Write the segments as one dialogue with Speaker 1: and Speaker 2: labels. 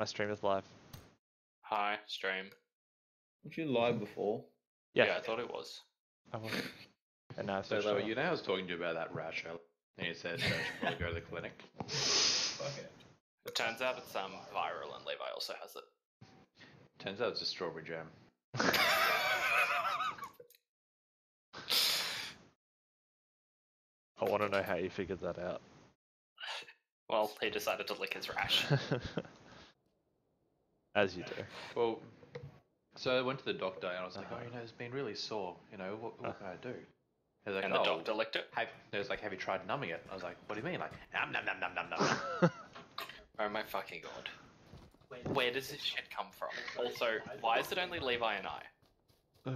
Speaker 1: My stream is live.
Speaker 2: Hi, stream.
Speaker 3: Was you live before?
Speaker 1: Yes.
Speaker 2: Yeah, I thought it was.
Speaker 1: I was. And now
Speaker 4: So,
Speaker 1: it's
Speaker 4: you know, I was talking to you about that rash and you said I should probably go to the clinic.
Speaker 3: Okay.
Speaker 2: It turns out it's um viral and Levi also has it.
Speaker 4: Turns out it's a strawberry jam.
Speaker 1: I want to know how you figured that out.
Speaker 2: Well, he decided to lick his rash.
Speaker 1: As you do.
Speaker 4: Well, so I went to the doctor, and I was like, oh, you know, it's been really sore. You know, what, what can I do? He was like,
Speaker 2: and the
Speaker 4: oh,
Speaker 2: doctor licked it.
Speaker 4: Have, he was like, have you tried numbing it? I was like, what do you mean? Like, nom nom nom nom nom nom.
Speaker 2: Oh my fucking god. Where does this shit come from? Also, why is it only Levi and I?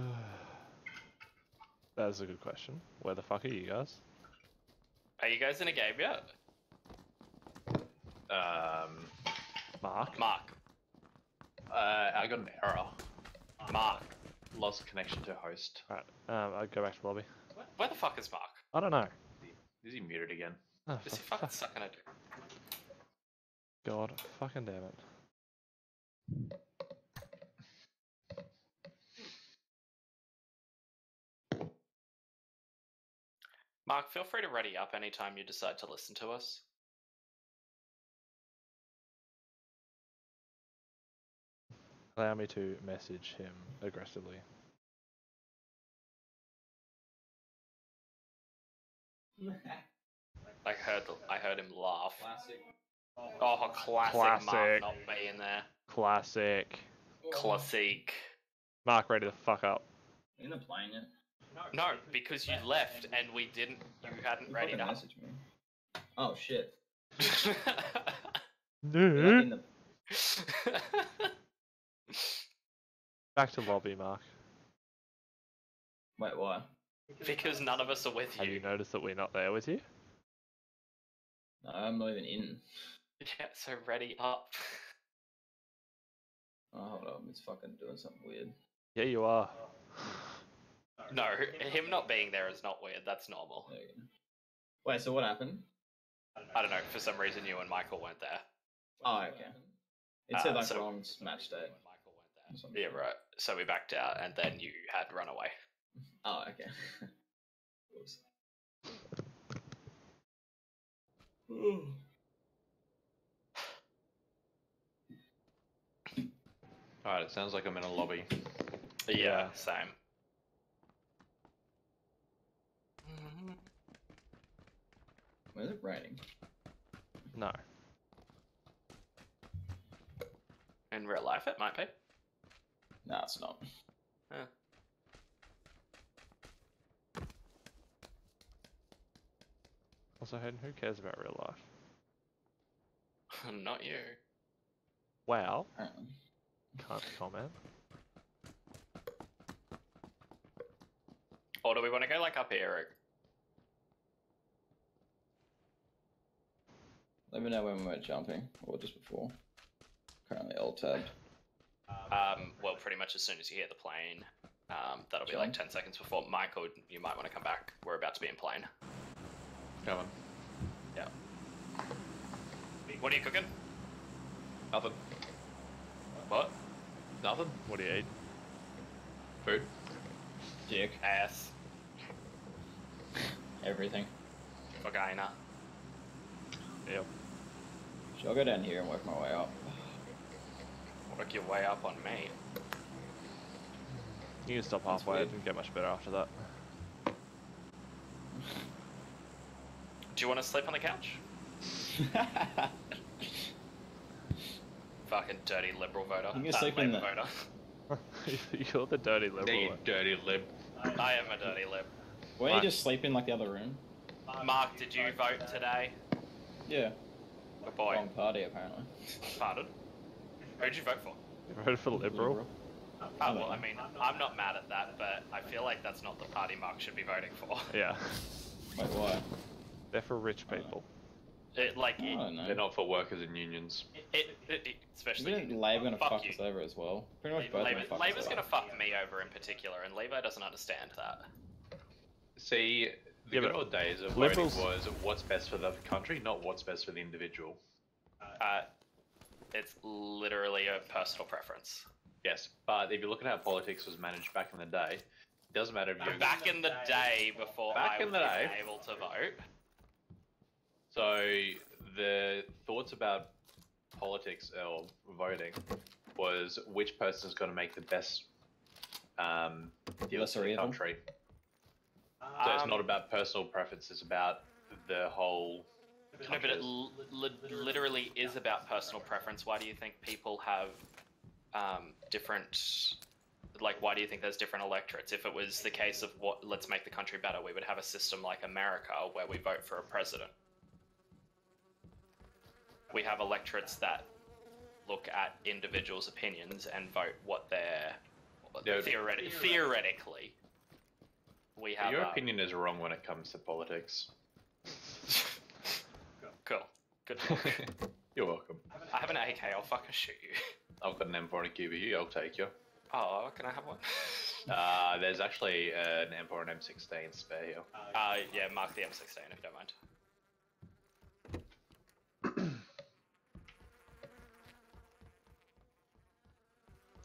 Speaker 1: that is a good question. Where the fuck are you guys?
Speaker 2: Are you guys in a game yet?
Speaker 4: um,
Speaker 1: Mark?
Speaker 2: Mark.
Speaker 4: Uh, I got an error.
Speaker 2: Mark.
Speaker 4: Lost connection to host.
Speaker 1: Alright, um, I'll go back to lobby.
Speaker 2: Where the fuck is Mark?
Speaker 1: I don't know.
Speaker 4: Is he muted again?
Speaker 1: Oh,
Speaker 2: Is he fucking
Speaker 1: fuck.
Speaker 2: sucking a dick?
Speaker 1: God, fucking damn it.
Speaker 2: Mark, feel free to ready up anytime you decide to listen to us.
Speaker 1: Allow me to message him aggressively.
Speaker 2: I heard I heard him laugh.
Speaker 3: Classic.
Speaker 2: Oh, classic,
Speaker 1: Classic.
Speaker 2: Mark not being there.
Speaker 1: Classic.
Speaker 2: Classic.
Speaker 1: Mark, ready to fuck up.
Speaker 3: You're not playing it.
Speaker 2: No, because you left and we didn't. You hadn't
Speaker 3: You
Speaker 2: ready
Speaker 3: fucking
Speaker 2: up.
Speaker 3: message me. Oh shit.
Speaker 1: No.
Speaker 3: You're in the-
Speaker 1: Back to lobby, Mark.
Speaker 3: Wait, why?
Speaker 2: because none of us are with
Speaker 1: Have
Speaker 2: you.
Speaker 1: you noticed that we're not there with you?
Speaker 3: No, I'm not even in.
Speaker 2: Yeah, so ready up.
Speaker 3: Oh, hold on. It's fucking doing something weird.
Speaker 1: Yeah, you are.
Speaker 2: No, him not being there is not weird. That's normal.
Speaker 3: There you go. Wait, so what happened?
Speaker 2: I don't know. For some reason, you and Michael weren't there.
Speaker 3: Oh, okay. It
Speaker 2: Uh,
Speaker 3: like
Speaker 2: so-
Speaker 3: Ron's match day.
Speaker 2: Yeah, right. So we backed out, and then you had run away.
Speaker 3: Oh, okay.
Speaker 4: Alright, it sounds like I'm in a lobby.
Speaker 2: Yeah,
Speaker 1: Yeah.
Speaker 2: same.
Speaker 3: Where's it raining?
Speaker 1: No.
Speaker 2: In real life, it might be.
Speaker 3: No, it's not.
Speaker 1: Also, Hayden, who cares about real life?
Speaker 2: Not you.
Speaker 1: Wow.
Speaker 3: Apparently.
Speaker 1: Can't comment.
Speaker 2: Or do we want to go like up here? Eric?
Speaker 3: Let me know when we're jumping, or just before. Currently alt tabbed.
Speaker 2: Um, well, pretty much as soon as you hear the plane. Um, that'll be like 10 seconds before. Michael, you might want to come back. We're about to be in plane.
Speaker 4: Come on.
Speaker 2: Yeah. What are you cooking?
Speaker 4: Nothing.
Speaker 2: What?
Speaker 4: Nothing.
Speaker 1: What do you eat?
Speaker 4: Food.
Speaker 3: Dick.
Speaker 2: Ass.
Speaker 3: Everything.
Speaker 2: Vagina.
Speaker 1: Yep.
Speaker 3: Should I go down here and work my way up?
Speaker 2: Work your way up on me.
Speaker 1: You can stop
Speaker 3: That's
Speaker 1: halfway. It didn't get much better after that.
Speaker 2: Do you want to sleep on the couch? Fucking dirty liberal voter.
Speaker 3: You can
Speaker 2: Uh,
Speaker 3: sleep in
Speaker 2: Labour
Speaker 3: the-
Speaker 2: voter.
Speaker 1: You're the dirty liberal.
Speaker 4: There you dirty lib.
Speaker 2: I am a dirty lib.
Speaker 3: Why don't you just sleep in like the other room?
Speaker 2: Mark, did you vote today?
Speaker 3: Yeah.
Speaker 2: Good boy.
Speaker 3: Wrong party apparently.
Speaker 2: Pardon? Who'd you vote for?
Speaker 1: You voted for liberal?
Speaker 2: Oh, well, I mean, I'm not mad at that, but I feel like that's not the party Mark should be voting for.
Speaker 1: Yeah.
Speaker 3: Wait, why?
Speaker 1: They're for rich people.
Speaker 2: It, like, it,
Speaker 3: know.
Speaker 4: They're not for workers and unions.
Speaker 2: it, it, it- especially.
Speaker 3: Isn't Labour gonna
Speaker 2: Fuck
Speaker 3: fuck
Speaker 2: you.
Speaker 3: us over as well? Pretty much both
Speaker 2: Labour,
Speaker 3: gonna fuck
Speaker 2: Labour's
Speaker 3: us
Speaker 2: gonna
Speaker 3: over.
Speaker 2: fuck me over in particular, and Levi doesn't understand that.
Speaker 4: See, the
Speaker 1: Yeah,
Speaker 4: good
Speaker 1: but
Speaker 4: old days of
Speaker 1: liberals-
Speaker 4: voting was what's best for the country, not what's best for the individual.
Speaker 2: Uh, it's literally a personal preference.
Speaker 4: Yes, but if you look at how politics was managed back in the day, it doesn't matter if you're
Speaker 2: Back in the day, before
Speaker 4: Back
Speaker 2: I
Speaker 4: in
Speaker 2: was
Speaker 4: the day.
Speaker 2: even able to vote,
Speaker 4: So the thoughts about politics or voting was which person's going to make the best um, deal for the
Speaker 3: evil?
Speaker 4: country. So it's
Speaker 2: Um,
Speaker 4: not about personal preference; it's about the whole.
Speaker 2: No, but it
Speaker 4: country's-
Speaker 2: l- literally is about personal preference. Why do you think people have um, different? Like, why do you think there's different electorates? If it was the case of what, let's make the country better, we would have a system like America where we vote for a president. We have electorates that look at individuals' opinions and vote what they're
Speaker 4: Yeah.
Speaker 2: theoretic- theoretically. We have
Speaker 4: Your
Speaker 2: um,
Speaker 4: opinion is wrong when it comes to politics.
Speaker 2: Cool. Good. talk.
Speaker 4: You're welcome.
Speaker 2: I have an AK. I'll fucking shoot you.
Speaker 4: I've got an M4 and a QBU. I'll take you.
Speaker 2: Oh, can I have one?
Speaker 4: Uh, there's actually an M4 and M16 spare here.
Speaker 2: Uh, yeah, mark the M16 if you don't mind.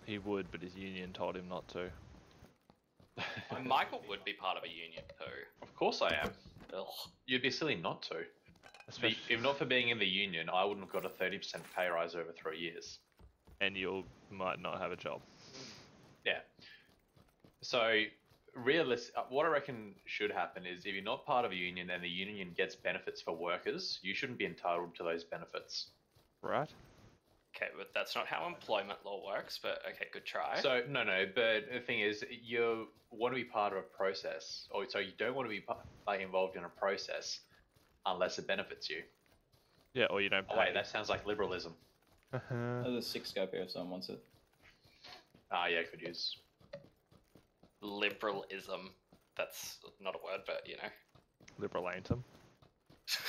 Speaker 1: He would, but his union told him not to.
Speaker 2: Michael would be part of a union too.
Speaker 4: Of course I am.
Speaker 2: Ugh.
Speaker 4: You'd be silly not to.
Speaker 1: Especially,
Speaker 4: If not for being in the union, I wouldn't have got a 30% pay rise over three years.
Speaker 1: and you might not have a job.
Speaker 4: Yeah. So, realist, uh, what I reckon should happen is if you're not part of a union and the union gets benefits for workers, you shouldn't be entitled to those benefits.
Speaker 1: Right?
Speaker 2: Okay, but that's not how employment law works. But okay, good try.
Speaker 4: So, no, no, but the thing is, you want to be part of a process, or so you don't want to be like, involved in a process unless it benefits you.
Speaker 1: Yeah, or you don't
Speaker 4: Oh, wait, that sounds like liberalism.
Speaker 1: Uh-huh.
Speaker 3: There's a six scope here if someone wants it.
Speaker 4: Ah, yeah, could use.
Speaker 2: Liberalism. That's not a word, but you know.
Speaker 1: Liberal anthem.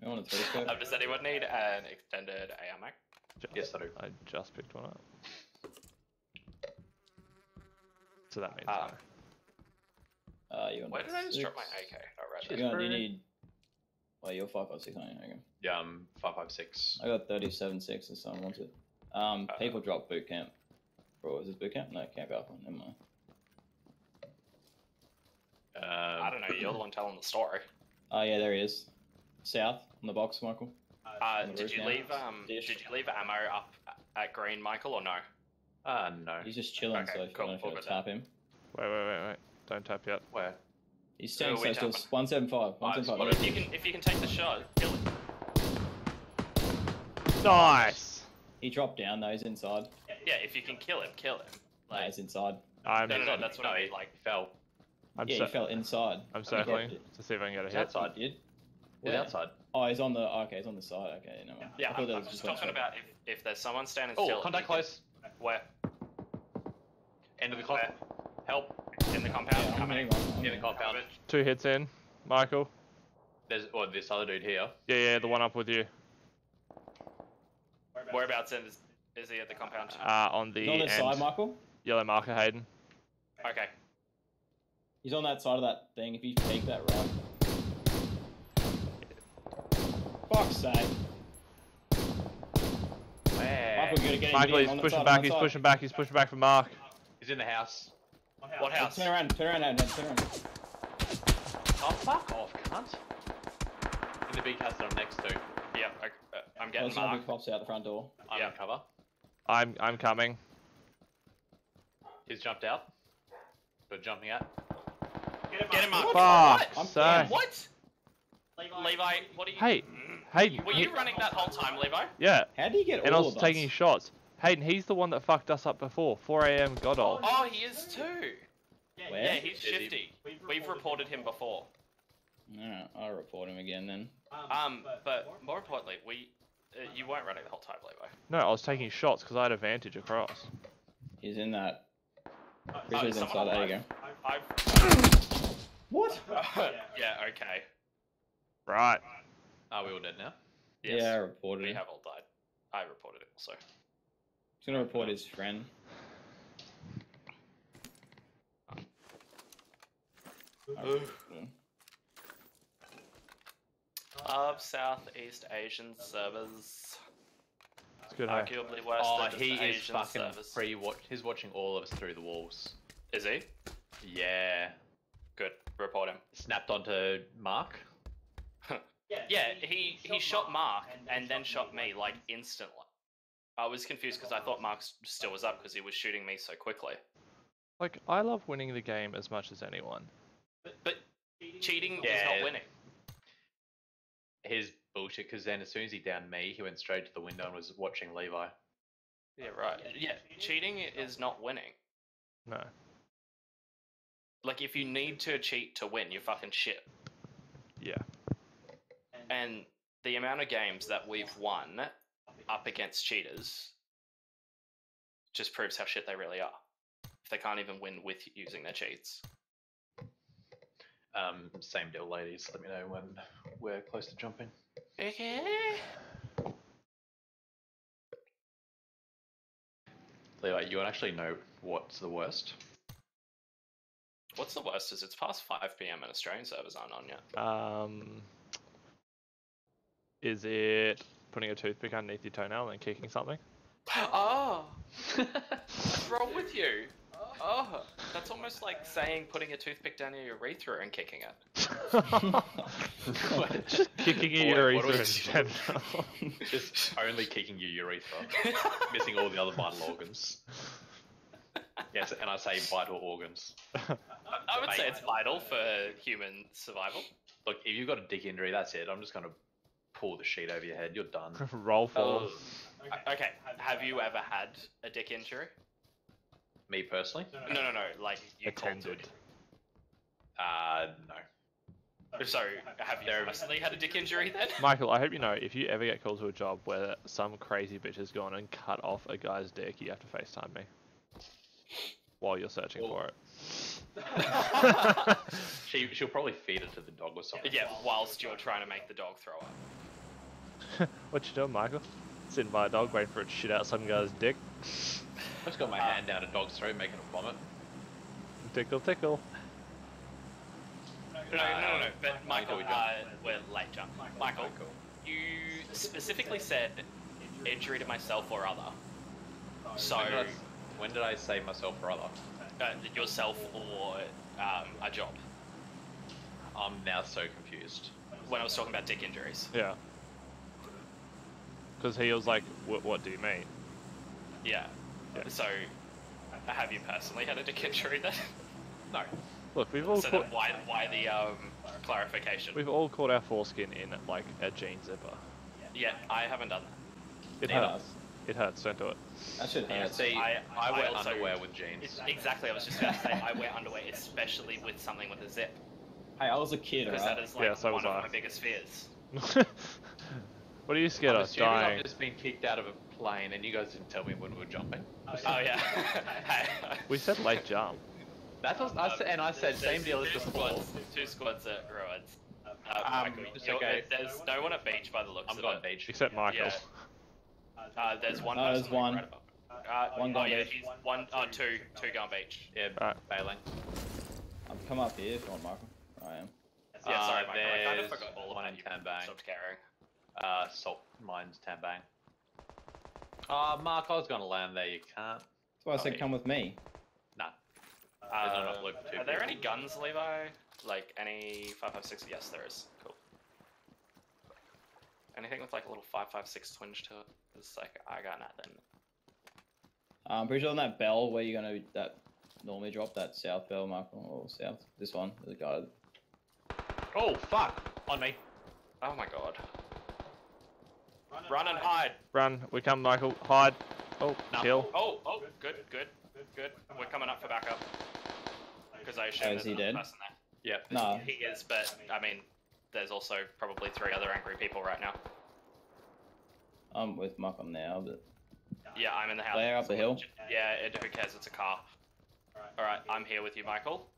Speaker 3: You want a three scope?
Speaker 2: um, does anyone need an extended AR mag?
Speaker 1: Ju-
Speaker 4: Yes, I do.
Speaker 1: I just picked one up. So that means
Speaker 2: Ah.
Speaker 1: no.
Speaker 3: Uh, you want
Speaker 2: Where did I just drop my? AK? I read
Speaker 3: You,
Speaker 2: that.
Speaker 4: Cheers.
Speaker 3: got, you need. Well, you're five five six, aren't you? Okay.
Speaker 4: Yeah, um, 556.
Speaker 3: I got thirty-seven six. If someone wants it. Um,
Speaker 2: Uh,
Speaker 3: people drop boot camp. Bro, is this boot camp? No, camp alpha. Never mind.
Speaker 4: Um,
Speaker 2: I don't know. You're the one telling the story.
Speaker 3: Oh yeah, there he is. South on the box, Michael.
Speaker 2: Uh, did you
Speaker 3: now.
Speaker 2: leave um?
Speaker 3: Dish.
Speaker 2: Did you leave ammo up at green, Michael, or no?
Speaker 4: Ah, no.
Speaker 3: He's just chilling,
Speaker 2: Okay,
Speaker 3: so if
Speaker 2: cool,
Speaker 3: you don't
Speaker 2: all
Speaker 3: know if
Speaker 2: good
Speaker 3: you tap him.
Speaker 1: Wait, wait, wait, wait. Don't tap yet.
Speaker 4: Where?
Speaker 3: He's staying
Speaker 2: Oh,
Speaker 3: so
Speaker 2: wait,
Speaker 3: still.
Speaker 2: tap.
Speaker 3: One seven five. One
Speaker 4: Alright,
Speaker 3: seven
Speaker 4: spotted.
Speaker 3: five.
Speaker 2: If you can, if you can take the shot, kill it.
Speaker 1: Nice!
Speaker 3: He dropped down though. He's inside.
Speaker 2: Yeah, if you can kill him, kill him.
Speaker 3: Nah,
Speaker 2: Like,
Speaker 3: he's inside.
Speaker 1: I'm,
Speaker 2: No, no, no,
Speaker 4: He's
Speaker 2: that's
Speaker 4: on-
Speaker 2: what I
Speaker 4: no,
Speaker 2: mean,
Speaker 4: he-
Speaker 2: like-
Speaker 4: he fell.
Speaker 1: I'm,
Speaker 3: yeah,
Speaker 1: cir-
Speaker 3: he fell inside.
Speaker 1: I'm
Speaker 3: He
Speaker 1: circling
Speaker 3: dropped it.
Speaker 1: to see if I can get a
Speaker 4: He's
Speaker 1: hit.
Speaker 4: outside.
Speaker 3: He did.
Speaker 4: He's
Speaker 3: Where?
Speaker 4: outside.
Speaker 3: Oh, he's on the. oh, okay, he's on the side. Okay, never mind.
Speaker 2: yeah,
Speaker 3: I thought
Speaker 2: I'm,
Speaker 3: that
Speaker 2: I'm
Speaker 3: was
Speaker 2: just
Speaker 3: one
Speaker 2: talking
Speaker 3: shot.
Speaker 2: about if, if there's someone standing
Speaker 4: Oh,
Speaker 2: still.
Speaker 4: contact
Speaker 2: you can-
Speaker 4: close.
Speaker 2: Where?
Speaker 4: End of the clock. Help.
Speaker 2: In the compound.
Speaker 3: Yeah, I'm
Speaker 2: coming.
Speaker 3: hitting one. I'm
Speaker 4: the compound.
Speaker 1: Two hits in. Michael.
Speaker 4: There's or this other dude here.
Speaker 1: Yeah, yeah, the one up with you.
Speaker 2: Whereabouts in is, is he at the compound?
Speaker 1: Uh, on the
Speaker 3: He's on the
Speaker 1: end.
Speaker 3: side, Michael.
Speaker 1: Yellow marker, Hayden.
Speaker 2: Okay.
Speaker 3: He's on that side of that thing. If you take that right. Fuck's sake. Michael, you gotta get in,
Speaker 1: Michael, he's pushing back, he's
Speaker 3: side.
Speaker 1: pushing back, he's pushing back for Mark.
Speaker 4: He's in the house.
Speaker 2: What house?
Speaker 3: Turn around, turn around, Ned, turn around.
Speaker 4: Oh fuck off, cunt. In the big house that I'm next to.
Speaker 2: Yeah, I, uh, I'm getting
Speaker 3: somebody
Speaker 2: marked.
Speaker 3: pops out the front door.
Speaker 4: I'm
Speaker 2: Yeah.
Speaker 4: cover.
Speaker 1: I'm I'm coming.
Speaker 4: He's jumped out. But jumping out.
Speaker 2: Get him, Mark.
Speaker 1: Fuck,
Speaker 3: I'm
Speaker 1: sake.
Speaker 3: down.
Speaker 2: What? Levi, what are you?
Speaker 1: Hey, Hayden.
Speaker 2: Were
Speaker 1: he-
Speaker 2: you running that whole time, Levi?
Speaker 1: Yeah,
Speaker 3: How do you get
Speaker 1: and I was taking
Speaker 3: us?
Speaker 1: shots. Hayden, he's the one that fucked us up before. 4 a.m. Goddard.
Speaker 2: Oh, he is too.
Speaker 3: Where?
Speaker 2: Yeah, he's
Speaker 4: Is he?
Speaker 2: shifty. We've reported him before.
Speaker 3: Alright, I'll report him again then.
Speaker 2: Um, but more importantly, we uh, you weren't running the whole time, Levi.
Speaker 1: No, I was taking shots because I had advantage across.
Speaker 3: He's in that.
Speaker 2: Oh,
Speaker 3: Pretty sure
Speaker 2: is
Speaker 3: he's inside. There you go.
Speaker 2: alive? I've.
Speaker 3: What?
Speaker 2: yeah. Okay.
Speaker 1: Right.
Speaker 4: Are we all dead now?
Speaker 2: Yes.
Speaker 3: Yeah, I reported
Speaker 2: We
Speaker 3: him.
Speaker 2: have all died. I reported it also.
Speaker 3: He's gonna report his friend. I reported him.
Speaker 2: Of Southeast Asian servers.
Speaker 1: Good.
Speaker 2: Arguably worse
Speaker 4: Oh,
Speaker 2: than
Speaker 4: he is
Speaker 2: Asian
Speaker 4: fucking
Speaker 2: servers.
Speaker 4: pre watch. He's watching all of us through the walls.
Speaker 2: Is he?
Speaker 4: Yeah.
Speaker 2: Good. Report him.
Speaker 4: Snapped onto Mark.
Speaker 2: Yeah, he he shot Mark and then shot me like instantly. I was confused because I thought Mark still was up because he was shooting me so quickly.
Speaker 1: Like, I love winning the game as much as anyone.
Speaker 2: But cheating is not winning.
Speaker 4: His bullshit. Because then, as soon as he downed me, he went straight to the window and was watching Levi.
Speaker 2: Yeah, right. Yeah, cheating is not winning.
Speaker 1: No.
Speaker 2: Like if you need to cheat to win, you're fucking shit.
Speaker 1: Yeah.
Speaker 2: And the amount of games that we've won up against cheaters just proves how shit they really are. If they can't even win with using their cheats.
Speaker 4: Um, same deal, ladies. Let me know when we're close to jumping.
Speaker 2: Okay.
Speaker 4: Levi, you actually know what's the worst?
Speaker 2: What's the worst is it's past 5 p.m. and Australian servers aren't on yet.
Speaker 1: Um, is it putting a toothpick underneath your toenail and kicking something?
Speaker 2: Oh, what's wrong with you? Oh, that's almost like saying putting a toothpick down your urethra and kicking it.
Speaker 1: Just kicking your
Speaker 4: what
Speaker 1: urethra
Speaker 4: was-
Speaker 1: in general.
Speaker 4: Just only kicking your urethra, missing all the other vital organs. Yes, and I say vital organs.
Speaker 2: I I would say it's vital for human survival.
Speaker 4: Look, if you've got a dick injury, that's it. I'm just gonna pull the sheet over your head. You're done.
Speaker 1: Roll for.
Speaker 2: O- Okay, have you ever had a dick injury?
Speaker 4: Me personally,
Speaker 2: No, no, no. Like you
Speaker 1: Attended.
Speaker 4: uh, no.
Speaker 2: it. So, have you
Speaker 4: There-
Speaker 2: personally had a dick injury then?
Speaker 1: Michael, I hope you know if you ever get called to a job where some crazy bitch has gone and cut off a guy's dick, you have to FaceTime me while you're searching
Speaker 4: Well-
Speaker 1: for it.
Speaker 4: She she'll probably feed it to the dog or something.
Speaker 2: Yeah, whilst you're trying to make the dog throw up.
Speaker 1: what you doing, Michael? Sitting by a dog waiting for it to shit out some guy's dick.
Speaker 4: I just got my hand down a dog's throat, making a vomit.
Speaker 1: Tickle, tickle.
Speaker 2: No, no, no, no. But Michael,
Speaker 4: we
Speaker 2: uh,
Speaker 4: jump?
Speaker 2: we're late jump. Michael, you specifically said injury to myself or other. So,
Speaker 4: When did I, when did I say myself or other?
Speaker 2: uh, yourself or um, a job.
Speaker 4: I'm now so confused.
Speaker 2: When I was talking about dick injuries.
Speaker 1: Yeah. Because he was like, what, what do you mean?
Speaker 2: Yeah.
Speaker 1: Yeah.
Speaker 2: So, have you personally had a dick injury then?
Speaker 4: No.
Speaker 1: Look, we've all
Speaker 2: so
Speaker 1: caught,
Speaker 2: then why why the um, clarification?
Speaker 1: we've all caught our foreskin in like a jean zipper.
Speaker 2: Yeah, I haven't done that.
Speaker 1: It
Speaker 3: Neither.
Speaker 1: hurts. It hurts. Don't do it.
Speaker 3: That should
Speaker 4: Yeah,
Speaker 3: hurt.
Speaker 4: see,
Speaker 2: I-
Speaker 4: I,
Speaker 2: I
Speaker 4: wear
Speaker 2: also-
Speaker 4: underwear with jeans.
Speaker 2: Exactly. I was just going to say I wear underwear, especially with something with a zip,
Speaker 3: Hey, I was a kid,
Speaker 2: because
Speaker 3: alright?
Speaker 2: that is like
Speaker 1: Yeah, so
Speaker 2: one
Speaker 1: was
Speaker 2: of
Speaker 1: I.
Speaker 2: my biggest fears.
Speaker 1: what are you scared
Speaker 4: I'm
Speaker 1: of? Dying.
Speaker 4: I've just been kicked out of a plane and you guys didn't tell me when we were jumping.
Speaker 2: Oh yeah. Hey.
Speaker 1: We said late jump.
Speaker 4: That was, I said, and I said same deal as
Speaker 2: two
Speaker 4: before.
Speaker 2: Squads, two squads at Ruins. Uh,
Speaker 4: Um,
Speaker 2: Michael,
Speaker 4: okay.
Speaker 2: There's no one at beach by the looks
Speaker 4: I'm
Speaker 2: of
Speaker 4: going
Speaker 2: it.
Speaker 4: beach.
Speaker 1: Except Michael.
Speaker 2: Yeah. Uh, there's one
Speaker 3: No, there's
Speaker 2: like,
Speaker 3: one.
Speaker 2: Right above. Uh,
Speaker 3: One
Speaker 2: oh
Speaker 3: gone
Speaker 2: yeah,
Speaker 3: beach.
Speaker 2: he's one. Oh, two. Two gone beach.
Speaker 4: Yeah,
Speaker 1: Alright.
Speaker 4: bailing.
Speaker 3: I've come up here if you want, Michael. I am.
Speaker 2: Yeah, sorry,
Speaker 4: Uh,
Speaker 2: Michael. I kind of forgot all
Speaker 4: one
Speaker 2: about
Speaker 4: in
Speaker 2: you.
Speaker 4: Tambang.
Speaker 2: Stopped caring.
Speaker 4: Uh, salt mines, Tambang. Uh, Mark, I was going to land there. You can't.
Speaker 3: That's why I said
Speaker 2: Okay.
Speaker 3: come with me.
Speaker 4: Nah. There's
Speaker 2: Uh,
Speaker 4: enough loot
Speaker 2: are there
Speaker 4: people.
Speaker 2: any guns, Levi? Like any five five six? Yes, there is. Cool. Anything with like a little five five six twinge to it? It's like I got nothing.
Speaker 3: I'm pretty sure on that bell where you're gonna that normally drop that south bell, Mark, or south. This one, there's a guy.
Speaker 4: Oh, fuck! On me.
Speaker 2: Oh my god. Run and hide.
Speaker 1: Run. We come, Michael. Hide. Oh,
Speaker 4: No.
Speaker 1: kill.
Speaker 2: Oh, oh, good, good, good. We're coming up for backup. Because I assume
Speaker 3: Oh,
Speaker 2: there's
Speaker 3: is he
Speaker 2: another
Speaker 3: dead?
Speaker 2: person there.
Speaker 4: Yep.
Speaker 3: No,
Speaker 2: He is, but I mean, there's also probably three other angry people right now.
Speaker 3: I'm with Malcolm now, but
Speaker 2: Yeah, I'm in the house.
Speaker 3: Flare up the hill?
Speaker 2: Yeah, it, who cares? It's a car. Alright, I'm here with you, Michael.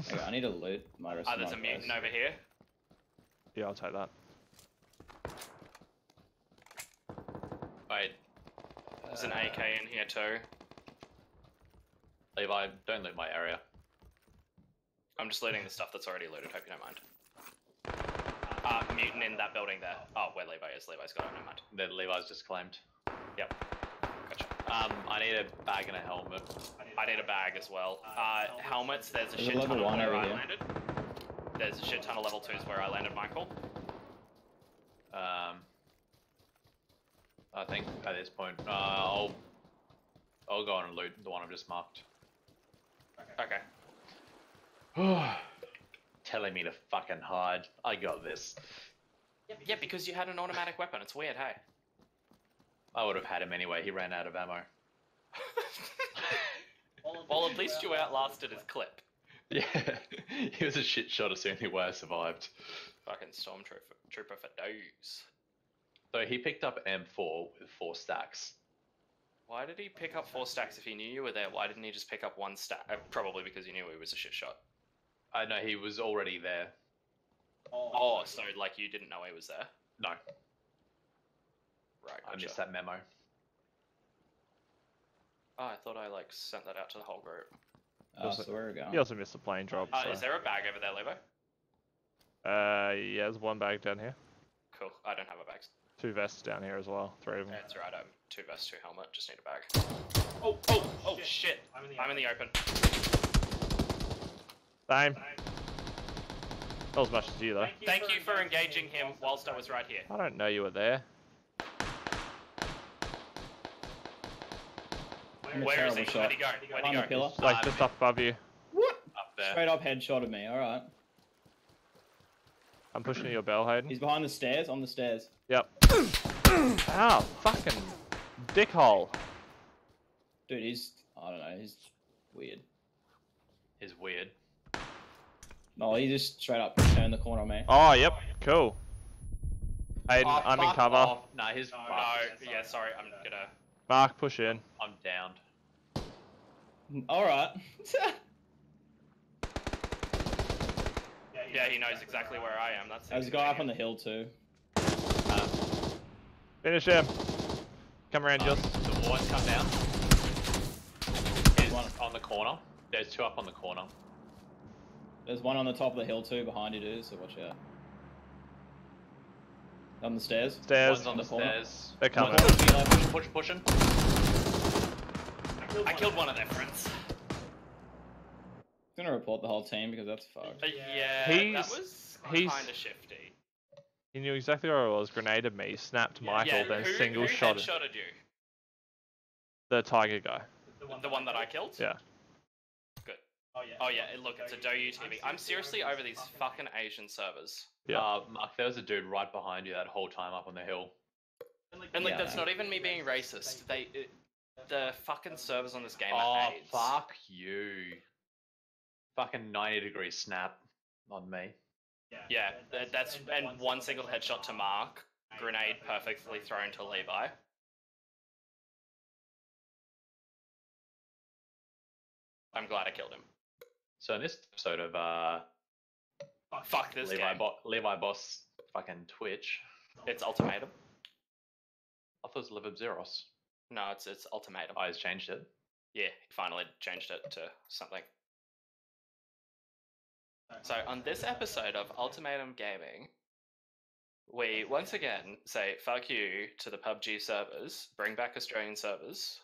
Speaker 3: okay, I need to loot my rest
Speaker 2: Uh,
Speaker 3: of
Speaker 2: there's a mutant
Speaker 3: place.
Speaker 2: over here.
Speaker 1: Yeah, I'll take that.
Speaker 4: Wait.
Speaker 2: There's an
Speaker 4: Uh,
Speaker 2: AK in here too.
Speaker 4: Levi, don't loot my area.
Speaker 2: I'm just looting the stuff that's already looted. Hope you don't mind. Uh, mutant in that building there. Oh, where Levi is. Levi's got it. Never mind.
Speaker 4: That Levi's just claimed.
Speaker 2: Yep. Gotcha.
Speaker 4: Um, I need a bag and a helmet.
Speaker 2: I need a bag as well. Uh, helmets. There's a
Speaker 3: There's a
Speaker 2: shit ton
Speaker 3: level
Speaker 2: of
Speaker 3: one
Speaker 2: where I
Speaker 3: here.
Speaker 2: landed. There's a shit ton of level twos where I landed, Michael.
Speaker 4: Um, I think at this point, uh, I'll I'll go on and loot the one I've just marked.
Speaker 2: Okay.
Speaker 4: Telling me to fucking hide. I got this.
Speaker 2: Yeah, because you had an automatic weapon. It's weird, hey.
Speaker 4: I would have had him anyway. He ran out of ammo.
Speaker 2: well, at least you outlasted his clip.
Speaker 4: Yeah, he was a shit shot. The only way I survived.
Speaker 2: Fucking stormtrooper trooper for those.
Speaker 4: So he picked up M4 with four stacks.
Speaker 2: Why did he pick up four stacks if he knew you were there? Why didn't he just pick up one stack? Uh, probably because he knew he was a shit shot.
Speaker 4: I know he was already there.
Speaker 2: Oh, so like you didn't know he was there?
Speaker 4: No,
Speaker 2: Right.
Speaker 4: I missed that memo.
Speaker 2: Oh, I thought I like sent that out to the whole group.
Speaker 3: Uh,
Speaker 1: Also-
Speaker 3: so where we going?
Speaker 1: He also missed the plane drop.
Speaker 2: Uh,
Speaker 1: so.
Speaker 2: Is there a bag over there, Levo?
Speaker 1: Uh, yeah, there's one bag down here.
Speaker 2: Cool. I don't have a bag.
Speaker 1: Two vests down here as well. Three of them.
Speaker 2: That's right. I'm two vests, two helmet. Just need a bag. Oh, oh, oh, shit! I'm in the I'm in the, open.
Speaker 1: Same. Not as much as you though.
Speaker 2: Thank you for engaging him whilst I was right here.
Speaker 1: I don't know you were there.
Speaker 3: I'm a
Speaker 2: Where is
Speaker 3: terrible
Speaker 2: he?
Speaker 3: shot.
Speaker 2: Where'd he go? Where'd
Speaker 3: On
Speaker 2: he
Speaker 3: the
Speaker 2: go?
Speaker 3: pillar.
Speaker 1: Like just up above you. What?
Speaker 4: Up there.
Speaker 3: Straight up headshot of me. All right.
Speaker 1: I'm pushing your bell, Hayden.
Speaker 3: He's behind the stairs. On the stairs.
Speaker 1: Yep. Ow, fucking dickhole.
Speaker 3: Dude, he's. I don't know. He's weird.
Speaker 4: He's weird.
Speaker 3: No, he just straight up turned the corner on me.
Speaker 1: Oh, yep, cool. Hayden,
Speaker 4: Oh,
Speaker 1: I'm in cover.
Speaker 4: off. Nah, his
Speaker 2: No,
Speaker 4: fucked.
Speaker 2: yeah, sorry. I'm gonna.
Speaker 1: Mark, push in.
Speaker 4: I'm downed.
Speaker 3: All right.
Speaker 2: Yeah, he knows exactly where I am. That's.
Speaker 3: There's a guy up on the hill too.
Speaker 4: Um,
Speaker 1: Finish him. Come around,
Speaker 4: um,
Speaker 1: just.
Speaker 4: the ward's come down. He's
Speaker 3: One.
Speaker 4: on the corner. There's two up on the corner.
Speaker 3: There's one on the top of the hill too behind you, dude. So watch out. On the stairs.
Speaker 1: Stairs.
Speaker 4: One's on the
Speaker 3: the corner.
Speaker 1: They're coming.
Speaker 4: Pushing, push, pushing.
Speaker 2: I killed one of their friends.
Speaker 3: I'm gonna report the whole team because that's fucked.
Speaker 2: Uh, yeah, that was
Speaker 1: he's-
Speaker 2: kind of shifty.
Speaker 1: He knew exactly where I was, grenaded me, snapped Michael,
Speaker 2: yeah,
Speaker 1: then
Speaker 2: who,
Speaker 1: single
Speaker 2: who
Speaker 1: shot
Speaker 2: headshotted you?
Speaker 1: the tiger guy.
Speaker 2: The one that I killed?
Speaker 1: Yeah.
Speaker 2: Good. Oh yeah, it- look, it's a Douyu TV. I'm seriously over these fucking Asian servers.
Speaker 1: Yeah.
Speaker 4: Uh, Mark, there was a dude right behind you that whole time up on the hill.
Speaker 2: And like,
Speaker 3: Yeah.
Speaker 2: that's not even me being racist. They, it, the fucking servers on this game
Speaker 4: oh,
Speaker 2: are AIDS.
Speaker 4: fuck you. Fucking 90 degree snap on me.
Speaker 2: Yeah, that, that's and one single headshot to Mark, grenade perfectly thrown to Levi. I'm glad I killed him.
Speaker 4: So in this episode of uh,
Speaker 2: Fuck this
Speaker 4: Levi,
Speaker 2: game.
Speaker 4: Bo- Levi Boss fucking Twitch,
Speaker 2: It's Altimatum.
Speaker 4: I thought it was Live Zeros.
Speaker 2: No, it's it's Altimatum.
Speaker 4: I just changed it.
Speaker 2: Yeah, he finally changed it to something. So on this episode of Altimatum Gaming, we once again say fuck you to the PUBG servers, bring back Australian servers.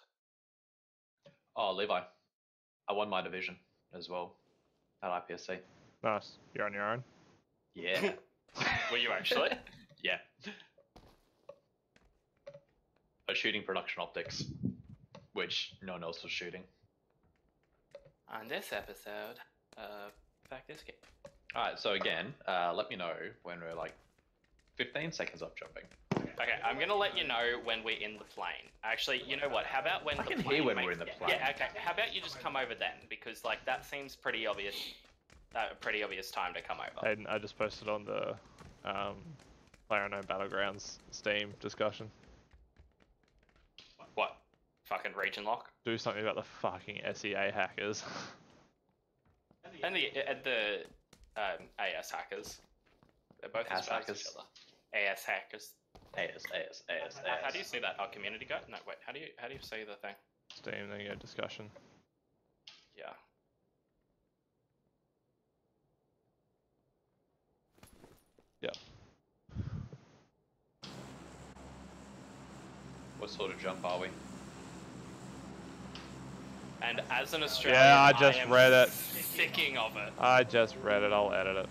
Speaker 4: Oh, Levi. I won my division as well at IPSC.
Speaker 1: Nice. You're on your own.
Speaker 4: Yeah.
Speaker 2: Were you actually?
Speaker 4: yeah. A shooting production optics, which no one else was shooting.
Speaker 2: on this episode of Fuck This Game.
Speaker 4: Alright, so again, uh, let me know when we're like 15 seconds off jumping.
Speaker 2: Okay, I'm gonna let you know when we're in the plane. Actually, you know what? How about when
Speaker 4: I
Speaker 2: the
Speaker 4: can
Speaker 2: plane
Speaker 4: hear when
Speaker 2: makes-
Speaker 4: we're in the plane.
Speaker 2: Yeah, okay. How about you just come over then? Because like that seems pretty obvious. Uh, a pretty obvious time to come over.
Speaker 1: Hayden, I just posted on the um, PlayerUnknown Battlegrounds Steam discussion.
Speaker 2: What? Fucking region lock?
Speaker 1: Do something about the fucking SEA hackers. Yeah.
Speaker 2: And the and the um, AS hackers. They're both
Speaker 4: AS hackers.
Speaker 2: Each other. AS hackers.
Speaker 4: AS AS AS
Speaker 2: how, AS. How do you see that? Our community guide? No, wait. How do you how do you see the thing?
Speaker 1: Steam. then you go. Discussion.
Speaker 2: Yeah.
Speaker 1: Yeah.
Speaker 4: What sort of jump are we?
Speaker 2: And as an Australian,
Speaker 1: yeah, I just
Speaker 2: I
Speaker 1: read it.
Speaker 2: Thinking of it.
Speaker 1: I just read it. I'll edit it.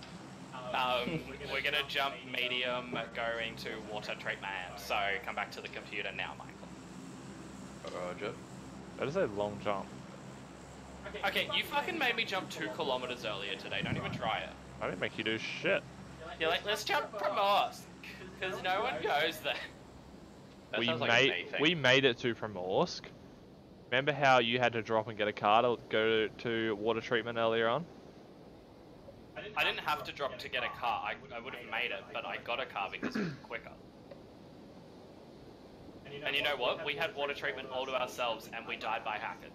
Speaker 2: Um, we're gonna jump medium, going to water treatment. So come back to the computer now, Michael.
Speaker 4: Roger.
Speaker 1: That is a long jump.
Speaker 2: Okay, you fucking made me jump two kilometers earlier today. Don't even try it.
Speaker 1: I didn't make you do shit.
Speaker 2: You're like, let's jump from Osk, because no one goes there.
Speaker 4: That
Speaker 1: we
Speaker 4: sounds like
Speaker 1: made
Speaker 4: a me thing.
Speaker 1: we made it to Primorsk. Remember how you had to drop and get a car to go to water treatment earlier on?
Speaker 2: I didn't have to drop to get a car. I, I would have made it, but I got a car because it was quicker. And you know what? We had water treatment all to ourselves, and we died by hacking.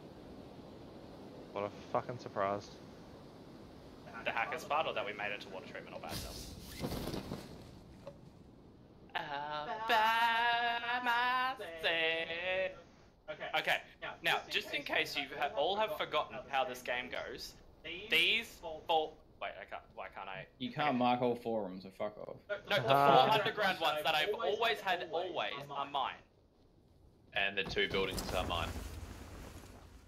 Speaker 1: What a fucking surprise.
Speaker 2: The hackers part, or that we made it to water treatment all by ourselves. All by myself. Okay, now, just in case you ha- all have forgotten how this game goes, these four. Wait, I can't. Why can't I?
Speaker 3: You can't mark all forums, so fuck off.
Speaker 2: No, the four
Speaker 1: Ah.
Speaker 2: underground ones that I've always had, always, are mine.
Speaker 4: And the two buildings are mine.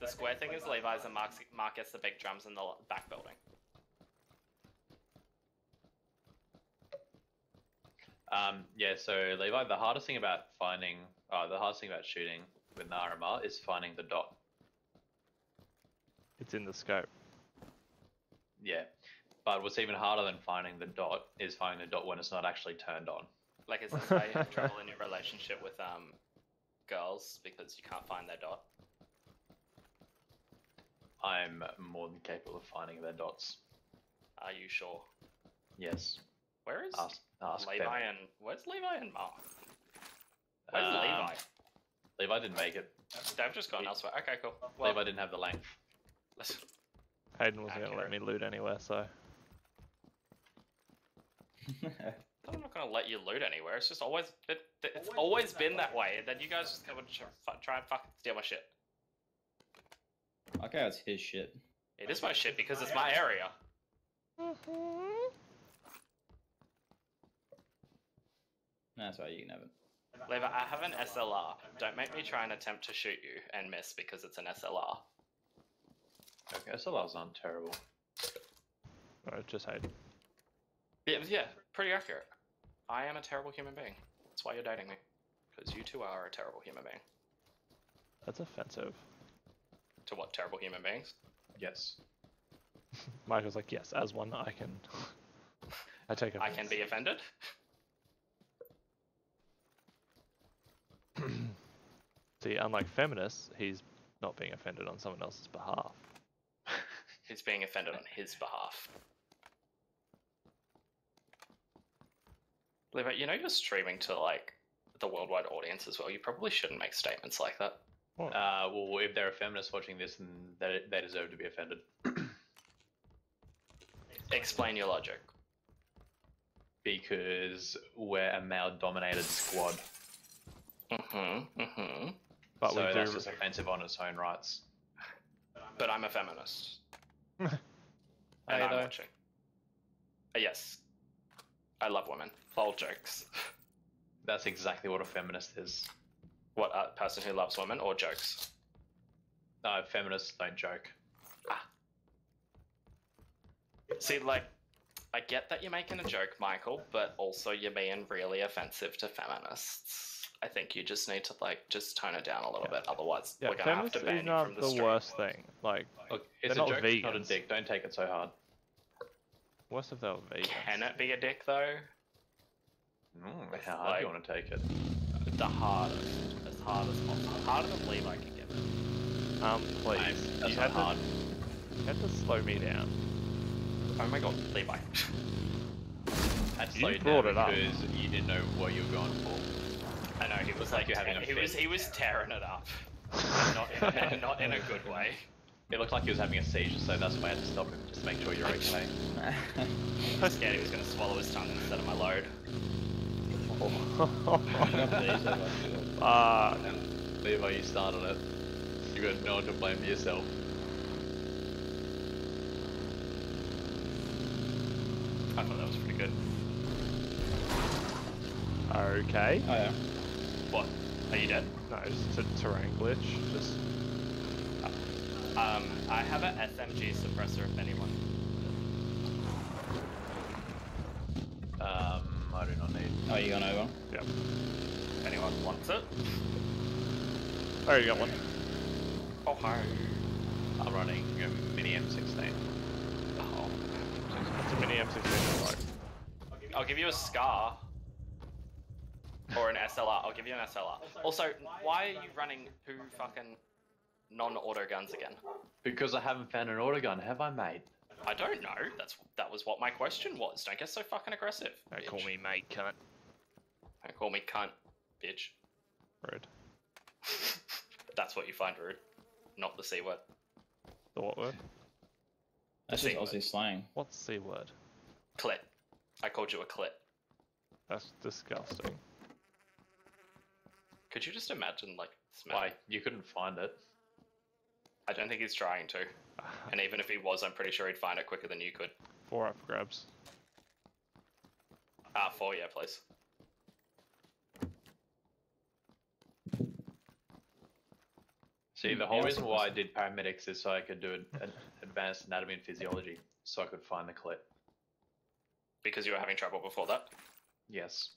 Speaker 2: The square thing is Levi's, and Mark's, Mark gets the big drums in the back building.
Speaker 4: Um, yeah, so Levi, the hardest thing about finding, uh, the hardest thing about shooting with Narama is finding the dot.
Speaker 1: It's in the scope.
Speaker 4: Yeah, but what's even harder than finding the dot is finding the dot when it's not actually turned on.
Speaker 2: Like, is this why you have trouble in your relationship with um girls because you can't find their dot?
Speaker 4: I'm more than capable of finding their dots.
Speaker 2: Are you sure?
Speaker 4: Yes,
Speaker 2: Where is
Speaker 4: ask, ask
Speaker 2: Levi
Speaker 4: them.
Speaker 2: and where's Levi and Mark? Where's
Speaker 4: Um,
Speaker 2: Levi?
Speaker 4: Levi didn't make it.
Speaker 2: They've just gone elsewhere. Okay, cool. Well,
Speaker 4: Levi didn't have the length.
Speaker 2: let's-
Speaker 1: Hayden wasn't going to let me loot anywhere, so.
Speaker 2: I'm not gonna let you loot anywhere. It's just always it, it's always been that way. And then you guys just come and try and fucking steal my shit.
Speaker 3: okay, it's his shit.
Speaker 2: It is my shit because it's my area. Mm-hmm.
Speaker 3: That's right, you can have it.
Speaker 2: Levi, I have an SLR. Don't make me try and attempt to shoot you and miss because it's an SLR.
Speaker 4: Okay, SLRs aren't terrible.
Speaker 1: No, just Hayden.
Speaker 2: Yeah, yeah, pretty accurate. I am a terrible human being. That's why you're dating me. Because you two are a terrible human being.
Speaker 1: That's offensive.
Speaker 2: To what terrible human beings?
Speaker 4: Yes.
Speaker 1: Michael's like, yes, as one, I can. I take it.
Speaker 2: I can be offended.
Speaker 1: See, unlike feminists, he's not being offended on someone else's behalf.
Speaker 2: He's being offended on his behalf. Levi, you know you're streaming to like the worldwide audience as well. You probably shouldn't make statements like that.
Speaker 1: What?
Speaker 4: Uh, well, if there are feminists watching this, then they, they deserve to be offended.
Speaker 2: Explain your logic.
Speaker 4: Because we're a male-dominated squad,
Speaker 2: Mm-hmm. Mm-hmm.
Speaker 1: But
Speaker 4: so
Speaker 1: we
Speaker 4: that's
Speaker 1: do.
Speaker 4: just offensive on its own rights.
Speaker 2: But I'm a feminist. And I'm
Speaker 1: though?
Speaker 2: watching. Uh, yes. I love women. Lol jokes.
Speaker 4: That's exactly what a feminist is.
Speaker 2: What, a person who loves women or jokes?
Speaker 4: No, feminists don't joke.
Speaker 2: See, like, I get that you're making a joke, Michael, but also you're being really offensive to feminists. I think you just need to, like, just tone it down a little
Speaker 1: Yeah.
Speaker 2: bit. Otherwise,
Speaker 1: Yeah,
Speaker 2: we're gonna have to ban you from the,
Speaker 1: the
Speaker 2: stream.
Speaker 1: worst thing. Like,
Speaker 4: Look, it's
Speaker 1: They're
Speaker 4: a
Speaker 1: not
Speaker 4: joke, not a dick. Don't take it so hard.
Speaker 1: worst if they were vegans.
Speaker 2: Can it be a dick though?
Speaker 4: Mm, how hard do you want to take it?
Speaker 2: The hardest, as hard as possible, harder than Levi can get. it.
Speaker 1: Um, please.
Speaker 4: I'm- that's
Speaker 1: you
Speaker 4: not
Speaker 1: had
Speaker 4: hard.
Speaker 1: To, you had to slow me down.
Speaker 2: Oh my god, Levi.
Speaker 4: I'd
Speaker 1: You
Speaker 4: slow you
Speaker 1: brought
Speaker 4: down
Speaker 1: it up.
Speaker 4: because you didn't know what you were going for.
Speaker 2: I know he was
Speaker 4: like
Speaker 2: like,
Speaker 4: you're having a
Speaker 2: he was he was tearing it up, not in, not in a good way.
Speaker 4: It looked like he was having a seizure, so that's why I had to stop him, just to make sure you're okay.
Speaker 2: I was scared he was gonna swallow his tongue instead of my load.
Speaker 1: Fuck.
Speaker 4: And ah, Levi, you started it. You got no one to blame but yourself.
Speaker 2: I thought that was pretty good.
Speaker 1: Okay.
Speaker 3: Oh yeah.
Speaker 2: What? Are you dead?
Speaker 1: No, just a terrain glitch. Just
Speaker 2: Um, I have a SMG suppressor if anyone.
Speaker 4: Um, I do not need.
Speaker 3: Oh, you gone over?
Speaker 1: yeah.
Speaker 2: If anyone wants it.
Speaker 1: I you got one.
Speaker 2: Oh hi.
Speaker 4: I'm running a mini M16.
Speaker 2: Oh.
Speaker 1: It's a mini M16. Like,
Speaker 2: I'll give you a scar. Or an SLR. I'll give you an SLR. Also, why are you running two fucking non-auto guns again?
Speaker 4: Because I haven't found an auto gun, have I, mate?
Speaker 2: I don't know. That's that was what my question was. Don't get so fucking aggressive.
Speaker 1: don't call me mate, cunt.
Speaker 2: Don't call me cunt, bitch.
Speaker 1: Rude.
Speaker 2: That's what you find rude, not the c word.
Speaker 1: The what word?
Speaker 3: That's
Speaker 2: The
Speaker 3: just
Speaker 2: C
Speaker 3: Aussie slang.
Speaker 1: What's the word?
Speaker 2: Clit. I called you a clit.
Speaker 1: That's disgusting.
Speaker 2: Could you just imagine like smell?
Speaker 4: Why? You couldn't find it.
Speaker 2: I don't think he's trying to. And even if he was, I'm pretty sure he'd find it quicker than you could.
Speaker 1: Four up grabs.
Speaker 2: Ah, four, yeah, please.
Speaker 4: See, the
Speaker 3: Hmm,
Speaker 4: whole reason why I did paramedics is so I could do an, an advanced anatomy and physiology, so I could find the clip.
Speaker 2: Because you were having trouble before that.
Speaker 4: Yes.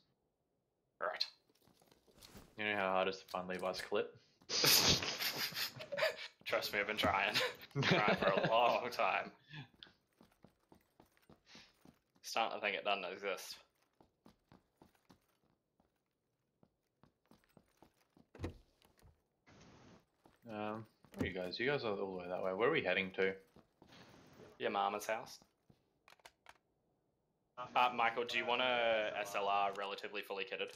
Speaker 2: Right.
Speaker 4: You know how hard it is to find Levi's clip?
Speaker 2: Trust me, I've been trying. trying for a long time. Starting to think it doesn't exist.
Speaker 4: Um, where are you guys? You guys are all the way that way. Where are we heading to?
Speaker 2: Your mama's house. Uh, Michael, do you want a SLR relatively fully kitted?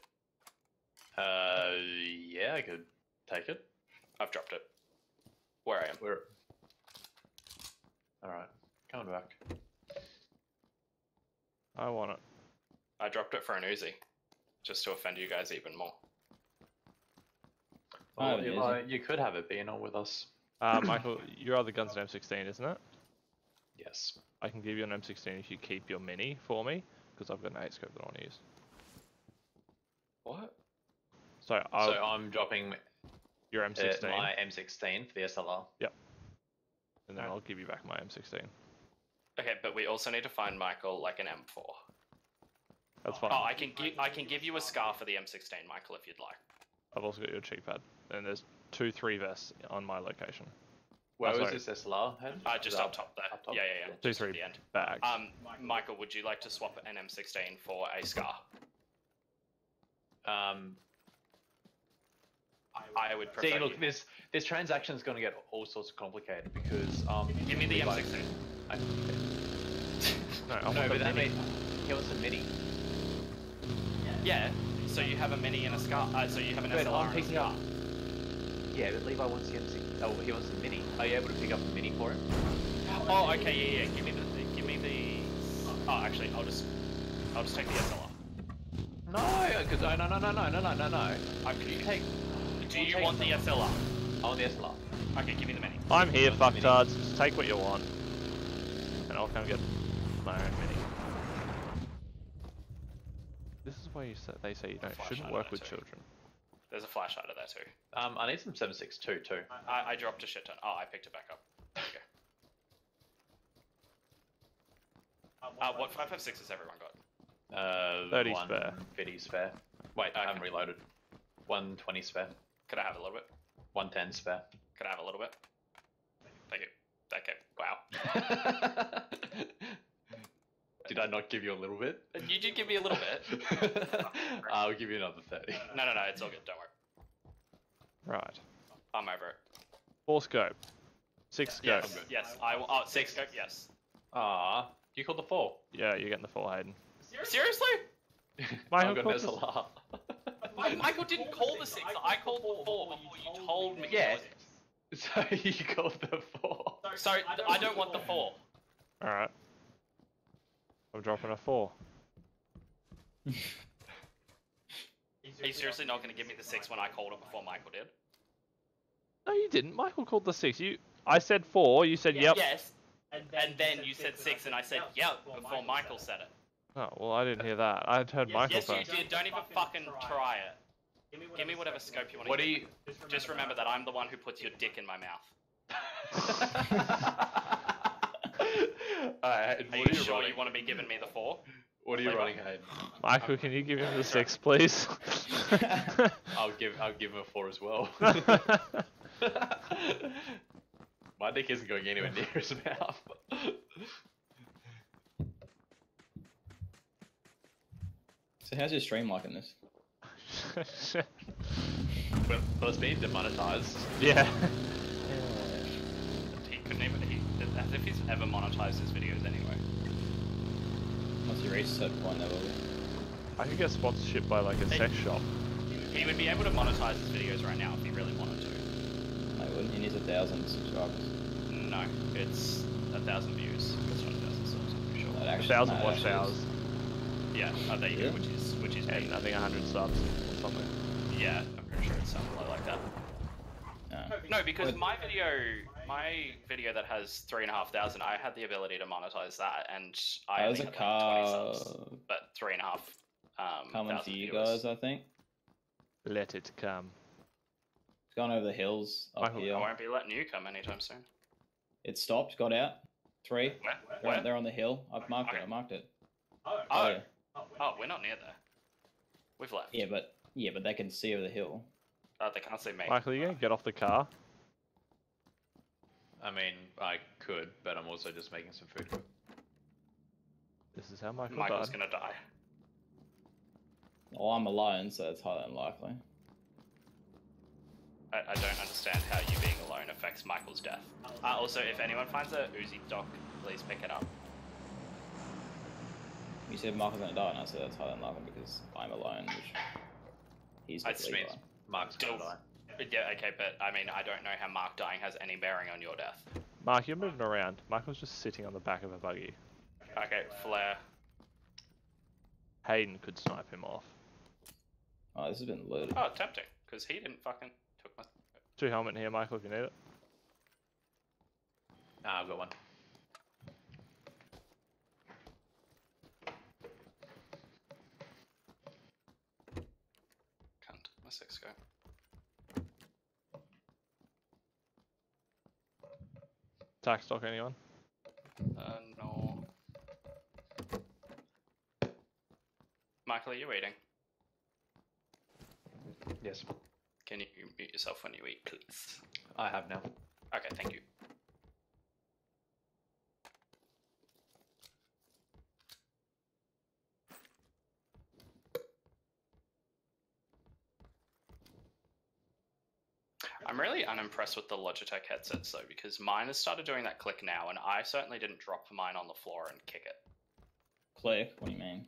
Speaker 4: Uh, yeah, I could take it.
Speaker 2: I've dropped it. Where I am.
Speaker 4: Where? Alright, coming back.
Speaker 1: I want it.
Speaker 2: I dropped it for an Uzi. Just to offend you guys even more.
Speaker 3: I
Speaker 4: Oh,
Speaker 3: have
Speaker 4: you,
Speaker 3: Uzi.
Speaker 4: you could have it, but you're with us.
Speaker 1: Uh, Michael, your other gun's an M16, isn't it?
Speaker 4: Yes.
Speaker 1: I can give you an M16 if you keep your mini for me, because I've got an 8 scope that I want to use.
Speaker 2: What?
Speaker 1: So, I'll,
Speaker 4: so I'm dropping
Speaker 1: your
Speaker 4: uh,
Speaker 1: M16,
Speaker 4: my M16 for the SLR. Yep.
Speaker 1: And then I'll give you back my M16.
Speaker 2: Okay, but we also need to find Michael like an M4.
Speaker 1: That's fine.
Speaker 2: Oh, I can give I can give you a scar for the M16, Michael, if you'd like.
Speaker 1: I've also got your cheek pad, and there's two three vests on my location.
Speaker 4: Where
Speaker 1: Oh,
Speaker 4: was this SLR head?
Speaker 2: Uh, just
Speaker 4: that
Speaker 2: up top there.
Speaker 4: up top?
Speaker 2: Yeah, yeah, yeah.
Speaker 1: Two
Speaker 2: just
Speaker 1: three
Speaker 2: the end.
Speaker 1: bags.
Speaker 2: Um, Michael, would you like to swap an M16 for a scar?
Speaker 4: Um,
Speaker 2: I would prefer.
Speaker 4: See, look, this this transaction is going to get all sorts of complicated because um.
Speaker 2: Give me the M16.
Speaker 4: Like, I,
Speaker 1: no, I want
Speaker 4: no,
Speaker 1: but
Speaker 4: that
Speaker 1: mini.
Speaker 4: He wants a mini.
Speaker 2: Yeah. yeah. So you have a mini and a scar. Uh, so you have an
Speaker 4: Wait,
Speaker 2: SLR
Speaker 4: I'm picking Up. Yeah, but Levi wants the M16. Oh, he wants the mini. Are you able to pick up the mini for him?
Speaker 2: Oh, okay. Yeah, yeah. Give me the. give me the. Oh, actually, I'll just. I'll just take the SLR.
Speaker 4: No, because no, no, no, no, no, no, no, no.
Speaker 2: I'm.
Speaker 4: You take
Speaker 2: do you
Speaker 4: take-
Speaker 2: want the SLR?
Speaker 4: I want the SLR.
Speaker 2: Okay, give me the mini.
Speaker 1: I'm here,
Speaker 4: want the
Speaker 1: fucktards. Just take what you want, and I'll come get my own mini. This is why you say, they say you don't shouldn't work with
Speaker 2: too.
Speaker 1: children.
Speaker 2: There's a flash out of there too.
Speaker 4: Um, I need some 762 too.
Speaker 2: I, I dropped a shit ton. Oh, I picked it back up. There you go. Uh, what 556 has everyone got?
Speaker 4: Uh,
Speaker 1: 30
Speaker 4: one
Speaker 1: spare.
Speaker 4: 50 spare. Wait, I haven't reloaded. 120 spare.
Speaker 2: Could I have a little bit?
Speaker 4: 110 spare.
Speaker 2: Could I have a little bit? Thank you. Okay. Wow.
Speaker 4: Did I not give you a little bit?
Speaker 2: You did give me a little bit.
Speaker 4: I'll give you another 30.
Speaker 2: No, no, no. It's all good. Don't worry.
Speaker 1: Right.
Speaker 2: I'm over it.
Speaker 1: Four scope. Six scope.
Speaker 2: Yes. Yes. I will. Oh, six scope. Yes.
Speaker 4: Ah, you called the 4.
Speaker 1: Yeah, you're getting the four, Hayden.
Speaker 2: Seriously?
Speaker 1: My
Speaker 4: I've got an
Speaker 1: called
Speaker 4: SLR.
Speaker 2: Mi- Michael didn't call the six. I called the four before you told me.
Speaker 4: Yeah. So you called the 4.
Speaker 2: So I don't want the four.
Speaker 1: Alright. I'm dropping a four.
Speaker 2: Are you seriously not going to give me the six when I called it before Michael did?
Speaker 1: No, you didn't. Michael called the six. You, I said four. You said yep.
Speaker 2: Yes. And then you said six, and I said yep before Michael said it.
Speaker 1: Oh well, I didn't hear that. I heard Michael
Speaker 2: Yes, you did. Don't even fucking try it. Give me whatever scope you want.
Speaker 4: What do you?
Speaker 2: Just remember that I'm the one who puts your dick in my mouth.
Speaker 4: Alright,
Speaker 2: Are you
Speaker 4: are you
Speaker 2: sure
Speaker 4: rolling?
Speaker 2: you want to be giving me the four?
Speaker 4: What are you
Speaker 2: Flavor?
Speaker 4: rolling, Hayden?
Speaker 1: Michael, can you give him the six, please?
Speaker 4: I'll give I'll give him a four as well. My dick isn't going anywhere near his mouth.
Speaker 3: So how's your stream liking this?
Speaker 4: Well, well, it's been demonetized.
Speaker 1: yeah.
Speaker 2: He couldn't even. He, as if he's ever monetized his videos anyway.
Speaker 3: Once you reach a certain point, they will.
Speaker 1: I could get sponsorship by like a
Speaker 2: Hey.
Speaker 1: sex shop.
Speaker 2: He would be able to monetize his videos right now if he really wanted to.
Speaker 3: They would. He needs a thousand subscribers.
Speaker 2: No, it's a thousand views. It's not a thousand subs. I'm pretty sure.
Speaker 3: That
Speaker 1: A thousand
Speaker 3: no,
Speaker 1: watch hours.
Speaker 2: Yeah, oh, there you
Speaker 3: Yeah.
Speaker 2: go, which is which is
Speaker 1: and
Speaker 2: me.
Speaker 1: I think hundred subs or something.
Speaker 2: Yeah, I'm pretty sure it's something like that.
Speaker 3: Yeah.
Speaker 2: No, because
Speaker 3: But-
Speaker 2: my video, my video that has three and a half thousand, I had the ability to monetize that, and I
Speaker 3: was a
Speaker 2: had like
Speaker 3: car
Speaker 2: 20 subs, but three and a half. Um,
Speaker 3: coming to you
Speaker 2: viewers.
Speaker 3: guys, I think.
Speaker 1: Let it come.
Speaker 3: It's gone over the hills up
Speaker 1: Michael,
Speaker 3: here.
Speaker 2: I won't be letting you come anytime soon.
Speaker 3: It stopped, got out. Three.
Speaker 2: Where?
Speaker 3: They're,
Speaker 2: Where?
Speaker 3: they're on the hill. I've marked it.
Speaker 2: Okay.
Speaker 3: I marked it.
Speaker 2: Oh,
Speaker 3: yeah.
Speaker 2: oh, we're not near there. We've left.
Speaker 3: Yeah, but yeah, but they can see over the hill.
Speaker 2: Oh, they can't see me.
Speaker 1: Michael, you gonna get off the car?
Speaker 4: I mean, I could, but I'm also just making some food.
Speaker 1: This is how Michael
Speaker 2: Michael's
Speaker 1: died.
Speaker 2: gonna die.
Speaker 3: Well, I'm alone, so it's highly unlikely.
Speaker 2: I, I don't understand how you being alone affects Michael's death. Uh, also, if anyone finds a Uzi stock, please pick it up.
Speaker 3: You said Michael's gonna die, and I said that's highly unlikely because I'm alone, which he's
Speaker 2: I
Speaker 3: the
Speaker 2: just mean-
Speaker 4: Mark's gonna
Speaker 2: Still-
Speaker 4: die.
Speaker 2: Yeah, okay, but I mean, I don't know how Mark dying has any bearing on your death.
Speaker 1: Mark, you're moving around. Michael's just sitting on the back of a buggy.
Speaker 2: Okay, flare.
Speaker 1: Hayden could snipe him off.
Speaker 3: Oh, this has been loaded.
Speaker 2: Oh, tempting, because he didn't fucking took my.
Speaker 1: Two helmet here, Michael, if you need it.
Speaker 4: Ah, I've got one.
Speaker 2: Cunt, my six go.
Speaker 1: Tax stock, anyone?
Speaker 2: Uh, no. Michael, are you eating?
Speaker 4: Yes,
Speaker 2: Can you mute yourself when you eat, please?
Speaker 4: I have now.
Speaker 2: Okay, thank you. I'm really unimpressed with the Logitech headsets though, because mine has started doing that click now, and I certainly didn't drop mine on the floor and kick it.
Speaker 3: Click. What do you mean?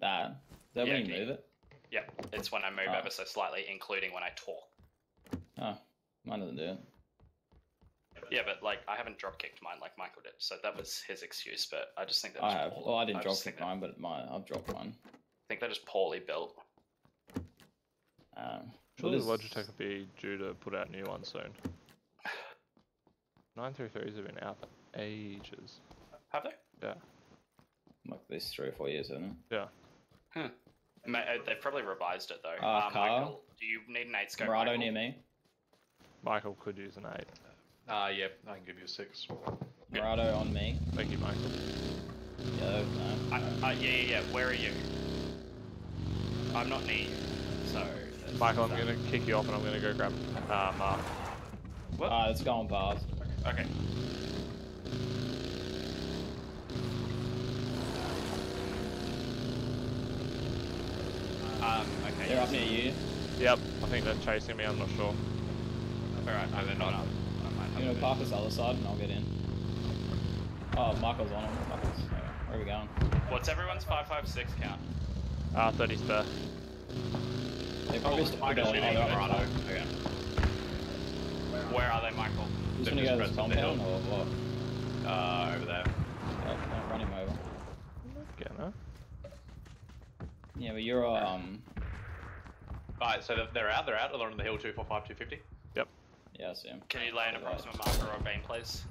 Speaker 3: That. Is that
Speaker 2: Yeah,
Speaker 3: when you move it?
Speaker 2: Yeah, it's when I move
Speaker 3: Oh.
Speaker 2: ever so slightly, including when I talk.
Speaker 3: Oh, mine doesn't do it.
Speaker 2: Yeah, but like I haven't drop kicked mine like Michael did, so that was his excuse. But I just think that
Speaker 3: I have.
Speaker 2: poor-
Speaker 3: Well, I didn't drop
Speaker 2: just
Speaker 3: kick
Speaker 2: that-
Speaker 3: mine, but mine I've dropped mine.
Speaker 2: I think they're just poorly built.
Speaker 3: Um,
Speaker 1: Surely
Speaker 3: what
Speaker 1: Logitech will be due to put out new ones soon. 933s have been out for ages.
Speaker 2: Have they?
Speaker 1: Yeah.
Speaker 3: like this three or four years, isn't it?
Speaker 1: Yeah.
Speaker 2: Ma- uh, they've probably revised it though.
Speaker 3: Uh, car?
Speaker 2: Michael, do you need an eight scope?
Speaker 3: Mirado
Speaker 2: Michael?
Speaker 3: near me.
Speaker 1: Michael could use an 8.
Speaker 4: Ah, yeah, I can give you a six.
Speaker 2: Yeah.
Speaker 3: Mirado on me.
Speaker 1: Thank you, Michael.
Speaker 3: Yellow. No.
Speaker 2: I, uh, yeah, yeah, yeah. Where are you? I'm not near you, so. That's-
Speaker 1: Michael, I'm gonna kick you off and I'm gonna go grab uh, Mark.
Speaker 2: What?
Speaker 3: Ah, it's going past.
Speaker 2: Okay. Um. Okay.
Speaker 3: They're up near you.
Speaker 1: Yep, I think they're chasing me, I'm not sure.
Speaker 2: All right. I'm
Speaker 3: they're
Speaker 2: not
Speaker 3: not.
Speaker 2: up. I might have
Speaker 3: I'm
Speaker 2: a
Speaker 3: gonna
Speaker 2: bit.
Speaker 3: park this other side and I'll get in. Oh, Michael's on him. Michael's. okay, Where are we going?
Speaker 2: What's everyone's five five six count?
Speaker 1: Uh, 30 spare.
Speaker 3: They probably
Speaker 2: Oh,
Speaker 3: still
Speaker 2: Michael's
Speaker 3: going. Oh,
Speaker 2: shooting
Speaker 3: they're
Speaker 2: at
Speaker 3: up
Speaker 2: Mirado.
Speaker 3: top. Okay.
Speaker 2: Where are they, Michael?
Speaker 3: Who's
Speaker 4: They've
Speaker 3: gonna
Speaker 4: just
Speaker 3: go to this
Speaker 4: pressed on the hill.
Speaker 3: or what?
Speaker 4: Uh, over there.
Speaker 3: Oh, no, run him over.
Speaker 1: Gonna.
Speaker 3: Yeah, but you're um.
Speaker 4: Alright, so they're- they're out, they're out, they're on the hill 245, 250. Yep.
Speaker 3: Yeah, I see him.
Speaker 2: Can you lay an
Speaker 3: Right.
Speaker 2: approximate marker on Bane, please?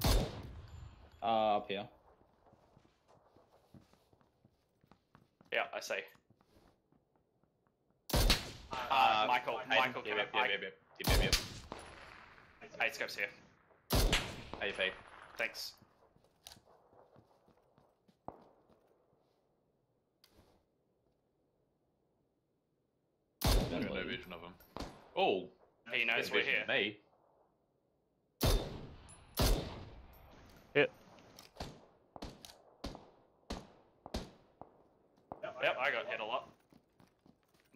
Speaker 3: Uh, up here.
Speaker 2: Yeah, I see. Uh, Michael,
Speaker 4: Hayden,
Speaker 2: Michael,
Speaker 4: yep,
Speaker 2: can
Speaker 4: yep,
Speaker 2: I,
Speaker 4: yep, yep, yep, yep, yep.
Speaker 2: eight scopes here.
Speaker 4: AP.
Speaker 2: Thanks.
Speaker 4: I've got no vision of him. Oh,
Speaker 2: He knows we're here.
Speaker 4: Me.
Speaker 1: Hit.
Speaker 2: Yep, I got hit a lot.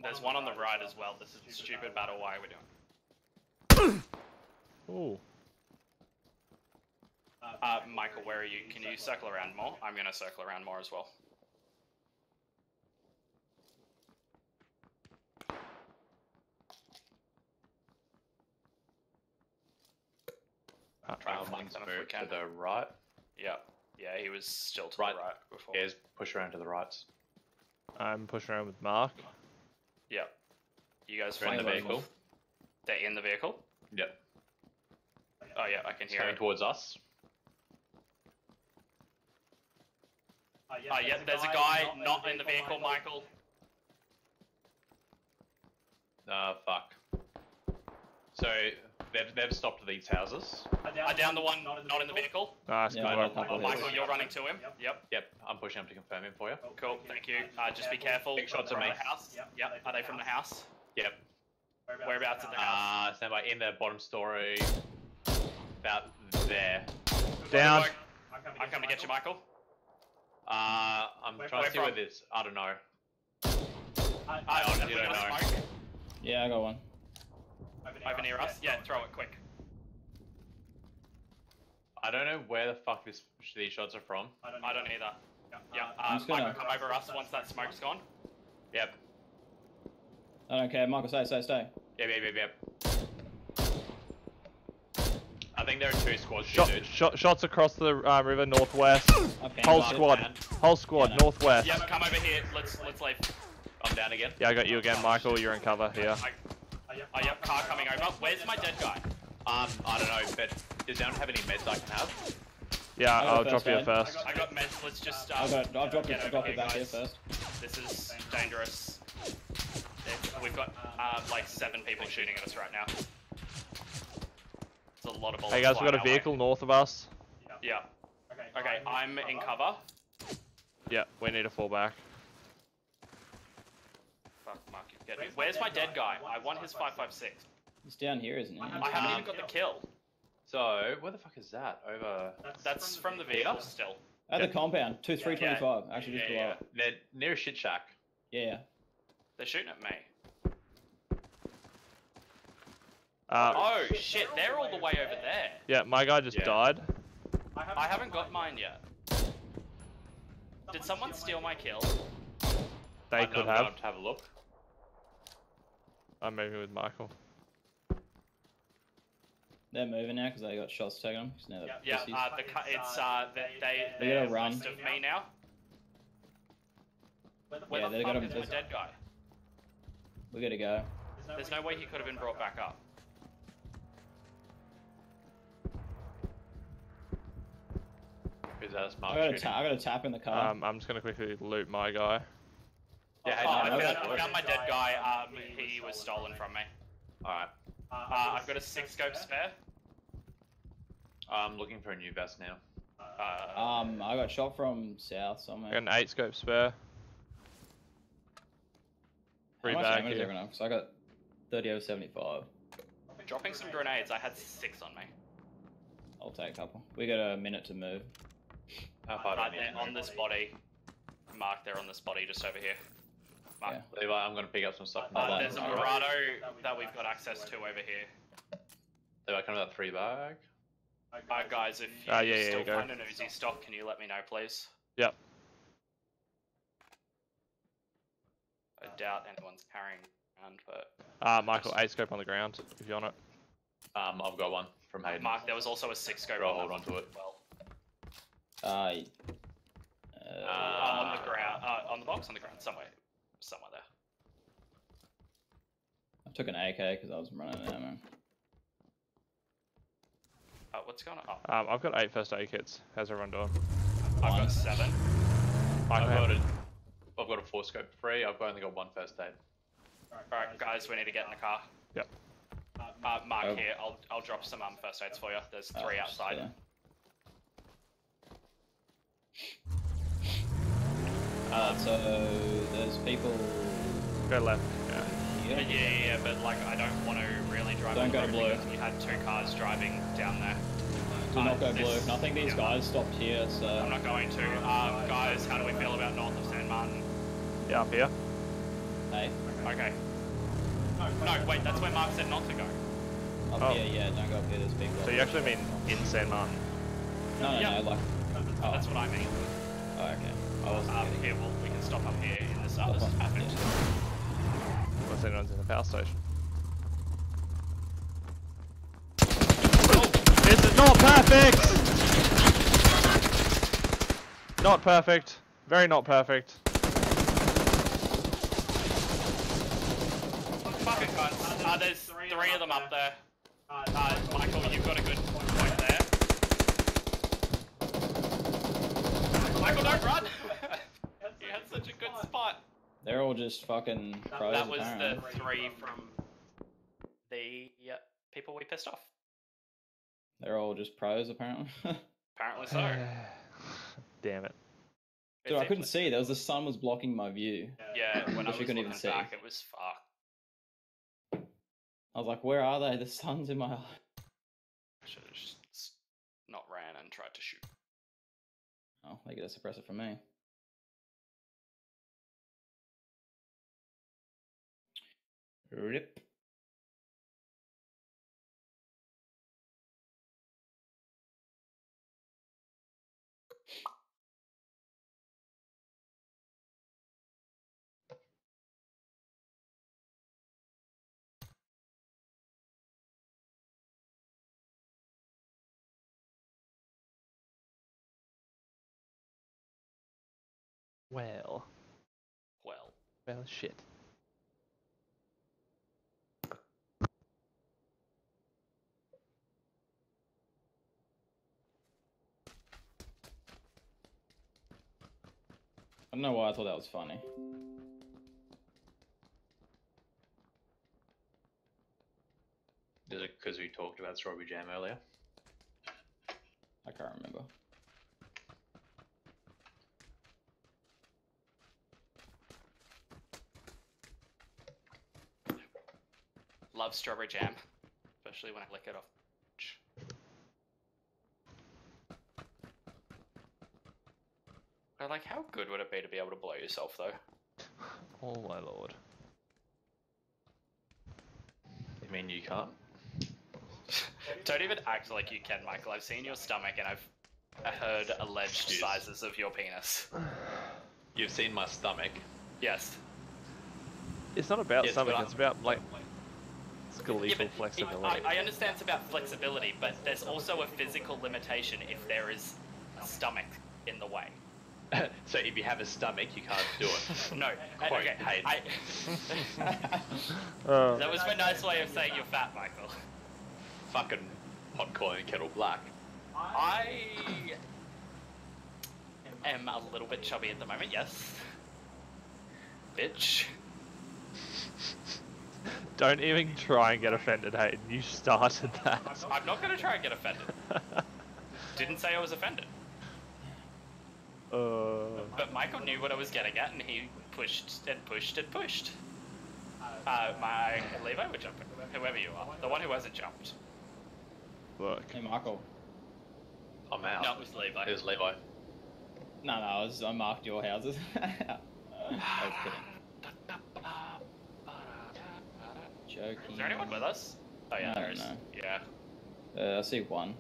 Speaker 2: There's one on the right as well. This is a stupid battle. Why are we doing?
Speaker 1: Ooh.
Speaker 2: Uh, Michael, where are you? Can you circle around more? I'm gonna circle around more as well.
Speaker 1: Uh,
Speaker 2: Try and
Speaker 4: Um,
Speaker 2: flank
Speaker 4: one's
Speaker 2: them if we
Speaker 4: moved to the right.
Speaker 2: Yeah, yeah, he was still to
Speaker 4: Right.
Speaker 2: the right before.
Speaker 4: Yeah, just push around to the right.
Speaker 1: I'm pushing around with Mark.
Speaker 2: Yeah. You guys
Speaker 4: They're in the
Speaker 2: them.
Speaker 4: vehicle.
Speaker 2: They're in the vehicle.
Speaker 4: Yep.
Speaker 2: Oh yeah, I can
Speaker 4: It's
Speaker 2: hear
Speaker 4: coming
Speaker 2: it.
Speaker 4: towards us.
Speaker 2: Uh, yeah, there's a guy not in the vehicle, Michael.
Speaker 4: Uh, fuck. So they've, they've stopped these houses.
Speaker 2: I down the one not in the vehicle.
Speaker 1: Nice,
Speaker 3: Yeah,
Speaker 1: good
Speaker 3: I
Speaker 1: work.
Speaker 3: got a
Speaker 2: Oh, Michael, you're running to him. Yep.
Speaker 4: Yep, I'm pushing up to confirm him for you.
Speaker 2: Cool. Thank you. Uh, just be careful.
Speaker 4: Big shots
Speaker 2: from
Speaker 4: at me.
Speaker 2: the house. Yep. Are they from the house?
Speaker 4: Yep.
Speaker 2: Whereabouts at the house?
Speaker 4: Uh, stand by in the bottom story. About there.
Speaker 1: Down.
Speaker 2: I'm coming to get you, Michael.
Speaker 4: Uh, I'm
Speaker 2: Where-
Speaker 4: trying
Speaker 2: where
Speaker 4: to see where this. I don't know.
Speaker 2: I
Speaker 4: honestly don't know.
Speaker 2: Smoke
Speaker 3: Yeah, I got one.
Speaker 2: Over near us. Yeah, throw it quick.
Speaker 4: I don't know where the fuck this these shots are from.
Speaker 2: I don't either. Yeah. Uh,
Speaker 3: I'm just gonna-
Speaker 2: Michael, come over us once that smoke's gone.
Speaker 4: Yep.
Speaker 3: I don't care. Michael, stay, stay, stay.
Speaker 4: Yep, yep, yep, yep. I think there are two squads here,
Speaker 1: Shot,
Speaker 4: dude.
Speaker 1: shot, shots across the uh, river northwest.
Speaker 3: I
Speaker 1: Whole squad.
Speaker 4: man.
Speaker 1: Whole squad
Speaker 3: Yeah, no.
Speaker 1: northwest.
Speaker 2: Yep, come over here. Let's let's leave.
Speaker 4: I'm down again.
Speaker 1: Yeah, I got you again, Michael. You're in cover here.
Speaker 2: I, oh, yep, car coming over. Where's my dead guy?
Speaker 4: Um, I don't know, but does anyone have any meds I can have?
Speaker 1: Yeah,
Speaker 3: I got
Speaker 1: I'll drop you a first.
Speaker 2: I got meds. Let's just. Um,
Speaker 3: I got. I've dropped
Speaker 2: get
Speaker 3: it. I
Speaker 2: over
Speaker 3: dropped
Speaker 2: here,
Speaker 3: it back here first.
Speaker 2: This is dangerous. We've got um, like seven people shooting at us right now. It's a lot of bullets.
Speaker 1: Hey guys, we
Speaker 2: flying
Speaker 1: got a
Speaker 2: our way.
Speaker 1: vehicle north of us.
Speaker 2: Yeah. Okay, I'm in cover.
Speaker 1: Yeah, we need to fall back.
Speaker 2: Fuck, Mark, you get me. Where's my dead guy? I want his 556.
Speaker 3: He's down here, isn't he?
Speaker 2: I haven't even got the kill.
Speaker 4: So, where the fuck is that? Over.
Speaker 2: That's from the vehicle still.
Speaker 3: At the compound, two three twenty five. Actually, just
Speaker 2: Yeah,
Speaker 3: below.
Speaker 2: yeah.
Speaker 3: it.
Speaker 4: They're near a shit shack.
Speaker 3: Yeah.
Speaker 2: They're shooting at me.
Speaker 1: Uh,
Speaker 2: Oh shit, they're all the way over there.
Speaker 1: yeah, my guy just
Speaker 4: Yeah.
Speaker 1: died.
Speaker 2: I haven't got mine yet. Did someone steal my kill?
Speaker 1: They
Speaker 4: I'm
Speaker 1: could
Speaker 4: not
Speaker 1: have.
Speaker 4: to have a look.
Speaker 1: I'm moving with Michael.
Speaker 3: They're moving now because they got shots taken them. 'cause now they're
Speaker 2: Yeah, uh, the cu- it's uh, they they
Speaker 3: They
Speaker 2: they're
Speaker 3: gotta run.
Speaker 2: west of me now. Where
Speaker 3: Yeah,
Speaker 2: the
Speaker 3: they
Speaker 2: fuck
Speaker 3: gotta-
Speaker 2: is my dead guy?
Speaker 3: we gotta go.
Speaker 2: There's no way he could have been brought back up.
Speaker 4: Is that a smart
Speaker 3: I got a ta- I got a tap in the car.
Speaker 1: Um, I'm just gonna quickly loot my guy.
Speaker 4: Yeah, hey,
Speaker 2: Oh, I
Speaker 4: no,
Speaker 2: found, I found my dead guy. Um, he was stolen from me.
Speaker 4: Alright.
Speaker 2: Uh, I've got a six scope spare.
Speaker 4: I'm looking for a new vest now.
Speaker 2: Uh,
Speaker 3: um, I got shot from south
Speaker 1: I
Speaker 3: somewhere.
Speaker 1: got an eight scope spare.
Speaker 3: How
Speaker 1: Three
Speaker 3: much
Speaker 1: back
Speaker 3: ammo does
Speaker 1: here.
Speaker 3: everyone have? 'Cause I got thirty over seventy five.
Speaker 2: dropping some grenades. I had six on me.
Speaker 3: I'll take a couple. We got a minute to move.
Speaker 4: How far do
Speaker 2: Uh,
Speaker 4: I need
Speaker 2: on this body. Mark, they're on this body just over here. Mark.
Speaker 3: Yeah.
Speaker 4: Levi, I'm going to pick up some stuff from
Speaker 2: Uh,
Speaker 4: that.
Speaker 2: there's a
Speaker 3: Alright.
Speaker 2: Mirado that we've got access to over here.
Speaker 4: Levi, come with that three bag.
Speaker 2: Uh, guys, if you
Speaker 1: Ah, yeah, yeah,
Speaker 2: still
Speaker 1: go.
Speaker 2: find an Uzi stock, can you let me know, please?
Speaker 1: Yep.
Speaker 2: I doubt anyone's carrying around, but
Speaker 1: Uh, Michael, eight scope on the ground if you want it.
Speaker 4: Um, I've got one from Hayden.
Speaker 2: Mark, there was also a six scope
Speaker 4: I'll hold
Speaker 2: one
Speaker 4: on to it.
Speaker 2: well.
Speaker 3: Uh, uh,
Speaker 2: Uh, on the ground, uh, on the box, on the ground, somewhere, somewhere there.
Speaker 3: I took an AK because I was running out of ammo.
Speaker 2: Uh, what's going on? Oh,
Speaker 1: Um, I've got eight first aid kits. How's everyone doing?
Speaker 2: I've
Speaker 3: One.
Speaker 2: got seven.
Speaker 4: I've got, a, I've got a four scope free. I've only got one first aid.
Speaker 2: Alright, guys, we need to get in the car.
Speaker 1: Yep.
Speaker 2: Uh, Mark
Speaker 3: Oh.
Speaker 2: here, I'll, I'll drop some um, first aids for you. There's three
Speaker 3: Oh,
Speaker 2: outside.
Speaker 3: Yeah. Uh, so there's people
Speaker 1: Go left. Yeah.
Speaker 2: Yeah, yeah, yeah, but like I don't want to really drive
Speaker 3: Don't
Speaker 2: on the
Speaker 3: go
Speaker 2: road
Speaker 3: blue.
Speaker 2: because we had two cars driving down there.
Speaker 3: Do
Speaker 2: Uh,
Speaker 3: not go
Speaker 2: this-
Speaker 3: blue. And I think these
Speaker 2: yeah.
Speaker 3: guys stopped here, so.
Speaker 2: I'm not going to. Um, guys, how do we feel about north of San Martin?
Speaker 1: Yeah, up here.
Speaker 3: hey,
Speaker 2: Okay. No, wait, that's where Mark said not to go.
Speaker 3: up
Speaker 1: Oh.
Speaker 3: here, yeah, don't go up here. There's people.
Speaker 1: So you actually mean in San Martin?
Speaker 3: No, no,
Speaker 2: Yeah.
Speaker 3: no, like. Oh,
Speaker 2: That's what I mean.
Speaker 3: oh, okay. I wasn't
Speaker 2: Um, here, well, we can stop up here in the
Speaker 3: Stop
Speaker 2: south. This is
Speaker 3: up,
Speaker 2: perfect.
Speaker 1: Unless anyone's in the power station. This is not perfect! Not perfect. Very not perfect.
Speaker 2: Fuck it, guys. Uh, there's three of them up there. Uh, Michael, you've got a good point there. Michael, don't run! You had such a good spot.
Speaker 3: They're all just fucking pros.
Speaker 2: that was the three from the yeah, people we pissed off.
Speaker 3: They're all just pros, apparently.
Speaker 2: Apparently so.
Speaker 1: Damn it.
Speaker 2: It
Speaker 3: Dude, I couldn't see. There was the sun was blocking my view.
Speaker 2: Yeah, when I was
Speaker 3: you couldn't
Speaker 2: looking
Speaker 3: even see.
Speaker 2: back, it was fuck.
Speaker 3: I was like, where are they? The sun's in my eye.
Speaker 2: Should have just not ran and tried to shoot.
Speaker 3: Oh, they get a suppressor from me. Rip.
Speaker 1: Well.
Speaker 2: Well,
Speaker 1: Well, shit.
Speaker 3: I don't know why I thought that was funny.
Speaker 4: Is it because we talked about strawberry jam earlier?
Speaker 3: I can't remember.
Speaker 2: love strawberry jam, especially when I lick it off. But like, how good would it be to be able to blow yourself though?
Speaker 1: Oh my lord.
Speaker 4: You mean you can't?
Speaker 2: Don't even act like you can, Michael. I've seen your stomach and I've heard alleged
Speaker 4: Jeez.
Speaker 2: sizes of your penis.
Speaker 4: You've seen my stomach.
Speaker 2: Yes.
Speaker 1: It's not about
Speaker 4: Yes,
Speaker 1: stomach, it's about like
Speaker 2: Yeah,
Speaker 1: skeletal
Speaker 2: but
Speaker 1: flexibility.
Speaker 2: I, I understand it's about flexibility, but there's also a physical limitation if there is a stomach in the way.
Speaker 4: so if you have a stomach, you can't do it.
Speaker 2: No, I-
Speaker 4: Quote
Speaker 2: okay,
Speaker 4: Hayden.
Speaker 2: I,
Speaker 1: Uh,
Speaker 2: that was my nice way of saying you're fat, Michael.
Speaker 4: Fucking hot calling kettle black.
Speaker 2: I am a little bit chubby at the moment, yes. Bitch.
Speaker 1: don't even try and get offended, Hayden. You started that.
Speaker 2: I'm not gonna try and get offended. Didn't say I was offended.
Speaker 1: Uh,
Speaker 2: But Michael knew what I was getting at, and he pushed and pushed and pushed. Uh, my Levi would jump, whoever you are, the one who hasn't jumped.
Speaker 1: look.
Speaker 3: Hey, Michael.
Speaker 4: I'm out.
Speaker 2: No, it was Levi.
Speaker 4: It was Levi.
Speaker 3: No, no, I, was, I marked your houses. I was kidding. Joking.
Speaker 2: Is there anyone with us? Oh yeah,
Speaker 3: No,
Speaker 2: there is.
Speaker 3: no.
Speaker 2: Yeah.
Speaker 3: Uh, I see one.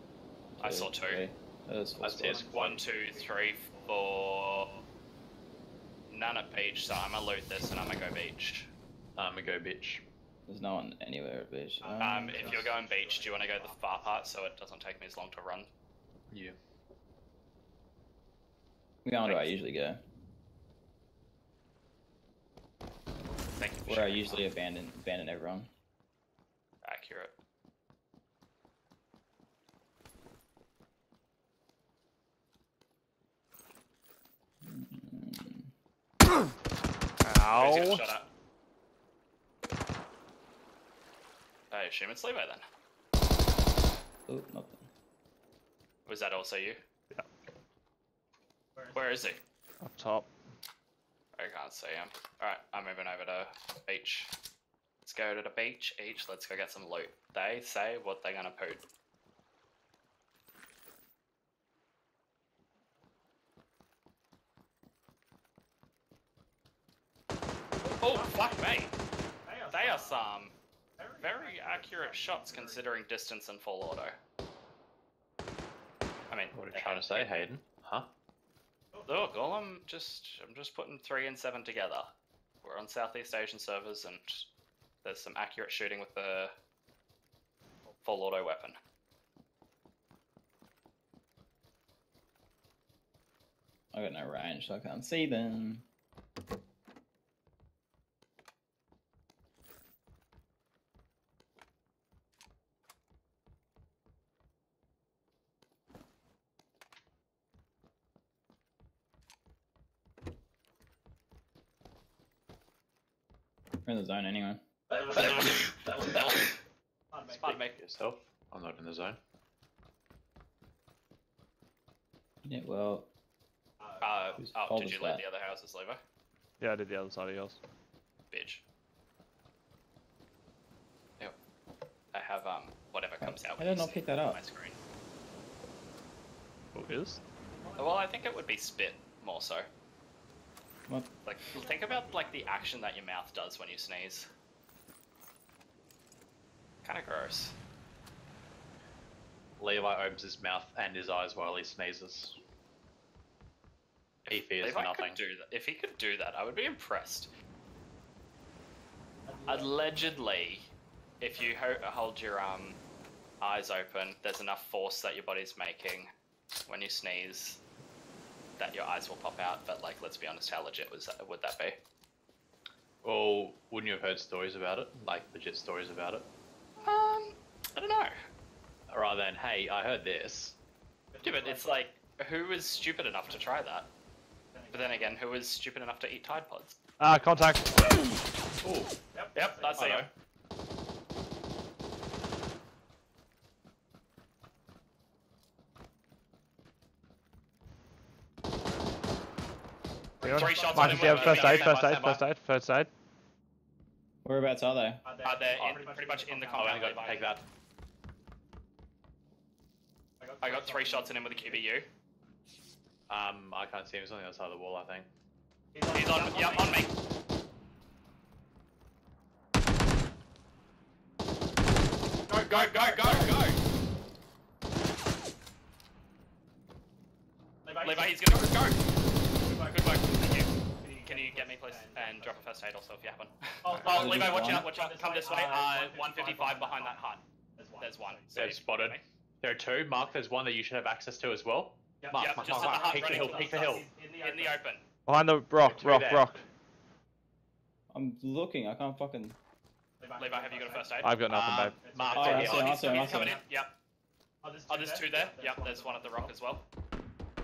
Speaker 2: I saw two.
Speaker 3: three. Uh, there's four
Speaker 4: I see
Speaker 2: One, two, three, four. None at beach, so I'm gonna loot this and I'm gonna go beach.
Speaker 4: I'm gonna go bitch.
Speaker 3: There's no one anywhere at beach.
Speaker 2: Um, if you're going beach, do you want to go to the far part so it doesn't take me as long to run?
Speaker 4: You.
Speaker 3: Where do I usually go?
Speaker 2: Thank you for
Speaker 3: Where I usually abandon abandon everyone.
Speaker 2: Accurate.
Speaker 1: Ow.
Speaker 2: shut up? assume it's Levo then.
Speaker 3: Oh, nothing.
Speaker 2: Was that also you?
Speaker 1: Yeah.
Speaker 2: Where is he?
Speaker 1: Up top.
Speaker 2: I can't see him. Alright, I'm moving over to beach. Let's go to the beach each. Let's go get some loot. They say what they're gonna poot. Oh, fuck me! They are some very accurate shots considering distance and full auto. I mean,
Speaker 4: What are you trying to say, Hayden? Huh?
Speaker 2: Look, all I'm just I'm just putting three and seven together. We're on Southeast Asian servers, and there's some accurate shooting with the full auto weapon.
Speaker 3: I got no range, so I can't see them. The zone anyway.
Speaker 2: Pardon me.
Speaker 4: Yourself? I'm not in the zone.
Speaker 3: Yeah, well,
Speaker 2: Uh,
Speaker 3: Whose
Speaker 2: oh,
Speaker 3: fault
Speaker 2: did you loot
Speaker 3: that?
Speaker 2: the other houses, Levo?
Speaker 1: Yeah, I did the other side of yours.
Speaker 2: Bitch. Yep. I have um whatever comes out.
Speaker 3: I did not
Speaker 2: see
Speaker 3: pick that up.
Speaker 2: My screen.
Speaker 1: Who is?
Speaker 2: Well, I think it would be spit more so.
Speaker 3: What?
Speaker 2: Like, think about like the action that your mouth does when you sneeze. Kind of gross.
Speaker 4: Levi opens his mouth and his eyes while he sneezes. He fears
Speaker 2: Levi
Speaker 4: nothing.
Speaker 2: Could do that. If he could do that, I would be impressed. Allegedly, if you ho- hold your um eyes open, there's enough force that your body's making when you sneeze that your eyes will pop out. But like, let's be honest, how legit was that? Would that be?
Speaker 4: Well, wouldn't you have heard stories about it? Like legit stories about it?
Speaker 2: Um, I don't know.
Speaker 4: Rather than, hey, I heard this.
Speaker 2: Yeah, but it's like, who was stupid enough to try that? But then again, who was stupid enough to eat Tide Pods?
Speaker 1: Ah, contact.
Speaker 4: Ooh,
Speaker 2: Yep, that's
Speaker 4: I
Speaker 2: Theo.
Speaker 1: Hang on.
Speaker 2: Three shots on
Speaker 1: Marcus,
Speaker 2: him,
Speaker 1: you have first
Speaker 2: wait,
Speaker 1: aid, first
Speaker 4: wait,
Speaker 1: aid, first aid, first aid.
Speaker 3: Whereabouts are they?
Speaker 2: Uh, they're in, pretty much in the
Speaker 4: I
Speaker 2: compound.
Speaker 4: only got to
Speaker 2: Levi.
Speaker 4: take that.
Speaker 2: I got three shots in him with a QBU.
Speaker 4: Um, I can't see him. He's on the other side of the wall, I think.
Speaker 2: He's on, yeah, on me. Go, go, go, go, go! Levi, he's gonna go. Good work, thank you. Can you get me, please? And drop a first aid also if you have one.
Speaker 5: Oh,
Speaker 2: Oh, Levi, watch
Speaker 3: one?
Speaker 2: out, watch out. Come this way. Uh, 155 behind that hut. There's one. So
Speaker 4: They've
Speaker 2: if-
Speaker 4: spotted. There are two. Mark, there's one that you should have access to as well. Mark,
Speaker 2: Yep,
Speaker 4: Mark,
Speaker 2: just
Speaker 4: Mark,
Speaker 2: at the
Speaker 4: Mark.
Speaker 2: hut
Speaker 4: Peek the
Speaker 2: running
Speaker 4: hill,
Speaker 2: towards
Speaker 4: peek the
Speaker 2: us.
Speaker 4: hill.
Speaker 2: In the open.
Speaker 1: Behind the rock, rock,
Speaker 4: there.
Speaker 1: rock.
Speaker 3: I'm looking. I can't fucking.
Speaker 2: Levi, have you got a first aid?
Speaker 1: I've got nothing,
Speaker 4: Um,
Speaker 1: babe.
Speaker 4: Mark,
Speaker 3: Oh,
Speaker 4: to
Speaker 3: I
Speaker 4: hill.
Speaker 2: he's, he's coming in. Yep.
Speaker 5: Oh, there's
Speaker 2: Oh, there's two there. Yep, there's one at the rock as well.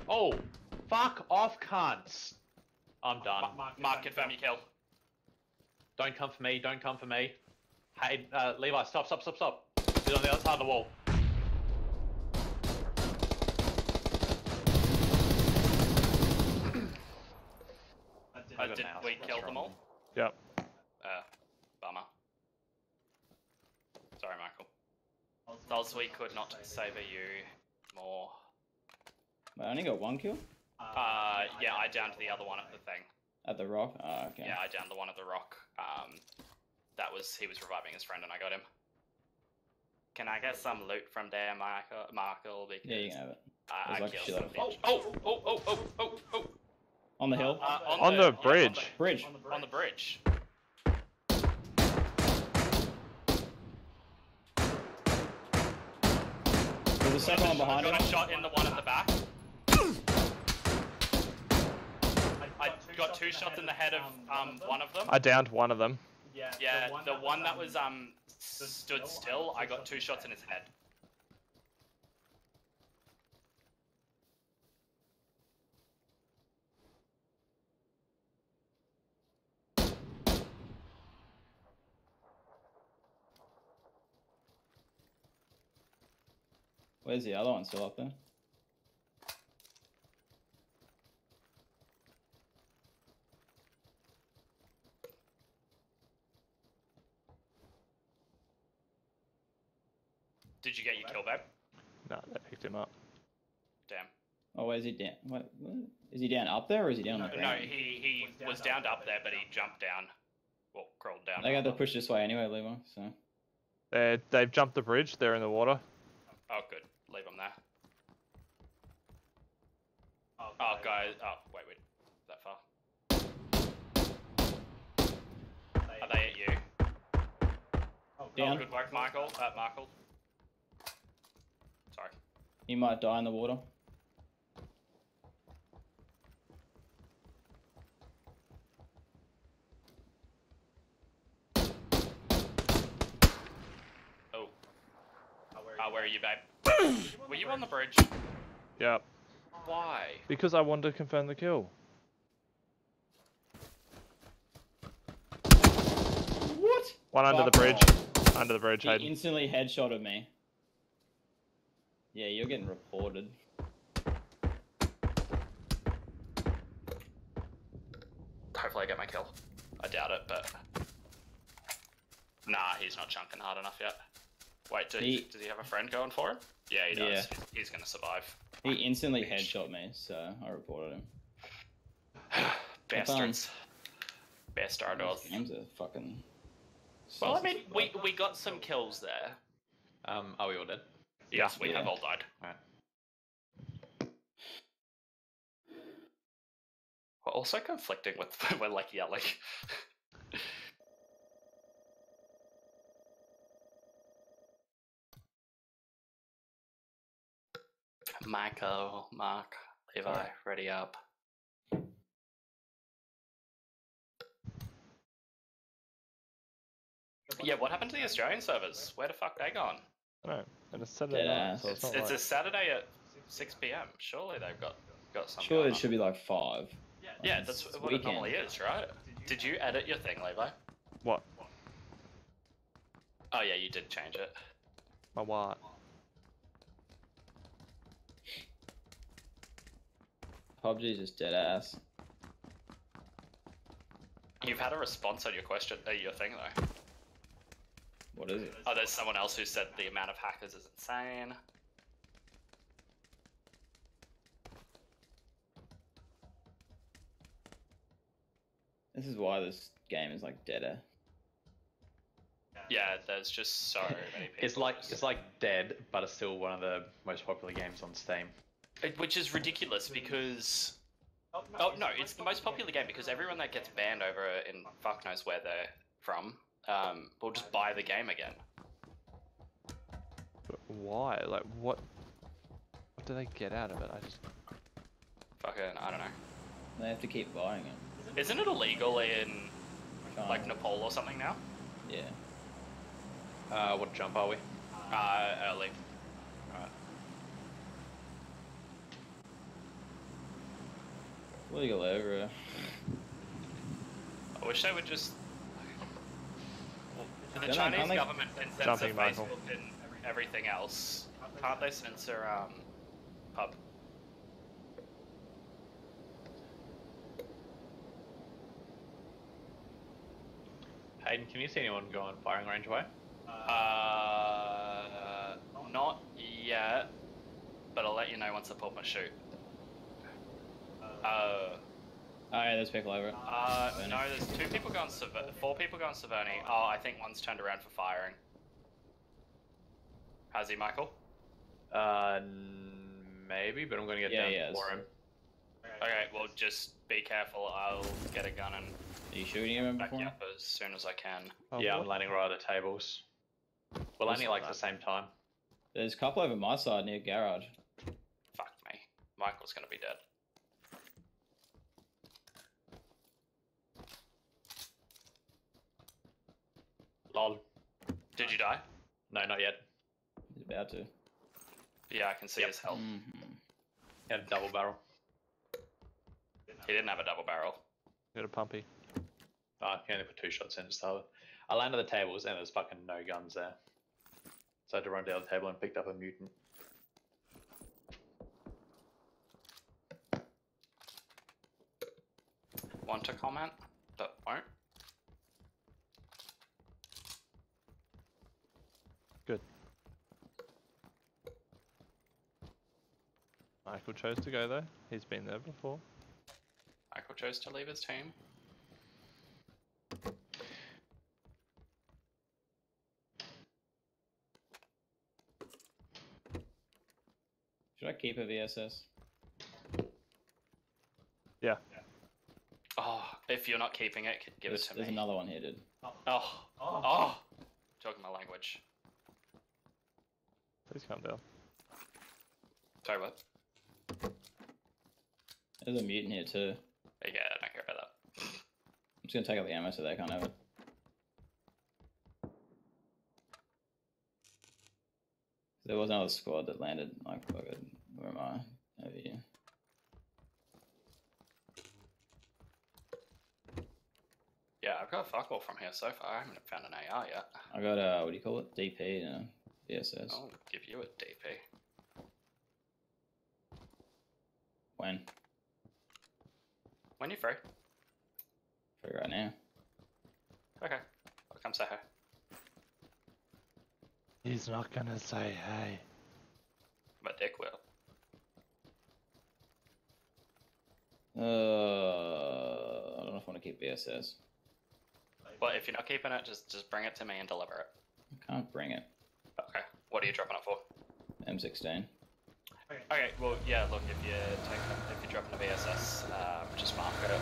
Speaker 4: Oh, fuck off, cunts. I'm done.
Speaker 2: Mark, confirm your kill.
Speaker 4: Don't come for me. Don't come for me. Hey, uh, Levi, stop, stop, stop, stop. He's on the other side of the wall. Got
Speaker 2: did
Speaker 4: an
Speaker 2: we kill them all?
Speaker 1: Yep.
Speaker 2: Uh, bummer. Sorry, Michael. Thus, we could not savour you more.
Speaker 3: I only got one kill
Speaker 2: Uh, yeah, I downed the other one at the thing.
Speaker 3: at the rock. Oh, okay.
Speaker 2: Yeah, I downed the one at the rock. Um, that was he was reviving his friend, and I got him. Can I get some loot from there, Michael? Michael, because
Speaker 3: Yeah, you can have it.
Speaker 2: I, I
Speaker 3: like
Speaker 2: killed
Speaker 3: shitload
Speaker 2: some bitch. Oh, oh, oh, oh, oh, oh.
Speaker 3: On the hill.
Speaker 2: Uh,
Speaker 1: On the
Speaker 2: yeah,
Speaker 1: bridge.
Speaker 3: Bridge.
Speaker 2: On the bridge.
Speaker 3: There's a second one behind
Speaker 2: got
Speaker 3: him.
Speaker 2: a shot in the one at the back. got two shots in the head of um, one of them.
Speaker 1: I downed one of them.
Speaker 2: Yeah, yeah the one, the that, was, that um, was um stood still, I got two shots in his head.
Speaker 3: Where's the other one still up there?
Speaker 2: Did you get your kill, babe?
Speaker 1: No, they picked him up.
Speaker 2: Damn.
Speaker 3: Oh, where's he down? What, what? Is he down up there or is he down on the
Speaker 2: No, he, he was down up there, but he jumped down. Well, crawled down.
Speaker 3: They got to push this way anyway, Levi. So
Speaker 1: They they've jumped the bridge. They're in the water.
Speaker 2: Oh, good. Leave them there. Oh, guys. Oh, wait, wait. That far. Are they at you? Oh,
Speaker 3: down.
Speaker 2: good work, Michael. Uh, Michael. Sorry.
Speaker 3: He might die in the water.
Speaker 2: Oh. Uh, where are you, babe? Were you on the bridge?
Speaker 1: Yep.
Speaker 2: Why?
Speaker 1: Because I wanted to confirm the kill.
Speaker 3: What?
Speaker 1: One under the bridge.
Speaker 3: off.
Speaker 1: Under the bridge,
Speaker 3: He
Speaker 1: Hayden.
Speaker 3: instantly headshotted me. Yeah, you're getting reported.
Speaker 2: Hopefully I get my kill. I doubt it, but... Nah, he's not chunking hard enough yet. Wait, does he, does he have a friend going for him? Yeah, he does.
Speaker 3: Yeah.
Speaker 2: He's gonna survive.
Speaker 3: He instantly
Speaker 2: Bitch.
Speaker 3: headshot me, so I reported him.
Speaker 2: Bastards. Bastardos.
Speaker 3: These games are fucking.
Speaker 2: Well, I mean, we, we got some kills there.
Speaker 4: Um, are we all dead?
Speaker 2: Yes, we have all died.
Speaker 4: Alright.
Speaker 2: We're also conflicting with we're like yelling. Michael, Mark, Levi,
Speaker 3: Sorry.
Speaker 2: ready up. Yeah, what happened to the Australian servers? Where the fuck they gone?
Speaker 1: I know. And it's Saturday
Speaker 3: Dead
Speaker 1: night, so it's,
Speaker 2: It's,
Speaker 1: not
Speaker 2: it's
Speaker 1: like...
Speaker 2: a Saturday at 6 p.m. Surely they've got got some.
Speaker 3: Surely
Speaker 2: going
Speaker 3: it
Speaker 2: on.
Speaker 3: should be like five.
Speaker 2: Yeah,
Speaker 3: Like,
Speaker 2: that's
Speaker 3: it's
Speaker 2: what it
Speaker 3: weekend.
Speaker 2: normally is, right? Did you edit your thing, Levi?
Speaker 1: What?
Speaker 2: Oh yeah, you did change it.
Speaker 1: My what?
Speaker 3: PUBG's just dead ass.
Speaker 2: You've had a response on your question, uh, your thing though.
Speaker 3: What is it?
Speaker 2: Oh, there's someone else who said the amount of hackers is insane.
Speaker 3: This is why this game is like deader.
Speaker 2: Yeah, there's just so many people.
Speaker 4: It's like it's like dead, but it's still one of the most popular games on Steam.
Speaker 2: It- which is ridiculous because. Oh no, it's the most popular game because everyone that gets banned over in fuck knows where they're from um, will just buy the game again.
Speaker 1: But why? Like, what? What do they get out of it? I just.
Speaker 2: Fucking, I don't know.
Speaker 3: They have to keep buying it.
Speaker 2: Isn't it illegal in
Speaker 3: Can't-
Speaker 2: like Nepal or something now?
Speaker 3: Yeah.
Speaker 4: Uh, what jump are we?
Speaker 2: Uh, early. Alright.
Speaker 3: Legal over.
Speaker 2: I wish they would just. The Chinese
Speaker 3: can't they-
Speaker 2: government can censor
Speaker 1: Jumping, Michael.
Speaker 2: Facebook and everything else. Can't they censor um, pub?
Speaker 4: Hayden, can you see anyone going firing range away?
Speaker 2: Uh, not yet, but I'll let you know once I pull my shoot. Uh,
Speaker 3: Oh yeah, there's people over it.
Speaker 2: uh,
Speaker 3: Severny.
Speaker 2: no, there's two people going Sever- four people going Severny. Oh, I think one's turned around for firing. Has he, Michael?
Speaker 4: Uh, maybe, but I'm going to get
Speaker 3: Yeah,
Speaker 4: down
Speaker 3: he has.
Speaker 4: for him.
Speaker 2: Okay, well, just be careful. I'll get a gun and
Speaker 3: Are you shooting him
Speaker 2: back
Speaker 3: before?
Speaker 2: up as soon as I can.
Speaker 1: Oh,
Speaker 4: yeah,
Speaker 1: what?
Speaker 4: I'm landing right at the tables. We're
Speaker 2: What's
Speaker 4: landing like
Speaker 2: that?
Speaker 4: the same time.
Speaker 3: There's a couple over my side near garage.
Speaker 2: Fuck me. Michael's gonna be dead.
Speaker 4: Lol.
Speaker 2: Did you die?
Speaker 4: No, not yet.
Speaker 3: He's about to.
Speaker 2: Yeah, I can see
Speaker 4: yep.
Speaker 2: his health.
Speaker 3: Mm -hmm.
Speaker 4: He had a double barrel.
Speaker 2: He didn't have a double barrel.
Speaker 1: He had a pumpy.
Speaker 4: Oh, he only put two shots in to start. I landed the tables and there's fucking no guns there. So I had to run down the table and picked up a mutant.
Speaker 2: Want to comment, but won't?
Speaker 1: Michael chose to go there. He's been there before.
Speaker 2: Michael chose to leave his team.
Speaker 3: Should I keep a VSS?
Speaker 1: Yeah.
Speaker 2: Oh, if you're not keeping it, c- give
Speaker 3: there's,
Speaker 2: it to
Speaker 3: there's
Speaker 2: me.
Speaker 3: another one here, dude.
Speaker 2: Oh, oh, talking my language.
Speaker 1: Please calm down.
Speaker 2: Sorry, what?
Speaker 3: There's a mutant here too.
Speaker 2: Yeah, I don't care about that.
Speaker 3: I'm just gonna take out the ammo so they can't have it. There was another squad that landed like where am I? Over here.
Speaker 2: Yeah, I've got fuck all from here so far. I haven't found an AR yet.
Speaker 3: I got a what do you call it? DP and a VSS.
Speaker 2: I'll give you a DP.
Speaker 3: When?
Speaker 2: When you're free.
Speaker 3: Free right now.
Speaker 2: Okay, I'll come say hi.
Speaker 1: He's not gonna say hey.
Speaker 2: My Dick will.
Speaker 3: Uh, I don't know if I want to keep VSS.
Speaker 2: But if you're not keeping it, just just bring it to me and deliver it.
Speaker 3: I can't bring it.
Speaker 2: Okay. What are you dropping it for?
Speaker 3: M16.
Speaker 2: Okay. Well, yeah. Look, if you're taking, if you're dropping a VSS, um, just mark it.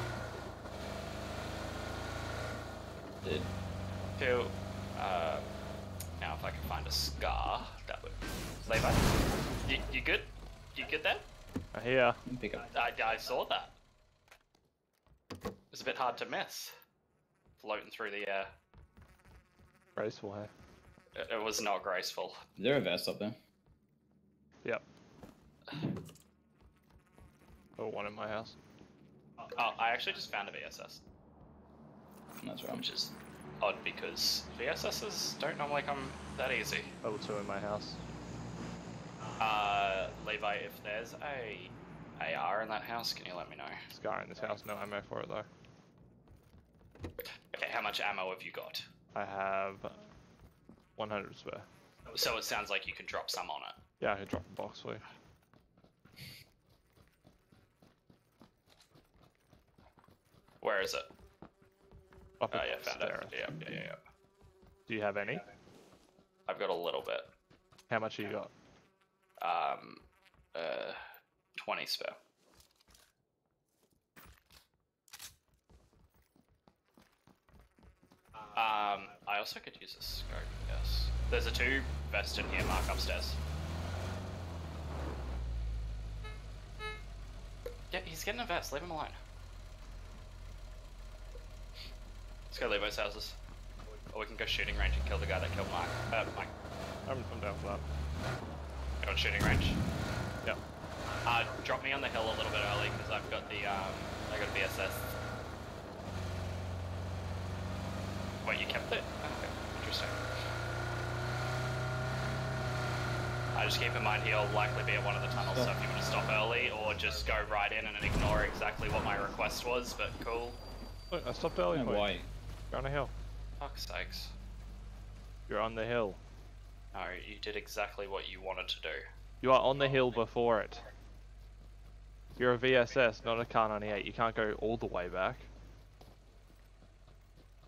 Speaker 3: Did
Speaker 2: Two. Uh, now, if I can find a scar, that would. Levi, you, you good? You good then?
Speaker 1: I hear.
Speaker 3: pick up.
Speaker 2: I, I saw that. It was a bit hard to miss. Floating through the air.
Speaker 1: Graceful, hey.
Speaker 2: It, it was not graceful.
Speaker 3: Is there a vest up there?
Speaker 1: Yep. Oh, one in my house.
Speaker 2: Oh, I actually just found a VSS,
Speaker 3: That's right.
Speaker 2: which is odd because VSSs don't normally come that easy.
Speaker 1: Level two in my house.
Speaker 2: Uh, Levi, if there's a AR in that house, can you let me know?
Speaker 1: Scar in this house, no ammo for it though.
Speaker 2: Okay, how much ammo have you got?
Speaker 1: I have 100 spare.
Speaker 2: So it sounds like you can drop some on it.
Speaker 1: Yeah, I could drop a box for you.
Speaker 2: Where is it?
Speaker 1: Up
Speaker 2: Oh yeah, found it.
Speaker 1: stairs.
Speaker 2: Yeah, yeah, yeah, yeah.
Speaker 1: Do you have any?
Speaker 2: I've got a little bit.
Speaker 1: How much have you got?
Speaker 2: Um, uh, 20 spare. Um, I also could use a scope, yes. There's a two vest in here, Mark, upstairs. Yeah, he's getting a vest, leave him alone. Let's go Levi's houses. Or we can go shooting range and kill the guy that killed Mike. Uh, Mike.
Speaker 1: I'm, I'm down for that.
Speaker 2: Go on shooting range.
Speaker 1: Yep.
Speaker 2: Uh, drop me on the hill a little bit early because I've got the um, I got a VSS. Wait, you kept it? Oh, okay, interesting. I just keep in mind he'll likely be at one of the tunnels, so if you want to stop early or just go right in and ignore exactly what my request was, but cool.
Speaker 1: Look, I stopped early
Speaker 3: No,
Speaker 1: for
Speaker 3: why?
Speaker 1: You're on a hill.
Speaker 2: Fuck's sakes.
Speaker 1: You're on the hill.
Speaker 2: No, you did exactly what you wanted to do.
Speaker 1: You are on the hill before it. You're a VSS, not a Kar 98. You can't go all the way back.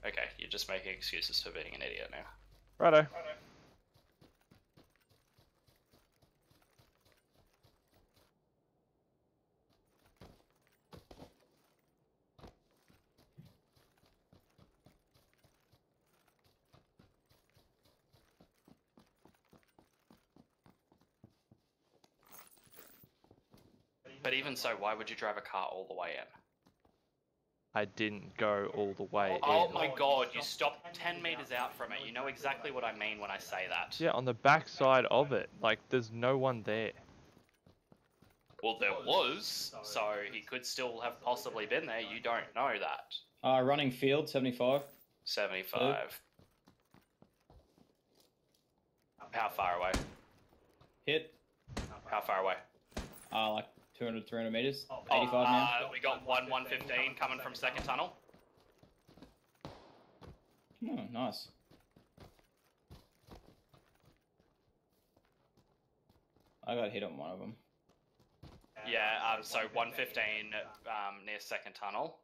Speaker 2: Okay, you're just making excuses for being an idiot now.
Speaker 1: Righto.
Speaker 2: But even so, why would you drive a car all the way in?
Speaker 1: I didn't go all the way
Speaker 2: Oh
Speaker 1: in.
Speaker 2: Oh my god, you stopped 10 meters out from it. You know exactly what I mean when I say that.
Speaker 1: Yeah, on the back side of it. Like, there's no one there.
Speaker 2: Well, there was, so he could still have possibly been there. You don't know that.
Speaker 3: Uh, running field 75.
Speaker 2: 75. How far away?
Speaker 3: Hit.
Speaker 2: How far away?
Speaker 3: Uh, like 200, 300 meters.
Speaker 2: Oh,
Speaker 3: 85 now.
Speaker 2: uh, we got one 115 coming from second tunnel.
Speaker 3: Oh, nice. I got hit on one of them.
Speaker 2: Yeah, um, so 115 um, near second tunnel.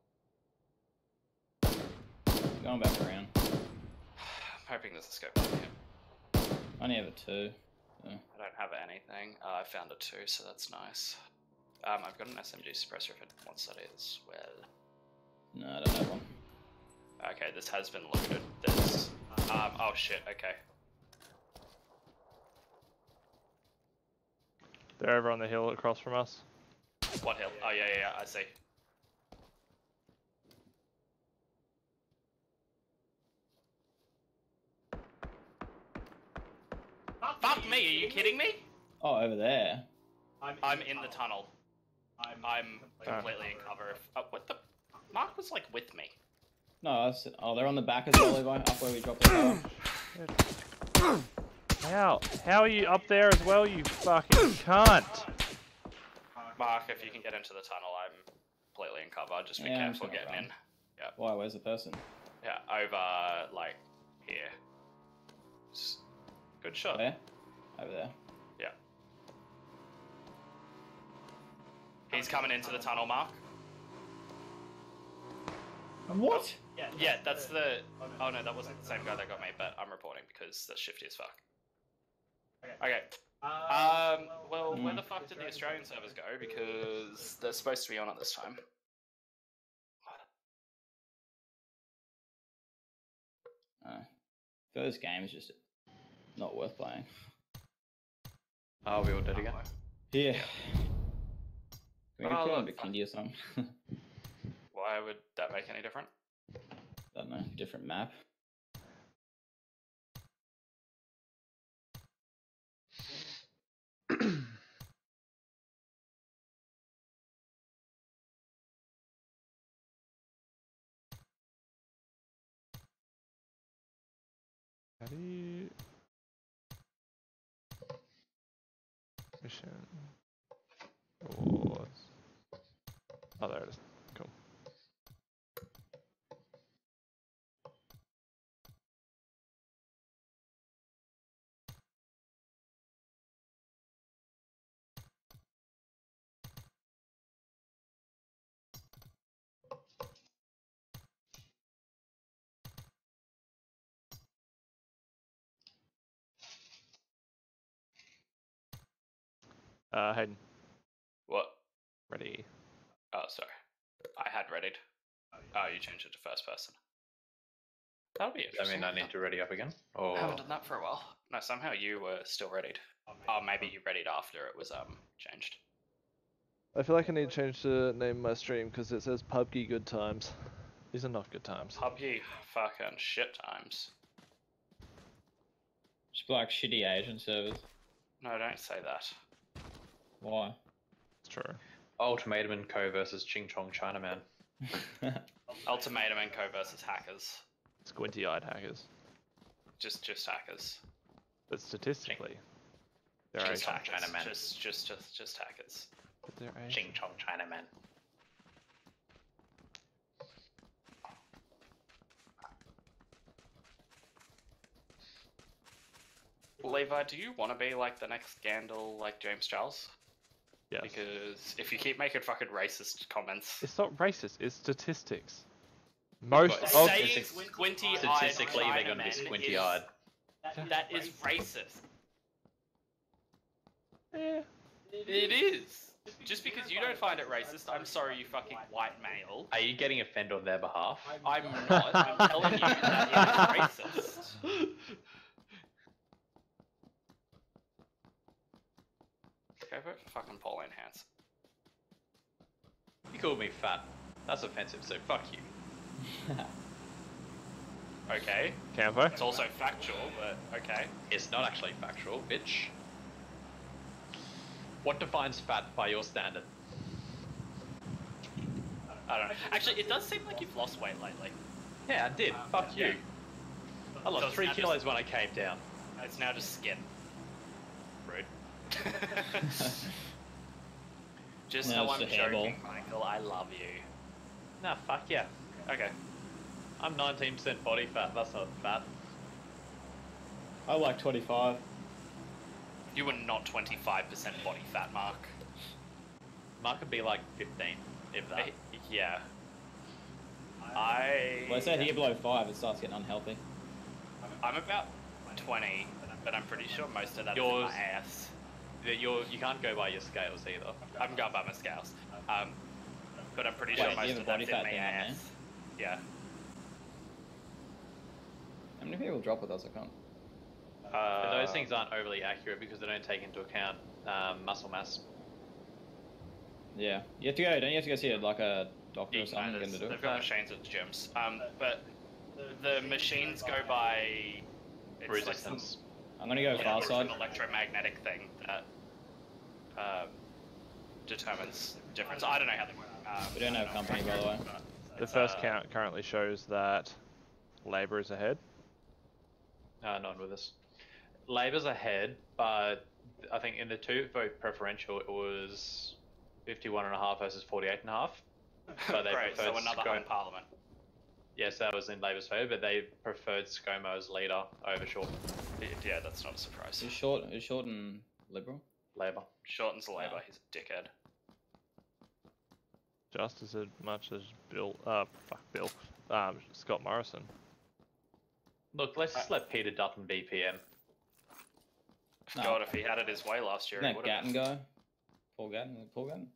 Speaker 3: Going back around.
Speaker 2: I'm hoping there's a scope on here.
Speaker 3: I only have a two.
Speaker 2: I don't have anything. Uh, I found a two, so that's nice. Um, I've got an SMG suppressor if it wants that as well.
Speaker 3: No, I don't have one.
Speaker 2: Okay, this has been looted. There's. Um, oh shit, okay.
Speaker 1: They're over on the hill across from us.
Speaker 2: What hill? Oh, yeah, yeah, yeah, I see. Fuck me, are you kidding me?
Speaker 3: Oh, over there.
Speaker 2: I'm in the tunnel. I'm uh. completely in cover. If, oh, what the? Mark was like with me.
Speaker 3: No, I was, oh, they're on the back as well, Levi, up where we dropped the car.
Speaker 1: How? How are you up there as well, you fucking cunt?
Speaker 2: Mark, if you can get into the tunnel, I'm completely in cover. Just be
Speaker 3: Yeah,
Speaker 2: careful
Speaker 3: gonna
Speaker 2: getting
Speaker 3: run.
Speaker 2: in.
Speaker 3: Why, where's the person?
Speaker 2: Yeah, over like here. Good shot.
Speaker 3: Where? Over there.
Speaker 2: He's coming into the tunnel, Mark.
Speaker 3: What?
Speaker 2: Yeah, that's the. Oh no, that wasn't the same guy that got me, but I'm reporting because that's shifty as fuck. Okay. Um. Well, where
Speaker 3: Hmm.
Speaker 2: the fuck did the Australian servers go? Because they're supposed to be on at this time.
Speaker 3: Uh, first game is just not worth playing.
Speaker 4: Are we all dead again?
Speaker 3: Yeah. Can we
Speaker 2: Oh,
Speaker 3: put on Vikendi or something?
Speaker 2: Why would that make any difference?
Speaker 3: don't know, different map.
Speaker 1: How do you... Mission... Wars... Oh, there it is. Cool. Uh, Hayden,
Speaker 2: What?
Speaker 1: ready.
Speaker 2: Oh, sorry. I had readied. Oh, you changed it to first person. That'll be
Speaker 4: Does
Speaker 2: I
Speaker 4: mean I need to ready up again? Or
Speaker 2: I haven't done that for a while. No, somehow you were still readied. Oh, maybe you readied after it was um changed.
Speaker 1: I feel like I need to change the name of my stream because it says PUBG Good Times. These are not good times.
Speaker 2: PUBG fucking shit times.
Speaker 3: Just like shitty Asian servers.
Speaker 2: No, don't say that.
Speaker 3: Why?
Speaker 1: It's true.
Speaker 4: Altimatum and Co versus Ching Chong Chinaman.
Speaker 2: Altimatum and Co versus hackers.
Speaker 1: Squinty-eyed hackers.
Speaker 2: Just just hackers.
Speaker 1: But statistically, they're
Speaker 2: Just
Speaker 1: Asian.
Speaker 2: hackers.
Speaker 4: Chinaman.
Speaker 2: Just just just just hackers.
Speaker 1: But they're
Speaker 4: Ching Chong Chinaman.
Speaker 2: Levi, do you want to be like the next scandal, like James Charles?
Speaker 1: Yes.
Speaker 2: Because if you keep making fucking racist comments,
Speaker 1: It's not racist. It's statistics. Most
Speaker 4: But
Speaker 1: of
Speaker 2: saying squinty-eyed
Speaker 4: Statistically, they're going to be squinty
Speaker 2: is-
Speaker 4: eyed.
Speaker 2: That is racist.
Speaker 1: Eh,
Speaker 2: It is. Just because you don't find it racist, I'm sorry, you fucking white male.
Speaker 4: Are you getting offended on their behalf?
Speaker 2: I'm not. I'm telling you that it is racist. Go vote for fucking Pauline Hanson.
Speaker 4: You called me fat. That's offensive, so fuck you.
Speaker 2: Okay.
Speaker 1: Campo.
Speaker 2: It's also factual, but okay.
Speaker 4: It's not actually factual, bitch. What defines fat by your standard?
Speaker 2: I don't know. Actually, it does seem like you've lost weight lately.
Speaker 4: Yeah, I did. Uh, fuck you. I lost
Speaker 2: it's
Speaker 4: three
Speaker 2: now just-
Speaker 4: kilos when I came down.
Speaker 2: It's now just skin.
Speaker 4: Rude.
Speaker 2: Just
Speaker 3: No,
Speaker 2: so
Speaker 3: it's
Speaker 2: I'm
Speaker 3: a hairball.
Speaker 2: joking, Michael, I love you.
Speaker 4: Nah, fuck yeah.
Speaker 2: Okay.
Speaker 4: I'm 19% body fat. That's not fat.
Speaker 3: I like 25.
Speaker 2: You were not 25% body fat, Mark.
Speaker 4: Mark could be like 15, if that.
Speaker 2: Yeah. I.
Speaker 3: Well, I said here below 5, it starts getting unhealthy.
Speaker 2: I'm about 20, but I'm pretty sure most of that is in
Speaker 4: Yours-
Speaker 2: my ass.
Speaker 4: That You're, you can't go by your scales either.
Speaker 2: I'm going by my scales. Um, but I'm pretty
Speaker 3: Wait,
Speaker 2: sure
Speaker 3: you
Speaker 2: most
Speaker 3: have a
Speaker 2: of
Speaker 3: body
Speaker 2: that's in my
Speaker 3: thing on
Speaker 2: ass. Yeah.
Speaker 3: How many people drop with us? I can't.
Speaker 2: Uh,
Speaker 4: those things aren't overly accurate because they don't take into account um, muscle mass.
Speaker 3: Yeah. You have to go, don't you have to go see a, like a doctor or something to do
Speaker 2: they've
Speaker 3: it?
Speaker 2: got machines at the gyms. Um, but the machines go by it's like some-
Speaker 4: Resistance.
Speaker 3: I'm gonna go
Speaker 2: yeah,
Speaker 3: far
Speaker 2: it's
Speaker 3: side.
Speaker 2: an electromagnetic thing that um, determines difference. I don't know how they work. Um,
Speaker 3: We don't
Speaker 2: I
Speaker 3: have
Speaker 2: know
Speaker 3: company, by the way.
Speaker 1: The first
Speaker 2: uh,
Speaker 1: count currently shows that Labour is ahead.
Speaker 4: Uh, not with us. Labor's ahead, but I think in the two vote preferential it was 51.5 versus 48.5. But they
Speaker 2: Great, so another
Speaker 4: Scone.
Speaker 2: home parliament.
Speaker 4: Yes, that was in Labour's favour, but they preferred ScoMo as leader over Short
Speaker 2: Yeah, that's not a surprise.
Speaker 3: Is short, is short and liberal?
Speaker 4: Labour.
Speaker 2: Shorten's labour.
Speaker 3: Yeah.
Speaker 2: He's a dickhead.
Speaker 1: Just as much as Bill, uh, fuck Bill, um, Scott Morrison.
Speaker 4: Look, let's just let Peter Dutton be PM.
Speaker 3: No.
Speaker 2: God, if he had it his way last year,
Speaker 3: Isn't
Speaker 2: he
Speaker 3: that
Speaker 2: would have.
Speaker 3: Gatton guy? Paul Gatton? Is it Paul Gatton?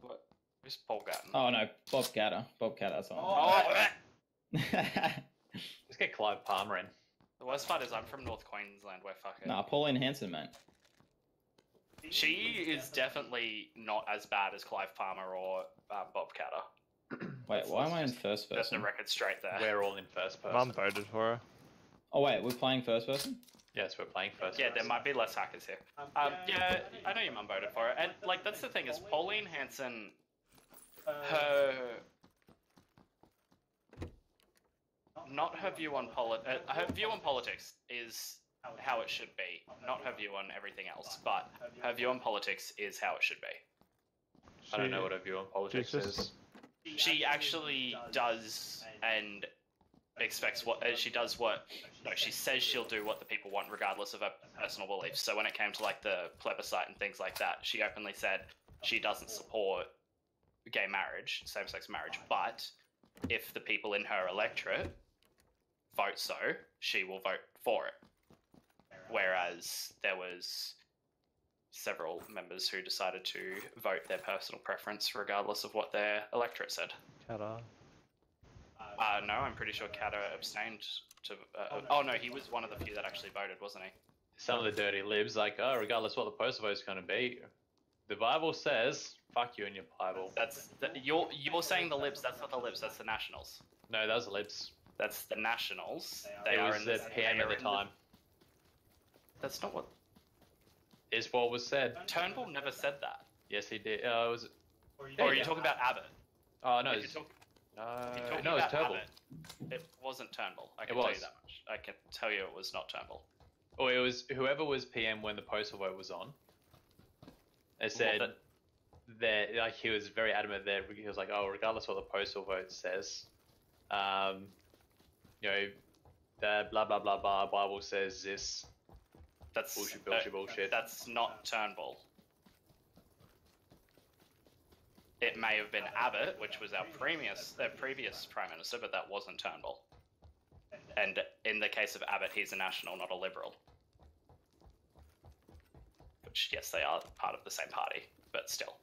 Speaker 2: What? Who's Paul Gatton?
Speaker 3: Oh no, Bob Katter. Bob Katter, that's
Speaker 2: Oh,
Speaker 3: what
Speaker 4: Let's get Clive Palmer in.
Speaker 2: the worst part is I'm from North Queensland, where fucking.
Speaker 3: Nah, Pauline Hanson, mate.
Speaker 2: She is definitely not as bad as Clive Palmer or um, Bob Katter.
Speaker 3: Wait, why am I in
Speaker 2: just
Speaker 3: first
Speaker 2: Set the
Speaker 3: person?
Speaker 2: record straight there.
Speaker 4: We're all in first person.
Speaker 1: Mum voted for her.
Speaker 3: Oh wait, we're playing first person?
Speaker 4: Yes, we're playing first
Speaker 2: Yeah, there
Speaker 4: person.
Speaker 2: might be less hackers here. Um, yeah, I know your mum voted for it, and like that's the thing is Pauline Hanson, her, not her view on polit, uh, her view on politics is how it should be, not her view on everything else, but her view on politics is how it should be.
Speaker 4: I don't know what her view on politics
Speaker 1: just-
Speaker 4: is.
Speaker 2: She actually does and expects what uh, she does what no she says she'll do what the people want regardless of her personal beliefs so when it came to like the plebiscite and things like that she openly said she doesn't support gay marriage same-sex marriage but if the people in her electorate vote so she will vote for it whereas there was several members who decided to vote their personal preference regardless of what their electorate said
Speaker 1: Katter.
Speaker 2: uh, no, I'm pretty sure Katter abstained to. Uh, oh no, he was one of the few that actually voted, wasn't he?
Speaker 4: Some of the dirty libs, like, oh, regardless what the postal vote's going to be, the Bible says, fuck you and your Bible.
Speaker 2: That's the, you're you're saying the libs. That's not the libs. That's the nationals.
Speaker 4: No, those was the libs.
Speaker 2: That's the nationals. They
Speaker 4: it
Speaker 2: are
Speaker 4: was
Speaker 2: in
Speaker 4: the
Speaker 2: the
Speaker 4: PM
Speaker 2: they
Speaker 4: at the
Speaker 2: in
Speaker 4: time.
Speaker 2: That's not what
Speaker 4: Is what was said.
Speaker 2: Turnbull never said that.
Speaker 4: Yes, he did. Uh, was it?
Speaker 2: or are you talking about Abbott?
Speaker 4: Oh, no,
Speaker 2: If
Speaker 4: it's,
Speaker 2: talk-
Speaker 4: uh,
Speaker 2: if you're talking
Speaker 4: no, it's Turnbull.
Speaker 2: Abbott, it wasn't Turnbull. I can tell you that much. I can tell you it was not Turnbull.
Speaker 4: Or Oh, it was whoever was PM when the postal vote was on. They said
Speaker 2: that-
Speaker 4: that like he was very adamant that he was like, oh, regardless of what the postal vote says, um, you know, the blah blah blah blah Bible says this.
Speaker 2: That's
Speaker 4: Bullshit, bullshit, uh, bullshit.
Speaker 2: That's not Turnbull. It may have been Abbott, which was our previous their previous prime minister, but that wasn't Turnbull. And in the case of Abbott, he's a national, not a liberal. Which, yes, they are part of the same party, but still.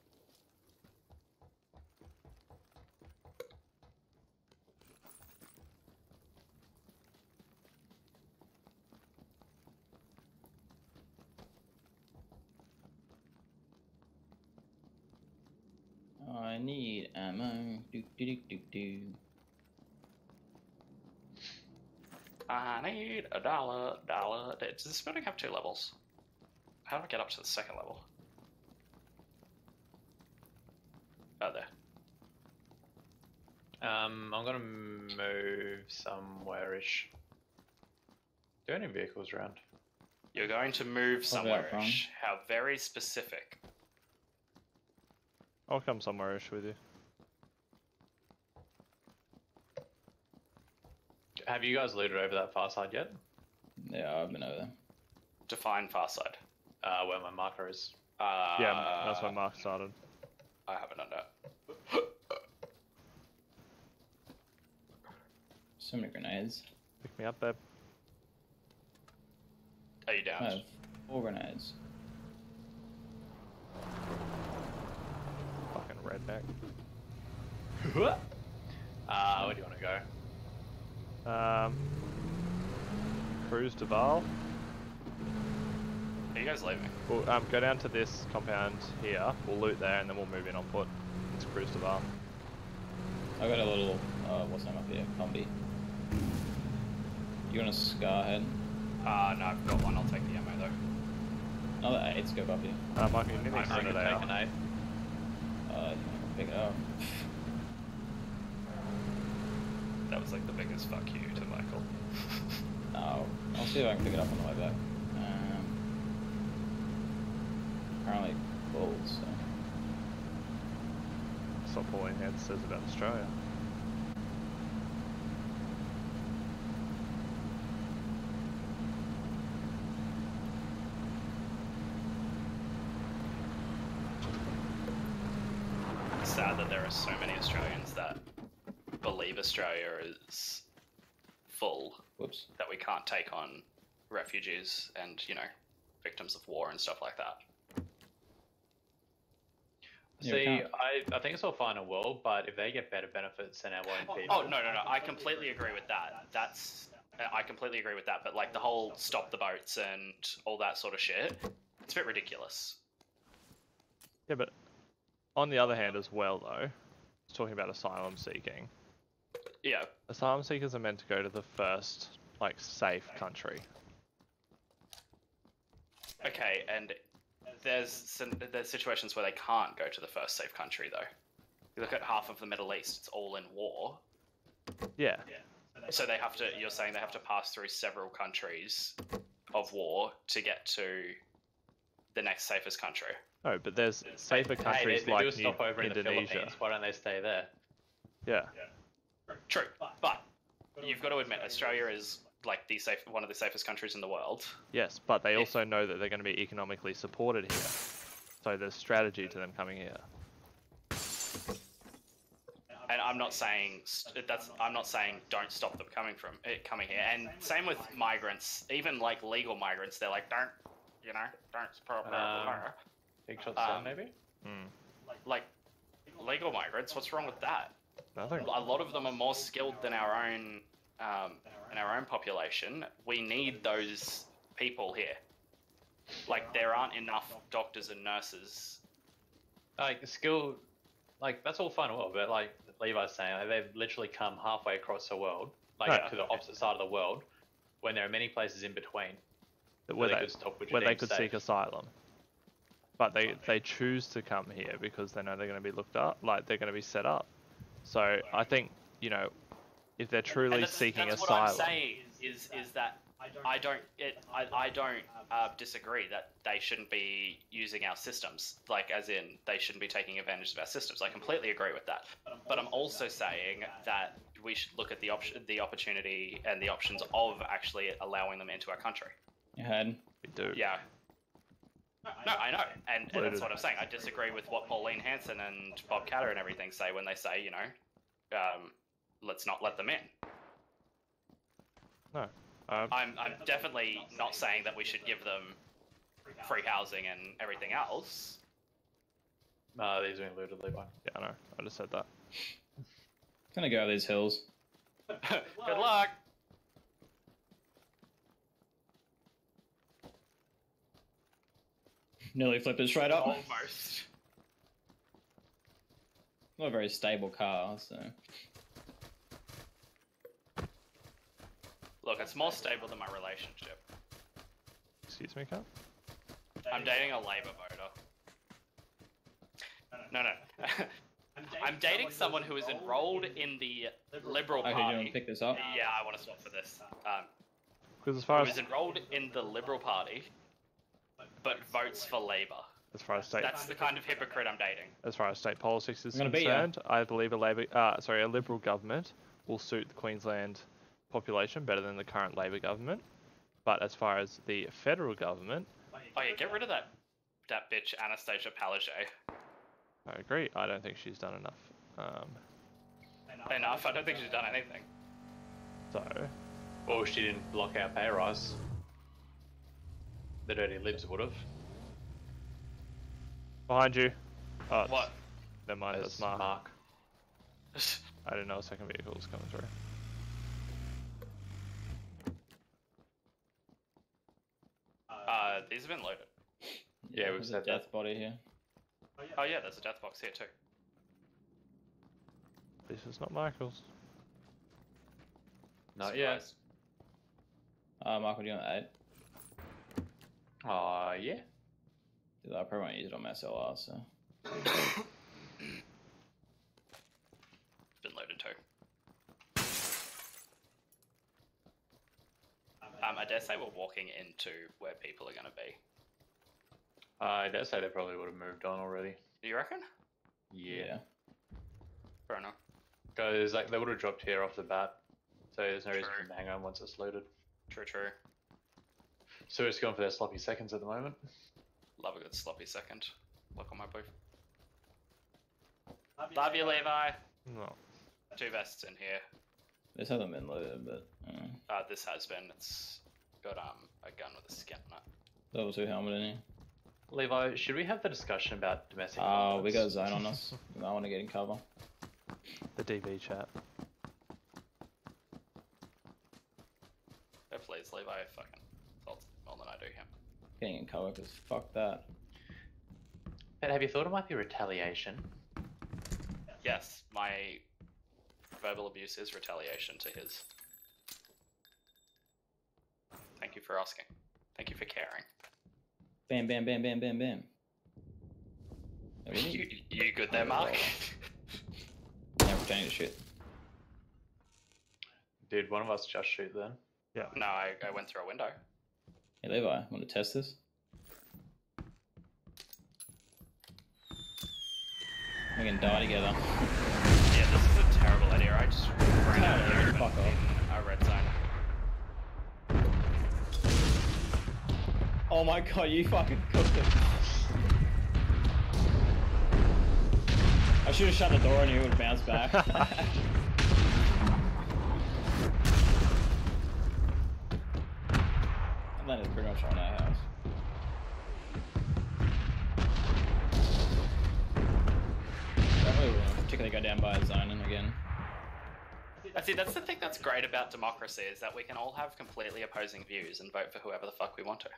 Speaker 3: I need ammo. Do do do do do.
Speaker 2: I need a dollar, dollar. Does this building have two levels? How do I get up to the second level? Oh, there.
Speaker 4: Um, I'm gonna move somewhere ish. Do any vehicles around?
Speaker 2: You're going to move
Speaker 3: somewhere-ish.
Speaker 2: How very specific.
Speaker 1: I'll come somewhere ish with you.
Speaker 4: Have you guys looted over that far side yet?
Speaker 3: Yeah, I've been over there.
Speaker 2: Define far side.
Speaker 4: Uh, where my marker is.
Speaker 2: Uh,
Speaker 1: Yeah, that's where Mark started.
Speaker 2: I haven't done that.
Speaker 3: So many grenades.
Speaker 1: Pick me up, babe.
Speaker 2: Are you down?
Speaker 3: I have four grenades.
Speaker 1: Fucking redneck.
Speaker 4: Uh, where do you want to go?
Speaker 1: Um, cruise to Val.
Speaker 2: Are you guys leaving?
Speaker 1: We'll um, go down to this compound here. We'll loot there, and then we'll move in on foot. Let's cruise to Val.
Speaker 3: I got a little, uh, what's name up here? Combi. You want a scar head?
Speaker 2: Uh, no, I've got one. I'll take the ammo though.
Speaker 3: Another eight scope up here.
Speaker 1: Uh, Mike, you need
Speaker 2: I
Speaker 1: to
Speaker 2: can
Speaker 1: send it
Speaker 4: take
Speaker 1: out.
Speaker 4: an eight.
Speaker 3: You wanna pick it up.
Speaker 2: That was like the biggest fuck you to Michael.
Speaker 3: No, I'll see if I can pick it up on the way back. Um, apparently full, so.
Speaker 1: That's what Pauline Head says about Australia.
Speaker 2: It's sad that there are so many Australians that believe Australia is full
Speaker 3: Whoops.
Speaker 2: that we can't take on refugees and you know victims of war and stuff like that.
Speaker 3: Yeah,
Speaker 4: See, I, I think it's all fine and well, but if they get better benefits than our own oh, people.
Speaker 2: Oh no no no! I completely agree with that. That's I completely agree with that. But like the whole stop the boats and all that sort of shit, it's a bit ridiculous.
Speaker 1: Yeah, but on the other hand, as well, though, it's talking about asylum seeking.
Speaker 2: Yeah,
Speaker 1: Asylum seekers are meant to go to the first, like, safe country.
Speaker 2: okay, and there's there's situations where they can't go to the first safe country though. You look at half of the Middle East; it's all in war.
Speaker 1: Yeah.
Speaker 2: So they have to. You're saying they have to pass through several countries of war to get to the next safest country.
Speaker 1: No, but there's safer
Speaker 4: Hey,
Speaker 1: countries
Speaker 4: they, they
Speaker 1: like
Speaker 4: do a stopover
Speaker 1: New-
Speaker 4: in
Speaker 1: Indonesia.
Speaker 4: Philippines. Why don't they stay there?
Speaker 1: Yeah.
Speaker 2: True, but you've got to admit Australia is like the safe, one of the safest countries in the world.
Speaker 1: Yes, but they also know that they're going to be economically supported here. So there's strategy to them coming here.
Speaker 2: And I'm not saying st- that's. I'm not saying don't stop them coming from eh, coming here. And same with migrants, even like legal migrants. They're like, don't, you know, don't support. blah, blah,
Speaker 4: Um,
Speaker 2: blah."
Speaker 4: Big shot
Speaker 2: Um,
Speaker 4: sun, maybe?
Speaker 1: Hmm.
Speaker 2: Like legal migrants. What's wrong with that?
Speaker 1: Nothing.
Speaker 2: A lot of them are more skilled than our own, um, in our own population. We need those people here. Like there aren't enough doctors and nurses.
Speaker 4: Like, skill, like, that's all fine and well, but like Levi's saying, like, they've literally come halfway across the world, like,
Speaker 1: Yeah.
Speaker 4: to the opposite side of the world, when there are many places in between
Speaker 1: Where
Speaker 4: where they
Speaker 1: they,
Speaker 4: could stop,
Speaker 1: where they could
Speaker 4: safe.
Speaker 1: seek asylum. But they, they choose to come here because they know they're going to be looked up, like they're going to be set up. So I think, you know, if they're truly
Speaker 2: that's,
Speaker 1: seeking
Speaker 2: that's
Speaker 1: asylum.
Speaker 2: what I'm saying is is that I don't it I, I don't uh, disagree that they shouldn't be using our systems like as in they shouldn't be taking advantage of our systems. I completely agree with that. But I'm also saying that we should look at the option the opportunity and the options of actually allowing them into our country.
Speaker 3: You had.
Speaker 1: we do.
Speaker 2: Yeah. No, I know, and, and that's what I'm saying. I disagree with what Pauline Hanson and Bob Katter and everything say when they say, you know, um, let's not let them in.
Speaker 1: No. Um,
Speaker 2: I'm, I'm definitely not saying that we should give them free housing and everything else.
Speaker 4: No, these are looted, Levi.
Speaker 1: yeah, I know. I just said that.
Speaker 3: Gonna go over these hills.
Speaker 2: Good luck.
Speaker 3: Nearly flipped it straight up.
Speaker 2: Almost.
Speaker 3: Not a very stable car, so.
Speaker 2: Look, it's more stable than my relationship.
Speaker 1: Excuse me, Kat?
Speaker 2: I'm dating a Labour voter. No, no. I'm dating someone who is enrolled in the Liberal
Speaker 3: Okay, do you want
Speaker 2: Party.
Speaker 3: to pick this up?
Speaker 2: Yeah, I want to swap for this. Um,
Speaker 1: Because as far
Speaker 2: who
Speaker 1: as
Speaker 2: is enrolled in the Liberal Party, but votes for Labour.
Speaker 1: as far as state
Speaker 2: That's the kind of hypocrite I'm dating.
Speaker 1: as far as state politics is
Speaker 3: I'm gonna beat ya.
Speaker 1: concerned, I believe a Labor, uh, sorry, a Liberal government will suit the Queensland population better than the current Labor government. But as far as the federal government,
Speaker 2: Oh yeah, get rid of that that bitch Annastacia Palaszczuk.
Speaker 1: I agree. I don't think she's done enough. Um,
Speaker 2: Enough. I don't think she's done anything.
Speaker 1: so
Speaker 4: Or she didn't block our pay rise. The dirty libs would have.
Speaker 1: behind you. Oh, it's-
Speaker 2: What?
Speaker 1: Never mind. That's Mark.
Speaker 4: Mark.
Speaker 1: I didn't know a second vehicle was coming through.
Speaker 2: Uh, these have been loaded.
Speaker 4: Yeah, we've
Speaker 3: there's a
Speaker 4: said that.
Speaker 3: death body here.
Speaker 2: Oh yeah, there's a death box here too.
Speaker 1: This is not Michael's.
Speaker 4: Not yet.
Speaker 2: Surprised.
Speaker 3: Uh, Michael, do you want to eight?
Speaker 4: Aw, yeah.
Speaker 3: I probably won't use it on my SLR, so.
Speaker 2: been loaded too. Um, I dare say we're walking into where people are going to be.
Speaker 4: I dare say they probably would have moved on already.
Speaker 2: Do you reckon?
Speaker 4: Yeah.
Speaker 2: Fair enough.
Speaker 4: Because like they would have dropped here off the bat, so there's no reason for
Speaker 2: True.
Speaker 4: them to hang on once it's loaded.
Speaker 2: True, true.
Speaker 4: So we're just going for their sloppy seconds at the moment.
Speaker 2: Love a good sloppy second. Look on my booth. Love you, Levi.
Speaker 1: No.
Speaker 2: Two vests in here.
Speaker 3: This hasn't been loaded, but. Uh,
Speaker 2: Uh, this has been. It's got um a gun with a skin on it.
Speaker 3: level 2 helmet in here.
Speaker 4: Levi, should we have the discussion about domestic
Speaker 3: Oh, we got a zone on us. I want to get in cover.
Speaker 1: The DV chat.
Speaker 2: Oh please, Levi fucking salts more than I do him.
Speaker 3: Getting in cover, because fuck that.
Speaker 4: But have you thought it might be retaliation?
Speaker 2: Yes, my verbal abuse is retaliation to his. Thank you for asking. Thank you for caring.
Speaker 3: Bam, bam, bam, bam, bam, bam. Are
Speaker 2: You, you good there, Mark?
Speaker 3: now pretending to shit.
Speaker 4: Did one of us just shoot then?
Speaker 1: Yeah.
Speaker 2: no, I, I went through a window.
Speaker 3: Hey Levi, want to test this? We can die together.
Speaker 2: Yeah, this is a terrible idea. I just ran out of here
Speaker 3: Fuck off.
Speaker 2: a red zone.
Speaker 3: Oh my god, you fucking cooked it. I should have shut the door and you would have bounced back. that is pretty much on our house. Don't really want to particularly go down by a zone again.
Speaker 2: I see. That's the thing that's great about democracy is that we can all have completely opposing views and vote for whoever the fuck we want to.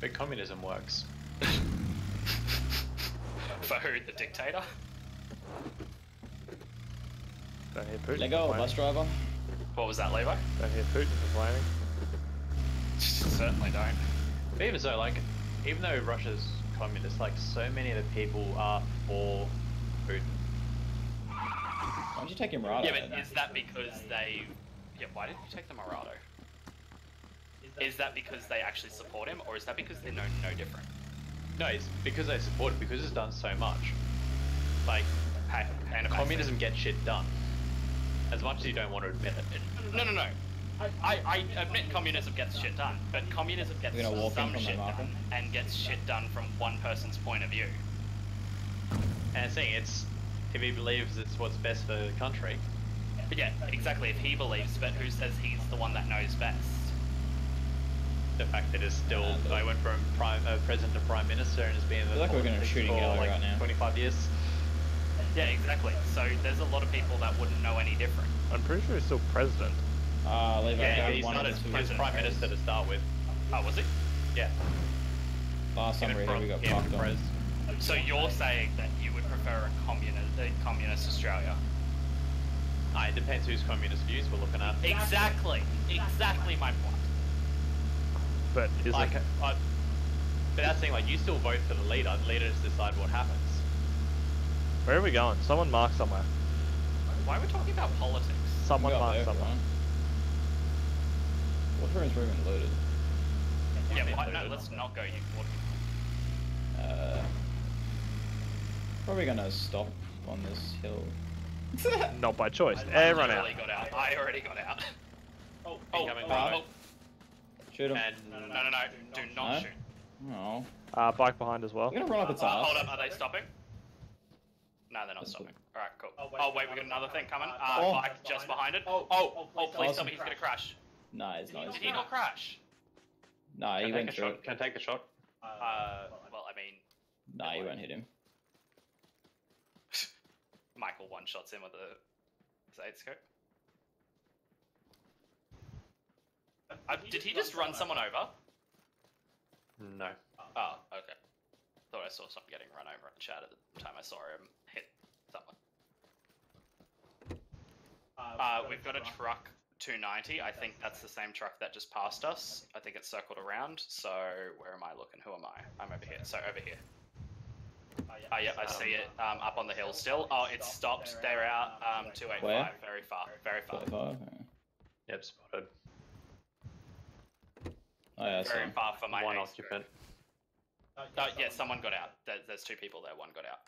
Speaker 4: But communism works.
Speaker 2: for who? The dictator?
Speaker 1: Don't hear Putin
Speaker 3: Let go, bus driver.
Speaker 2: What was that, Levi?
Speaker 1: Don't hear Putin complaining.
Speaker 2: Certainly don't.
Speaker 4: But even so, like, even though Russia's communist, like, so many of the people are for Putin.
Speaker 3: Why don't you take him right
Speaker 2: Yeah, but is that because they? Yeah, why did you take the Mirado? Is that because they actually support him, or is that because they know no different?
Speaker 4: No, it's because they support it, because it's done so much. Like,
Speaker 2: and
Speaker 4: communism gets shit done. As much as you don't want to admit it.
Speaker 2: No, no, no. I, I admit communism gets shit done, but communism gets
Speaker 3: gonna walk
Speaker 2: some shit done and gets shit done from one person's point of view.
Speaker 4: And it's saying it's, if he believes it's what's best for the country,
Speaker 2: But yeah, exactly. If he believes, but who says he's the one that knows best?
Speaker 4: the fact that it's still, I went from prime, uh, president to prime minister and has been in the
Speaker 3: feel like we're gonna
Speaker 4: politics
Speaker 3: shoot
Speaker 4: for like
Speaker 3: right now.
Speaker 4: 25 years.
Speaker 2: Yeah, exactly. So there's a lot of people that wouldn't know any different.
Speaker 1: I'm pretty sure he's still president.
Speaker 3: Ah, Levi,
Speaker 2: Yeah,
Speaker 4: he's
Speaker 3: one
Speaker 4: not
Speaker 3: of
Speaker 4: as
Speaker 3: us
Speaker 4: he
Speaker 3: with
Speaker 4: was
Speaker 3: his
Speaker 4: prime
Speaker 3: friends.
Speaker 4: minister to start with.
Speaker 2: Oh, was it?
Speaker 4: Yeah.
Speaker 3: Last time we here, we got
Speaker 4: him
Speaker 3: fucked on.
Speaker 2: So you're saying that you would prefer a communist, a communist Australia?
Speaker 4: Ah, it depends whose communist views we're looking at.
Speaker 2: Exactly. Exactly my point.
Speaker 1: But is
Speaker 4: like,
Speaker 1: it?
Speaker 4: uh, but that's the thing, like, you still vote for the leader, the leaders decide what happens.
Speaker 1: Where are we going? Someone mark somewhere.
Speaker 2: Why are we talking about politics?
Speaker 1: Someone
Speaker 3: We
Speaker 1: mark
Speaker 3: there,
Speaker 1: somewhere.
Speaker 3: fine. What room's room and looted?
Speaker 2: Yeah,
Speaker 4: Yeah,
Speaker 2: why,
Speaker 4: but-
Speaker 2: no, let's not go you. What,
Speaker 3: Uh, probably gonna stop on this hill.
Speaker 1: Not by choice.
Speaker 2: I
Speaker 1: Everyone out.
Speaker 2: got out. I already got out.
Speaker 4: Oh,
Speaker 2: Oh,
Speaker 4: incoming
Speaker 2: oh,
Speaker 4: Bravo.
Speaker 2: oh,
Speaker 3: Shoot him.
Speaker 4: And
Speaker 2: no, no, no, no, do not
Speaker 3: No?
Speaker 2: shoot.
Speaker 3: Oh.
Speaker 1: Uh, bike behind as well.
Speaker 3: I'm gonna run up its
Speaker 2: Uh,
Speaker 3: ass.
Speaker 2: hold up, are they stopping? No, they're not
Speaker 3: That's
Speaker 2: stopping. Alright, cool. Oh wait, we got another thing coming. Uh,
Speaker 3: Oh.
Speaker 2: bike just behind it. Oh, oh, oh, please tell me he's gonna crash.
Speaker 3: No, it's not.
Speaker 2: Did he not crash?
Speaker 3: No,
Speaker 4: can
Speaker 3: he
Speaker 4: I take
Speaker 3: went
Speaker 4: a
Speaker 3: through
Speaker 4: shot? Can I take the shot?
Speaker 2: Uh, well, I mean,
Speaker 3: No, you won't hit him.
Speaker 2: Michael one shots him with a eight scope. Uh, did he just run someone over?
Speaker 4: No.
Speaker 2: Oh, okay. Thought I saw someone getting run over in chat at the time I saw him hit someone. Uh, we've got a truck 290. I think that's the same truck that just passed us. I think it's circled around. So where am I looking? Who am I? I'm over here. So over here. Oh yeah, I see it. Um, up on the hill still. Oh, it's stopped. They're out. Um, 285.
Speaker 3: Where?
Speaker 2: Very far. Very far.
Speaker 3: 45?
Speaker 4: Yep, spotted.
Speaker 3: Oh yeah, so
Speaker 2: Very far for my
Speaker 4: One
Speaker 2: eight
Speaker 4: occupant.
Speaker 2: scope. Uh, yeah, someone got out. There, there's two people there. One got out.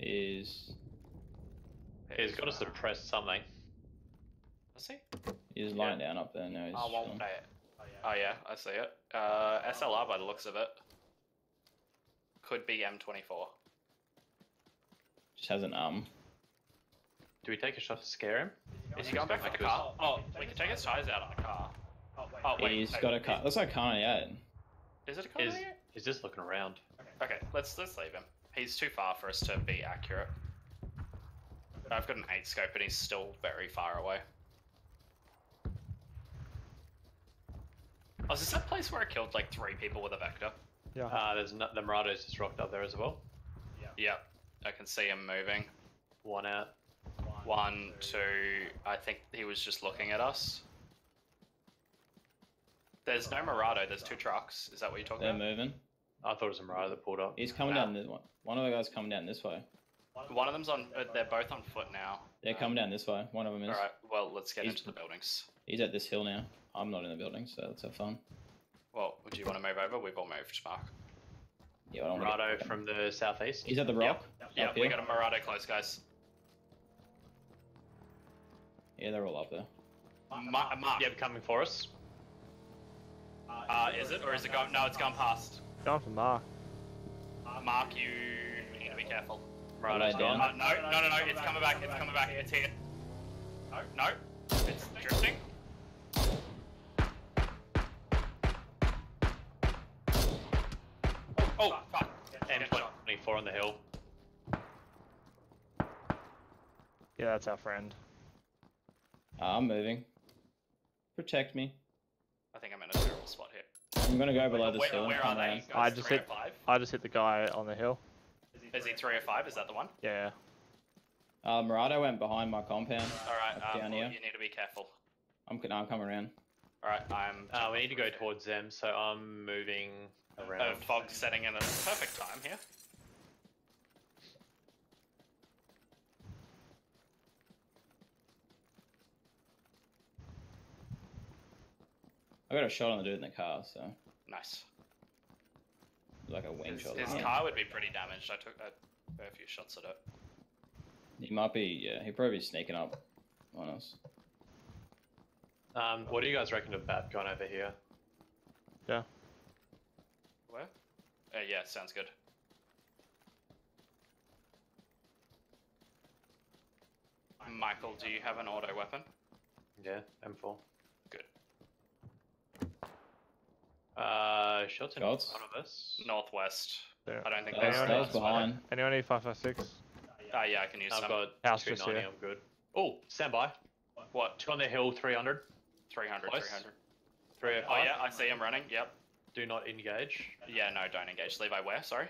Speaker 3: is
Speaker 4: He's got to suppress something.
Speaker 2: Is he?
Speaker 3: he's lying down up there now. He's
Speaker 2: I won't play it. Oh yeah, I see it. Uh, SLR by the looks of it. Could be M24.
Speaker 3: Just has an um.
Speaker 4: Do we take a shot to scare him?
Speaker 2: Is he going back for the car? Oh, we can take his tires out on the car. Oh wait,
Speaker 3: He's
Speaker 2: no,
Speaker 3: got a car. Looks like Kanye Yad.
Speaker 2: Is it a car?
Speaker 4: Is
Speaker 2: here?
Speaker 4: he's just looking around?
Speaker 2: Okay, let's let's leave him. He's too far for us to be accurate. I've got an eight scope, and he's still very far away. Oh, is this that place where I killed like three people with a vector?
Speaker 1: Yeah.
Speaker 4: Uh, there's no, the Mirado's just rocked up there as well. Yeah.
Speaker 2: Yep, I can see him moving.
Speaker 4: One out.
Speaker 2: One, two. I think he was just looking at us. There's no Mirado. There's two trucks. Is that what you're talking about?
Speaker 3: They're moving.
Speaker 4: I thought it was a Mirado that pulled up.
Speaker 3: He's coming
Speaker 2: Nah.
Speaker 3: down this one. One of the guys coming down this way.
Speaker 2: One of them's on. Uh, they're both on foot now.
Speaker 3: They're coming down this way. One of them is.
Speaker 2: All right. Well, let's get
Speaker 3: He's-
Speaker 2: into the buildings.
Speaker 3: He's at this hill now. I'm not in the building, so let's have fun.
Speaker 2: Well, do you want to move over? We've all moved, Mark.
Speaker 3: Yeah, I don't wanna
Speaker 4: Mirado
Speaker 3: get-
Speaker 4: from the southeast.
Speaker 3: He's at the rock.
Speaker 2: Yeah,
Speaker 3: Up
Speaker 2: we got a Mirado close, guys.
Speaker 3: Yeah, they're all up there.
Speaker 2: Ma- Mark.
Speaker 4: Yep, coming for us.
Speaker 2: Uh, is it or is it gone? No, it's gone past.
Speaker 1: Going for Mark.
Speaker 2: Mark, you need to be careful.
Speaker 4: Mirado's
Speaker 3: lay
Speaker 4: gone.
Speaker 2: Uh, no, no, no, no. It's coming back. It's coming back. It's here. No, no. It's drifting. Oh, fuck. Get shot.
Speaker 4: M24 on the hill.
Speaker 1: Yeah, that's our friend.
Speaker 3: Uh, I'm moving. Protect me.
Speaker 2: I think I'm in a terrible spot here.
Speaker 3: I'm gonna go below the
Speaker 2: where,
Speaker 3: hill and
Speaker 2: where are they?
Speaker 3: around.
Speaker 2: You guys
Speaker 1: I just hit-
Speaker 2: five?
Speaker 1: I just hit the guy on the hill.
Speaker 2: Is he three or five? Is that the one?
Speaker 1: Yeah.
Speaker 3: Uh, Mirado went behind my compound.
Speaker 2: All right. Um,
Speaker 3: down
Speaker 2: well,
Speaker 3: here.
Speaker 2: you need to be careful.
Speaker 3: I'm, no, I'm coming around.
Speaker 2: All right. I'm.
Speaker 4: Uh, we need to go towards them, so I'm moving
Speaker 2: Uh,
Speaker 4: around.
Speaker 2: fog setting in a perfect time here.
Speaker 3: I got a shot on the dude in the car, so
Speaker 2: Nice.
Speaker 3: Like a wing
Speaker 2: His,
Speaker 3: shot.
Speaker 2: his
Speaker 3: Yeah.
Speaker 2: car would be pretty damaged. I took a fair few shots at it.
Speaker 3: He might be. Yeah, he'd probably be sneaking up on us.
Speaker 4: Um, what do you guys reckon of Bat going over here? Yeah.
Speaker 2: Where? Uh, yeah, sounds good. Michael, do you have an auto weapon?
Speaker 4: Yeah, M4.
Speaker 2: Good.
Speaker 4: Uh, shots in
Speaker 3: Shots?
Speaker 4: front of us.
Speaker 2: Northwest.
Speaker 1: Yeah.
Speaker 2: I don't think
Speaker 3: That was, that was behind.
Speaker 1: Anyone need 556?
Speaker 2: Uh, yeah, I can use
Speaker 4: I've
Speaker 2: some.
Speaker 4: got
Speaker 1: House just
Speaker 4: 290,
Speaker 1: here.
Speaker 4: I'm good. Oh, stand by.
Speaker 2: What?
Speaker 4: Two on the hill, 300.
Speaker 2: 300,
Speaker 4: Close.
Speaker 2: 300.
Speaker 4: 305.
Speaker 2: Oh, yeah, I see him running. Yep.
Speaker 4: Do not engage.
Speaker 2: Yeah, no, don't engage. Levi, where? Sorry?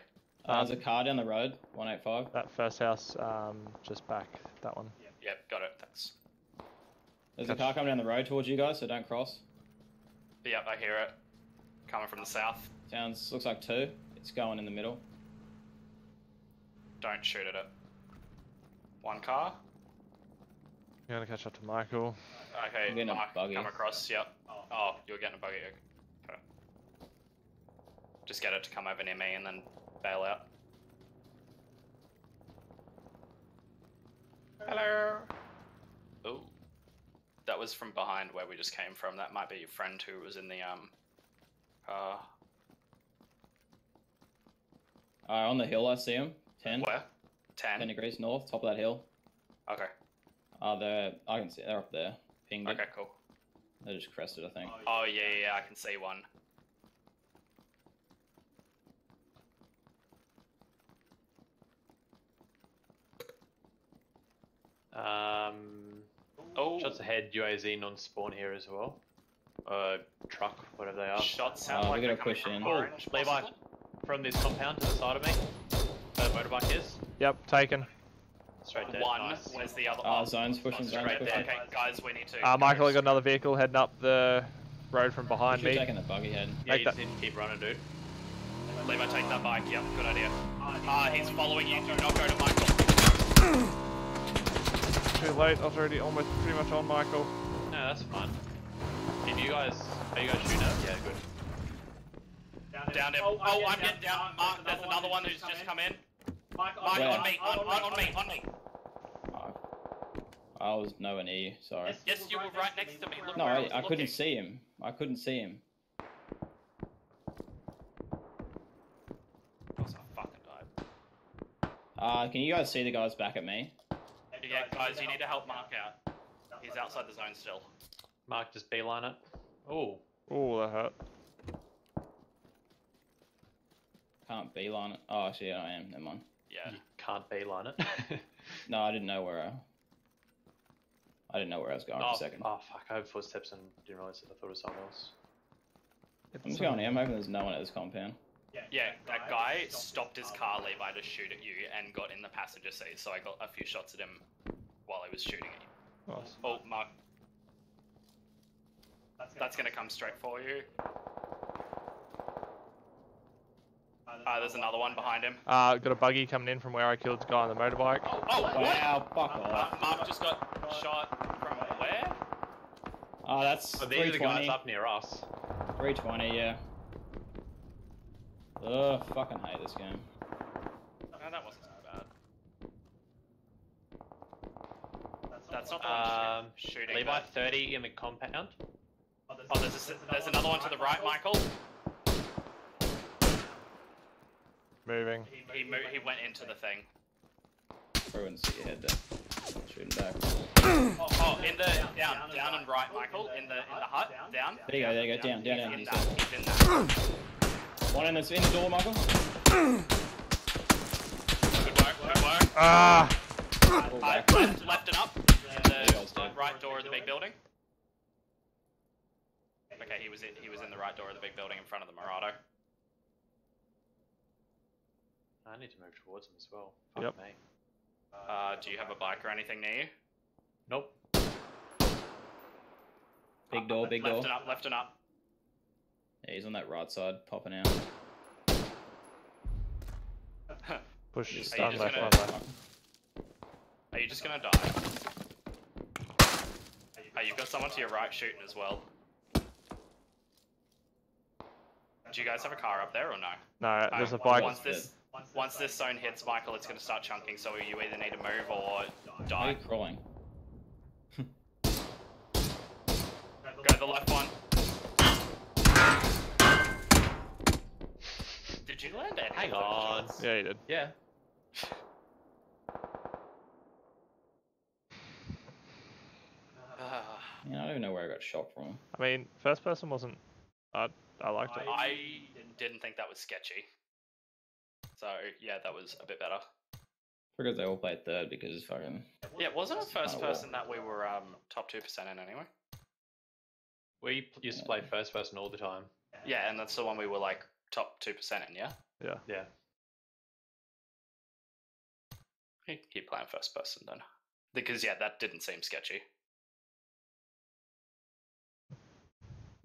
Speaker 3: Uh, there's a car down the road. 185.
Speaker 1: That first house, um, just back. That one.
Speaker 2: Yep, got it. Thanks.
Speaker 3: There's a car coming down the road towards you guys, so don't cross.
Speaker 2: Yep, I hear it. Coming from the south.
Speaker 3: Sounds looks like two. It's going in the middle.
Speaker 2: Don't shoot at it. One car.
Speaker 1: I'm gonna catch up to Michael.
Speaker 3: Okay, I'm
Speaker 2: Okay,
Speaker 3: getting a
Speaker 2: Mark,
Speaker 3: buggy.
Speaker 2: come across. Yep. Oh, you're getting a buggy. Okay. Just get it to come over near me and then bail out. Hello. Oh, that was from behind where we just came from. That might be your friend who was in the um. Uh,
Speaker 3: Uh, on the hill, I see them. 10,
Speaker 2: where?
Speaker 3: 10
Speaker 2: Ten.
Speaker 3: degrees north, top of that hill.
Speaker 2: Okay.
Speaker 3: Uh, they're, I can see, they're up there. Pinged it.
Speaker 2: Okay. Cool.
Speaker 3: They're just crested, I think.
Speaker 2: Oh yeah, yeah, yeah, I can see one.
Speaker 4: Um,
Speaker 2: Oh,
Speaker 4: shots ahead. UAZ non-spawn here as well. Uh, truck, whatever they are.
Speaker 2: shots sound
Speaker 3: Uh, we
Speaker 2: like
Speaker 3: gotta
Speaker 2: they're coming
Speaker 3: push
Speaker 2: from
Speaker 3: in.
Speaker 2: orange.
Speaker 4: Levi, from this compound to the side of me. Where the motorbike is.
Speaker 1: Yep, taken.
Speaker 4: Straight dead.
Speaker 2: One.
Speaker 4: Nice.
Speaker 2: Where's the other?
Speaker 3: Uh,
Speaker 2: oh,
Speaker 3: zones pushing, zones
Speaker 2: straight there.
Speaker 3: pushing.
Speaker 2: Okay, guys, we need to.
Speaker 1: Uh, Michael, I got another vehicle heading up the road from behind
Speaker 3: Should've
Speaker 1: me.
Speaker 3: taken the buggy head.
Speaker 4: Yeah,
Speaker 1: Make
Speaker 4: you
Speaker 1: that-
Speaker 4: just keep running, dude.
Speaker 2: Levi, take that bike. Yep, good idea. Ah, he's following you. Do not go to Michael.
Speaker 1: Too late. I was already almost pretty much on Michael.
Speaker 4: No, that's fine. Can you guys? Are you guys shooting at? Yeah, good.
Speaker 2: Down there. Oh, I'm getting down. Mark, there's another one who's just come in. Mark,
Speaker 3: Where?
Speaker 2: on me, on, on, on me, on me.
Speaker 3: I was nowhere near you, sorry.
Speaker 2: Yes, you were right next to me. Look
Speaker 3: No,
Speaker 2: where
Speaker 3: I, I couldn't see him. I couldn't see him.
Speaker 2: I fucking died.
Speaker 3: Uh, can you guys see the guys back at me?
Speaker 2: Yeah, guys, you need to help Mark out. He's outside the zone still.
Speaker 4: Mark, just beeline it. Oh,
Speaker 1: Oh, that hurt.
Speaker 3: Can't beeline it. Oh, actually, yeah, I am. Never mind.
Speaker 2: Yeah.
Speaker 4: you can't beeline it.
Speaker 3: No, I didn't know where I. I didn't know where I was going for
Speaker 4: oh,
Speaker 3: a second.
Speaker 4: oh, fuck! I heard footsteps and didn't realize it. I thought it was someone else.
Speaker 3: I'm just going here. I'm hoping there's no one at this compound.
Speaker 2: Yeah, yeah that guy stopped his car, Levi, to shoot at you and got in the passenger seat, so I got a few shots at him while he was shooting at you.
Speaker 1: Nice.
Speaker 2: Oh, Mark. That's gonna come straight for you. Uh, there's another one behind him.
Speaker 1: Uh, got a buggy coming in from where I killed the guy on the motorbike.
Speaker 2: Oh, what?
Speaker 3: Wow, fuck
Speaker 2: Uh,
Speaker 3: off.
Speaker 2: Mark just got shot from where?
Speaker 3: Oh, that's
Speaker 4: Oh, these are the guys up near us.
Speaker 3: 320, yeah. Ugh, fucking hate this game.
Speaker 2: No, that wasn't so bad. That's not the one
Speaker 4: Um,
Speaker 2: shooting.
Speaker 4: Levi, 30 in the compound.
Speaker 2: Oh, there's, a, there's another one to the right, Michael.
Speaker 1: Moving.
Speaker 2: He mo- he went into the thing.
Speaker 3: Probably wouldn't see your head there. Shooting back.
Speaker 2: Oh, in the down, down and right, Michael. In the in the hut, down.
Speaker 3: There you go, there you go. Down, down, down.
Speaker 2: He's in
Speaker 3: He's
Speaker 2: that.
Speaker 3: there.
Speaker 2: He's in that.
Speaker 3: One in the, in the door, Michael.
Speaker 2: Good work. Good work.
Speaker 1: Ah!
Speaker 3: Pull
Speaker 2: Uh, left, left and up. In
Speaker 3: There you go,
Speaker 2: the right door of the big building. Okay, he was in. He was in the right door of the big building in front of the Mirado.
Speaker 4: I need to move towards him as well. Fuck
Speaker 1: Yep.
Speaker 4: me.
Speaker 2: Uh, do you have a bike or anything near you?
Speaker 4: Nope.
Speaker 3: Big door, big
Speaker 2: left
Speaker 3: door.
Speaker 2: and up. Left and up.
Speaker 3: Yeah, he's on that right side, popping out.
Speaker 1: Push,
Speaker 2: Are you just
Speaker 1: left,
Speaker 2: gonna-
Speaker 1: one left.
Speaker 2: Are you just gonna die? Oh, you've got someone to your right shooting as well. Do you guys have a car up there or no?
Speaker 1: No, there's a bike.
Speaker 2: Once this once this zone hits Michael, it's gonna start chunking. So you either need to move or
Speaker 3: Why are
Speaker 2: die.
Speaker 3: you crawling?
Speaker 2: Go to the left one. Did you land it?
Speaker 4: Hang on.
Speaker 1: Yeah, you did.
Speaker 4: Yeah.
Speaker 2: Ah,
Speaker 3: Yeah, I don't even know where I got shot from.
Speaker 1: I mean, first person wasn't. I I liked it.
Speaker 2: I didn't think that was sketchy. So yeah, that was a bit better.
Speaker 3: Because they all played third because fucking.
Speaker 2: Yeah, wasn't it first
Speaker 3: well.
Speaker 2: person that we were um, top two percent in anyway?
Speaker 4: We pl- used to play first person all the time.
Speaker 2: Yeah, and that's the one we were like top two percent in. Yeah,
Speaker 1: Yeah.
Speaker 4: Yeah.
Speaker 2: keep keep playing first person then, because yeah, that didn't seem sketchy.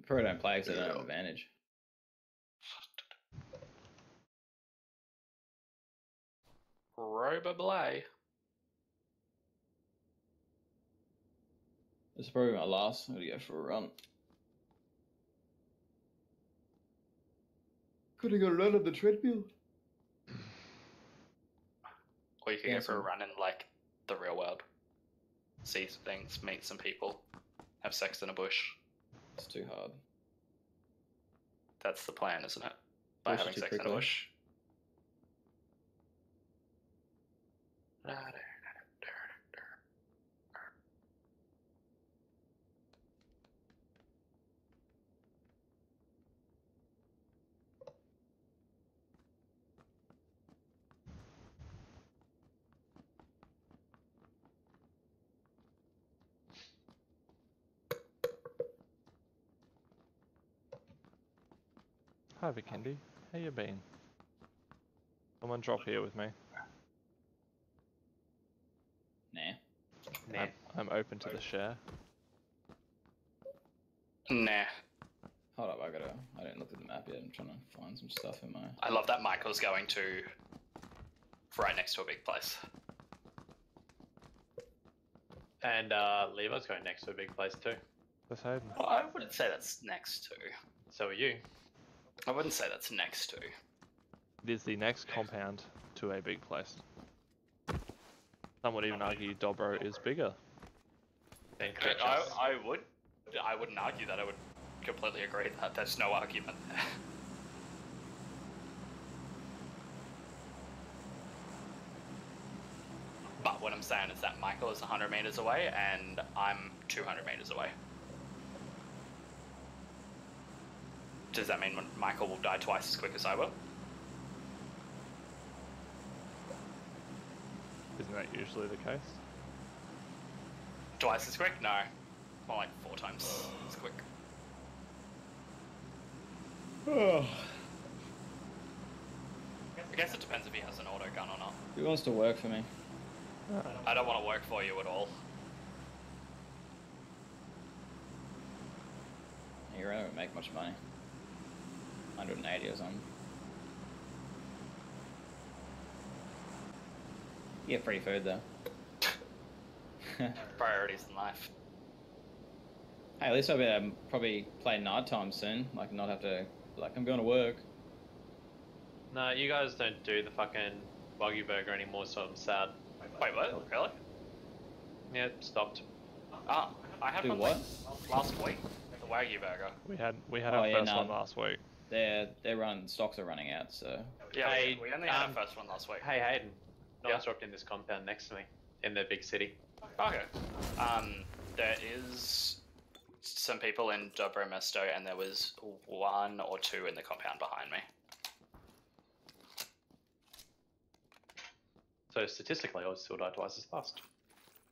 Speaker 3: Probably don't play because they don't have advantage.
Speaker 2: Probably.
Speaker 3: This is probably my last. I'm gonna go for a run. Could have got a run on the treadmill.
Speaker 2: Or you could
Speaker 3: Yeah,
Speaker 2: go for a run in like the real world. See some things, meet some people, have sex in a bush.
Speaker 3: It's too hard.
Speaker 2: That's the plan, isn't it? By
Speaker 3: Bush
Speaker 2: having
Speaker 3: too
Speaker 2: sex in a
Speaker 3: quickly.
Speaker 2: bush.
Speaker 1: Hi, Vikendi. How you been? Come Someone drop here with me.
Speaker 3: Nah.
Speaker 4: Nah.
Speaker 1: I'm, I'm open to the share.
Speaker 2: Nah.
Speaker 3: Hold up, I gotta. I didn't look at the map yet. I'm trying to find some stuff in my.
Speaker 2: I love that Michael's going to right next to a big place.
Speaker 4: And uh, Levi's going next to a big place too.
Speaker 1: This Hayden.
Speaker 2: Well, I wouldn't say that's next to.
Speaker 4: So are you.
Speaker 2: I wouldn't say that's next to.
Speaker 1: It is the next compound to a big place. Some would even argue Dobro is bigger.
Speaker 4: Then
Speaker 2: I,
Speaker 4: catch.
Speaker 2: I would. I wouldn't argue that. I would completely agree that there's no argument there. But what I'm saying is that Michael is 100 meters away and I'm 200 meters away. Does that mean Michael will die twice as quick as I will?
Speaker 1: Isn't that usually the case?
Speaker 2: Twice as quick? No. More like four times as quick.
Speaker 3: Oh.
Speaker 2: I guess it depends if he has an auto gun or not.
Speaker 3: Who wants to work for me?
Speaker 2: I don't want to work for you at all.
Speaker 3: You're gonna make much money. 180 or something. You get free food though.
Speaker 2: Priorities in life.
Speaker 3: Hey, at least I'll be able to probably play night time soon. Like not have to like I'm going to work.
Speaker 4: No, you guys don't do the fucking Wagyu burger anymore, so I'm sad.
Speaker 2: Wait, what? Really?
Speaker 4: Yeah, it stopped.
Speaker 2: Ah, I had
Speaker 3: Do
Speaker 2: one
Speaker 3: what?
Speaker 2: last week. The Wagyu burger.
Speaker 1: We had we had
Speaker 3: Oh,
Speaker 1: our
Speaker 3: yeah,
Speaker 1: first one last week.
Speaker 3: They're they're run stocks are running out, so
Speaker 2: Yeah,
Speaker 4: Hey,
Speaker 2: we, we only had
Speaker 4: um,
Speaker 2: our first one last week.
Speaker 4: Hey Hayden, no
Speaker 2: Yeah.
Speaker 4: one's dropped in this compound next to me, in the big city.
Speaker 2: Okay. Um, there is some people in Dobro Mesto, and there was one or two in the compound behind me.
Speaker 4: So statistically, I would still die twice as fast.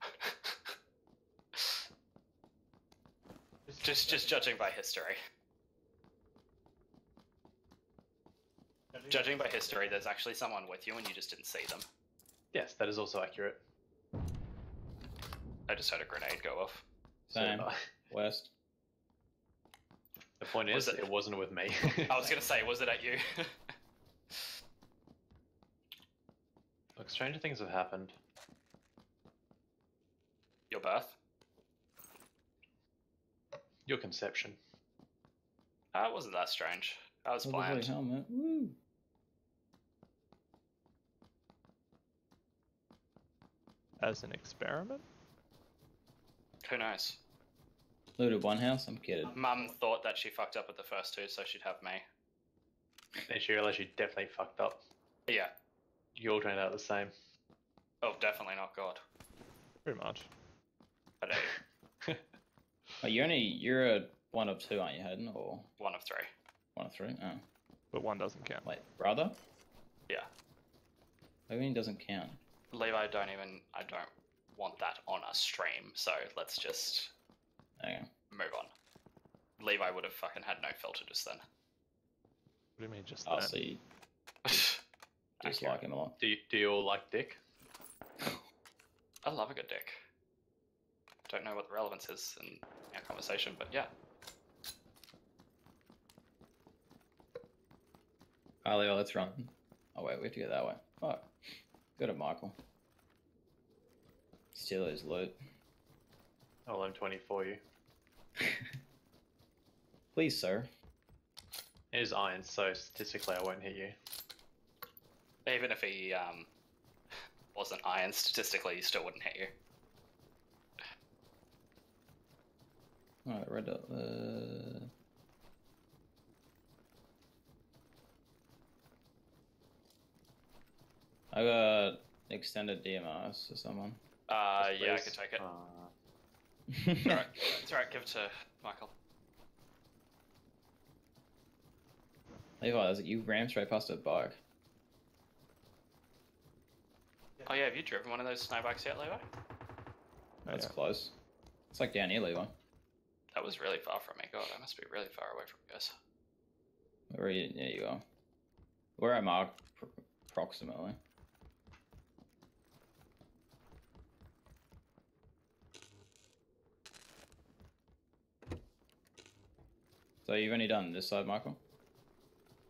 Speaker 2: just, just judging by history. Judging by history, there's actually someone with you, and you just didn't see them.
Speaker 4: Yes, that is also accurate.
Speaker 2: I just heard a grenade go off.
Speaker 4: So,
Speaker 3: Same.
Speaker 4: uh,
Speaker 3: west.
Speaker 4: the point
Speaker 2: Was
Speaker 4: is,
Speaker 2: it-
Speaker 4: it wasn't with me.
Speaker 2: I was gonna say, was it at you?
Speaker 4: Look, stranger things have happened.
Speaker 2: Your birth?
Speaker 4: Your conception.
Speaker 2: Uh, it wasn't that strange. I was planned.
Speaker 3: helmet. Woo.
Speaker 1: As an experiment?
Speaker 2: Who knows?
Speaker 3: Looted one house. I'm kidding.
Speaker 2: Mum thought that she fucked up with the first two, so she'd have me.
Speaker 4: Then she realized she definitely fucked up.
Speaker 2: Yeah.
Speaker 4: You all turned out the same.
Speaker 2: Oh, definitely not God.
Speaker 1: Pretty much.
Speaker 2: But hey,
Speaker 3: Oh, you're only you're a one of two, aren't you, Hayden? Or
Speaker 2: one of three.
Speaker 3: one of three? Oh,
Speaker 1: But one doesn't count.
Speaker 3: wait, brother?
Speaker 2: Yeah.
Speaker 3: What do you mean doesn't count?
Speaker 2: Levi, don't even. I don't want that on a stream, so let's just
Speaker 3: Okay.
Speaker 2: move on. Levi would have fucking had no filter just then.
Speaker 1: What do you mean just
Speaker 3: I'll
Speaker 1: that?
Speaker 3: see. Just
Speaker 2: Accurate.
Speaker 3: like him a lot.
Speaker 4: Do you, do you all like dick?
Speaker 2: I love a good dick. Don't know what the relevance is in our conversation, but yeah.
Speaker 3: Oh, Leo, let's run. Oh wait, we have to go that way. Fuck. Go to Michael. Steal his loot.
Speaker 4: I'll M20 for you.
Speaker 3: Please, sir.
Speaker 4: It is iron, so statistically I won't hit you.
Speaker 2: Even if he um, wasn't iron, statistically, he still wouldn't hit you.
Speaker 3: Alright, red dot. Uh... I got extended DMRs to someone.
Speaker 2: Uh,
Speaker 4: Yes,
Speaker 2: yeah, I can take it.
Speaker 4: Uh,
Speaker 2: It's alright. It's alright. Give it to Michael.
Speaker 3: Levi, there's- you ran straight past a bike.
Speaker 2: Oh yeah, have you driven one of those snow bikes yet, Levi?
Speaker 3: That's
Speaker 1: Yeah.
Speaker 3: close. It's like down here, Levi.
Speaker 2: That was really far from me. God, I must be really far away from you guys.
Speaker 3: Where are you? There you are. Where am I pr- approximately. So you've only done this side, Michael?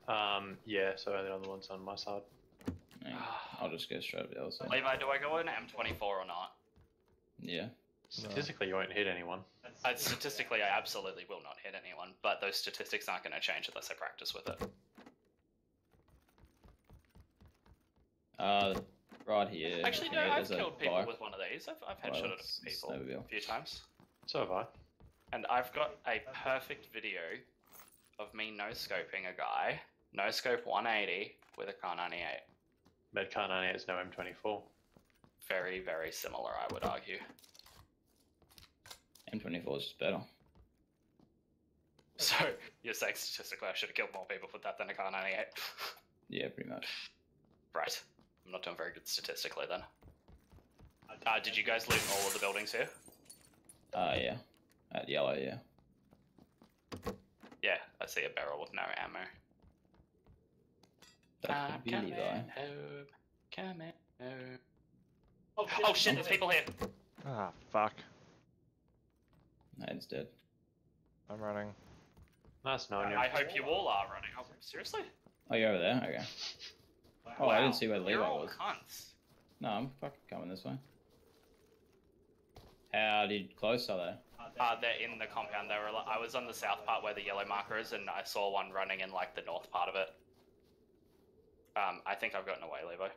Speaker 4: um, yeah, so only on the other one's on my side.
Speaker 3: Yeah, I'll just go straight up the other side.
Speaker 2: Levi, do I go in M24 or not?
Speaker 3: Yeah.
Speaker 4: Statistically, you won't hit anyone.
Speaker 2: Uh, statistically, I absolutely will not hit anyone, but those statistics aren't going to change unless I practice with it.
Speaker 3: Uh, right here.
Speaker 2: Actually, no,
Speaker 3: yeah,
Speaker 2: I've killed people
Speaker 3: bike.
Speaker 2: with one of these. I've, I've
Speaker 3: Well,
Speaker 2: headshotted
Speaker 3: it's- it's
Speaker 2: people
Speaker 3: no big deal.
Speaker 2: a few times.
Speaker 4: So have I.
Speaker 2: And I've got a perfect video of me no scoping a guy, no scope 180 with a Kar 98.
Speaker 4: Medcar 98 is no M24.
Speaker 2: Very, very similar, I would argue.
Speaker 3: M24 is just better.
Speaker 2: So, you're saying statistically I should have killed more people with that than a Kar 98?
Speaker 3: Yeah, pretty much.
Speaker 2: right. I'm not doing very good statistically then. Uh, did you guys loot all of the buildings here?
Speaker 3: Uh, yeah. At yellow, yeah.
Speaker 2: Yeah, I see a barrel with no ammo.
Speaker 3: That
Speaker 2: I'm
Speaker 3: could be
Speaker 2: coming
Speaker 3: Levi.
Speaker 2: home, coming home. Oh shit, there's people here!
Speaker 1: Ah, fuck.
Speaker 3: Nade's dead.
Speaker 1: I'm running.
Speaker 4: Nice knowing you.
Speaker 2: I hope you all are running. Oh, seriously?
Speaker 3: Oh, you're over there? Okay. Oh, I didn't see where Levi
Speaker 2: You're all
Speaker 3: was.
Speaker 2: cunts.
Speaker 3: No, I'm fucking coming this way. How did close are they?
Speaker 2: Uh, they're in the compound. They were. I was on the south part where the yellow marker is, and I saw one running in like the north part of it. Um, I think I've gotten away, Levo.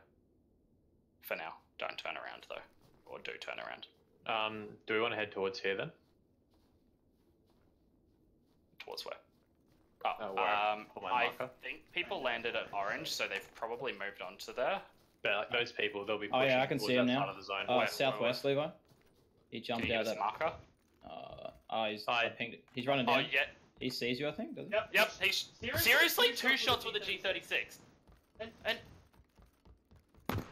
Speaker 2: For now, don't turn around though, or do turn around
Speaker 4: Um, do we want to head towards here then?
Speaker 2: towards where? Oh,
Speaker 4: Uh, where I
Speaker 2: um, I
Speaker 4: marker.
Speaker 2: think people landed at orange, so they've probably moved on to there.
Speaker 4: But like those people, they'll be
Speaker 3: Oh, yeah, I can see
Speaker 4: them
Speaker 3: now.
Speaker 4: part of the zone.
Speaker 3: Uh,
Speaker 2: Where-
Speaker 3: southwest, Levi. He
Speaker 2: Can
Speaker 3: jumped
Speaker 2: you
Speaker 3: out
Speaker 2: give
Speaker 3: of
Speaker 2: us
Speaker 3: that.
Speaker 2: marker?
Speaker 3: Oh, he's.
Speaker 4: I-
Speaker 3: I pinged it. He's running down.
Speaker 2: Oh,
Speaker 3: down.
Speaker 2: yeah.
Speaker 3: He sees you, I think. Does he?
Speaker 5: Yep.
Speaker 2: Yep. He's, seriously, two shots with a G36.
Speaker 5: And,
Speaker 2: And
Speaker 5: fucking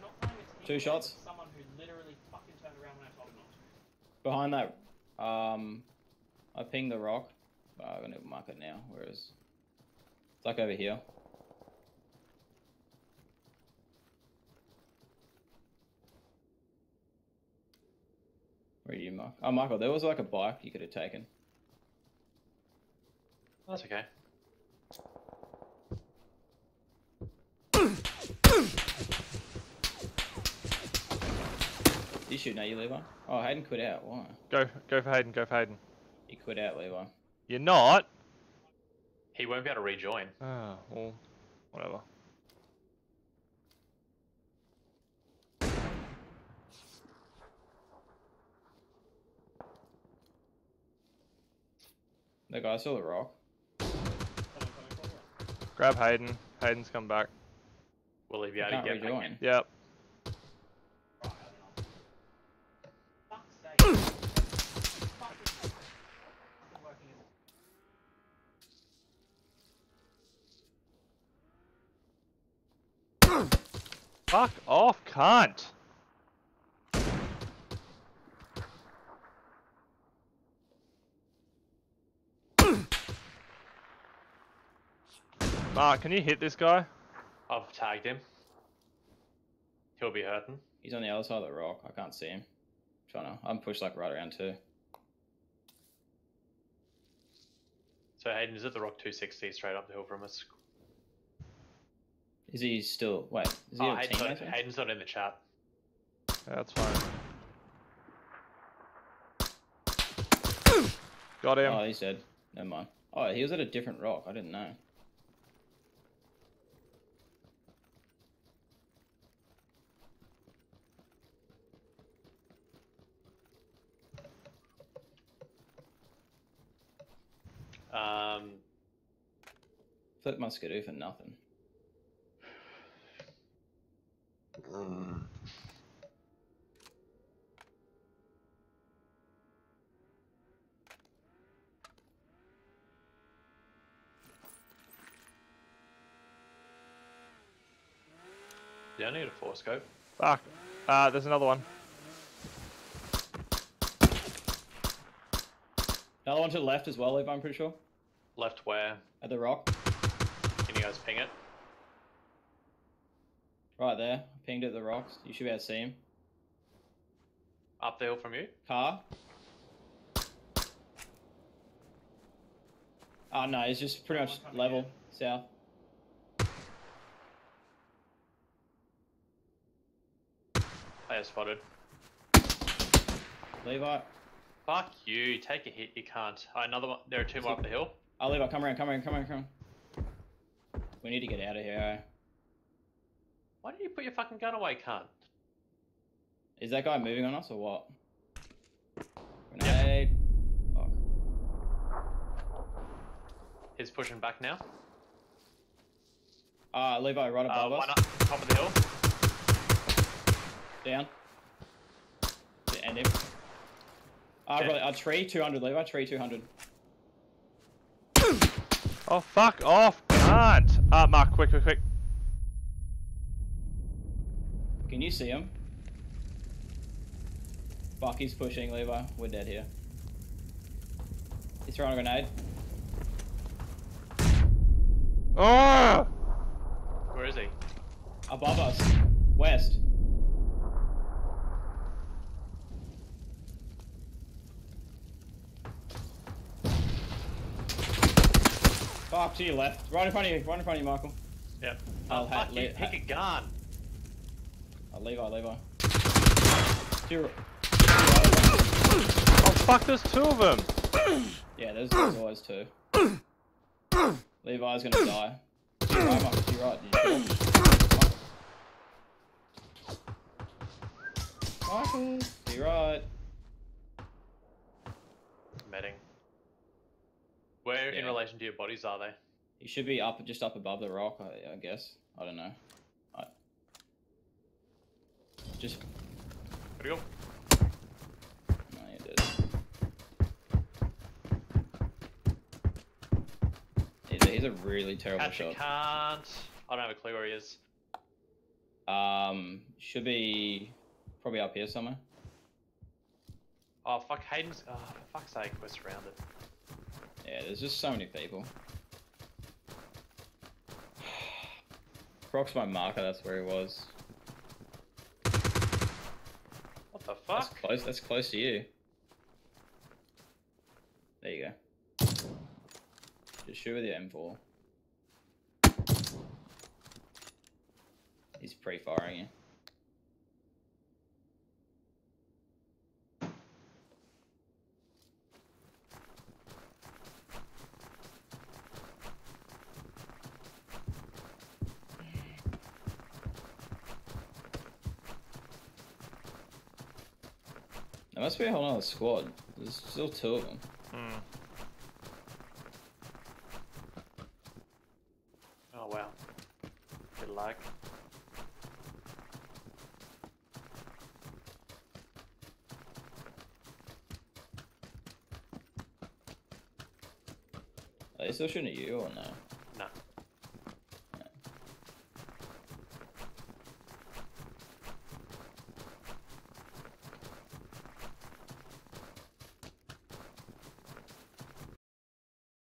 Speaker 5: not playing a team
Speaker 3: Two shots.
Speaker 5: Someone who literally fucking turned around when I told him not to.
Speaker 3: Behind that, um, I pinged the rock. Oh, I'm gonna mark it now. Where is? It's like over here. Where are you, Mark? Oh, Michael, there was like a bike you could have taken.
Speaker 4: That's okay.
Speaker 3: You shoot now, you Levi. Oh, Hayden quit out. Why?
Speaker 1: Go, go for Hayden. Go for Hayden.
Speaker 3: He quit out, Levi.
Speaker 1: You're not.
Speaker 4: He won't be able to rejoin.
Speaker 1: Oh, well, whatever.
Speaker 3: The guy saw the rock.
Speaker 5: Someone coming forward.
Speaker 1: Grab Hayden. Hayden's come back.
Speaker 4: We'll leave be
Speaker 3: He
Speaker 4: able to
Speaker 3: can't
Speaker 4: get back
Speaker 3: rejoin.
Speaker 4: in?
Speaker 1: Yep.
Speaker 5: Right, I mean, I'll- Fuck's sake. Fucking- fucking working as-
Speaker 1: Fuck off, cunt. Mark, can you hit this guy?
Speaker 4: I've tagged him. He'll be hurting.
Speaker 3: He's on the other side of the rock. I can't see him. trying to. I'm pushed like right around too.
Speaker 4: So Hayden is at the rock 260 straight up the hill from us.
Speaker 3: Is he still? Wait, is he
Speaker 4: Oh,
Speaker 3: a
Speaker 4: Hayden's,
Speaker 3: teammate?
Speaker 4: not. Hayden's not in the chat.
Speaker 1: Yeah, that's fine. Got him.
Speaker 3: Oh, he's dead. Never mind. Oh, he was at a different rock. I didn't know.
Speaker 4: Um,
Speaker 3: Flip Muscadoo for nothing.
Speaker 4: yeah, I need a four scope.
Speaker 1: Fuck. Uh, there's another one.
Speaker 3: Another one to the left as well, Levi, I'm pretty sure.
Speaker 4: Left where?
Speaker 3: At the rock.
Speaker 4: Can you guys ping it?
Speaker 3: Right there. Pinged at the rocks. You should be able to see him.
Speaker 4: Up the hill from you?
Speaker 3: Car. Oh no, it's just pretty much level south.
Speaker 4: I have spotted.
Speaker 3: Levi.
Speaker 4: Fuck you. Take a hit. You can't. Uh, another one. There are two more up the hill.
Speaker 3: Oh, Levi, come around, come around, come around, come around. We need to get out of here. eh?
Speaker 4: Why did you put your fucking gun away, cunt?
Speaker 3: Is that guy moving on us or what? Grenade. Fuck.
Speaker 4: He's pushing back now.
Speaker 3: Ah, Levi, right
Speaker 4: Uh,
Speaker 3: above
Speaker 4: one
Speaker 3: us.
Speaker 4: up top of the hill.
Speaker 3: Down. End him. Ah,
Speaker 4: Okay.
Speaker 3: really, uh, tree 200, Levi, tree 200.
Speaker 1: Oh, fuck off. Can't. Uh, Mark, quick, quick, quick.
Speaker 3: Can you see him? Fuck, he's pushing, Levi. We're dead here. He's throwing a grenade.
Speaker 1: Oh!
Speaker 4: Where is he?
Speaker 3: Above us. West. Fuck, to your left. Right in front of you. Right in front of you, Michael.
Speaker 4: Yep.
Speaker 3: I'll
Speaker 4: Oh, fuck you. Pick a gun.
Speaker 3: Levi, Levi. To your...
Speaker 1: Oh, fuck, there's two of them.
Speaker 3: Yeah, there's, there's always two. Levi's gonna die. To your right, Michael, to your right. Did you Michael, to your right.
Speaker 4: Medding. Where in relation to your bodies are they?
Speaker 3: He should be up, just up above the rock, I, I guess. I don't know. I... Just...
Speaker 4: Where'd go?
Speaker 3: No, did. He's a, he's a really terrible
Speaker 4: Catch
Speaker 3: shot.
Speaker 4: can't. I don't have a clue where he is.
Speaker 3: Um, should be probably up here somewhere.
Speaker 4: Oh fuck, Hayden's. Oh, for fuck's sake, we're surrounded.
Speaker 3: Yeah, there's just so many people. Croc's my marker, that's where he was.
Speaker 4: What the fuck?
Speaker 3: That's close, that's close to you. There you go. Just shoot with your M4. He's pre-firing you. There must be a whole other squad. There's still two of them.
Speaker 1: Hmm.
Speaker 4: Oh wow. Good luck.
Speaker 3: Are they still shooting at you or no?
Speaker 4: No.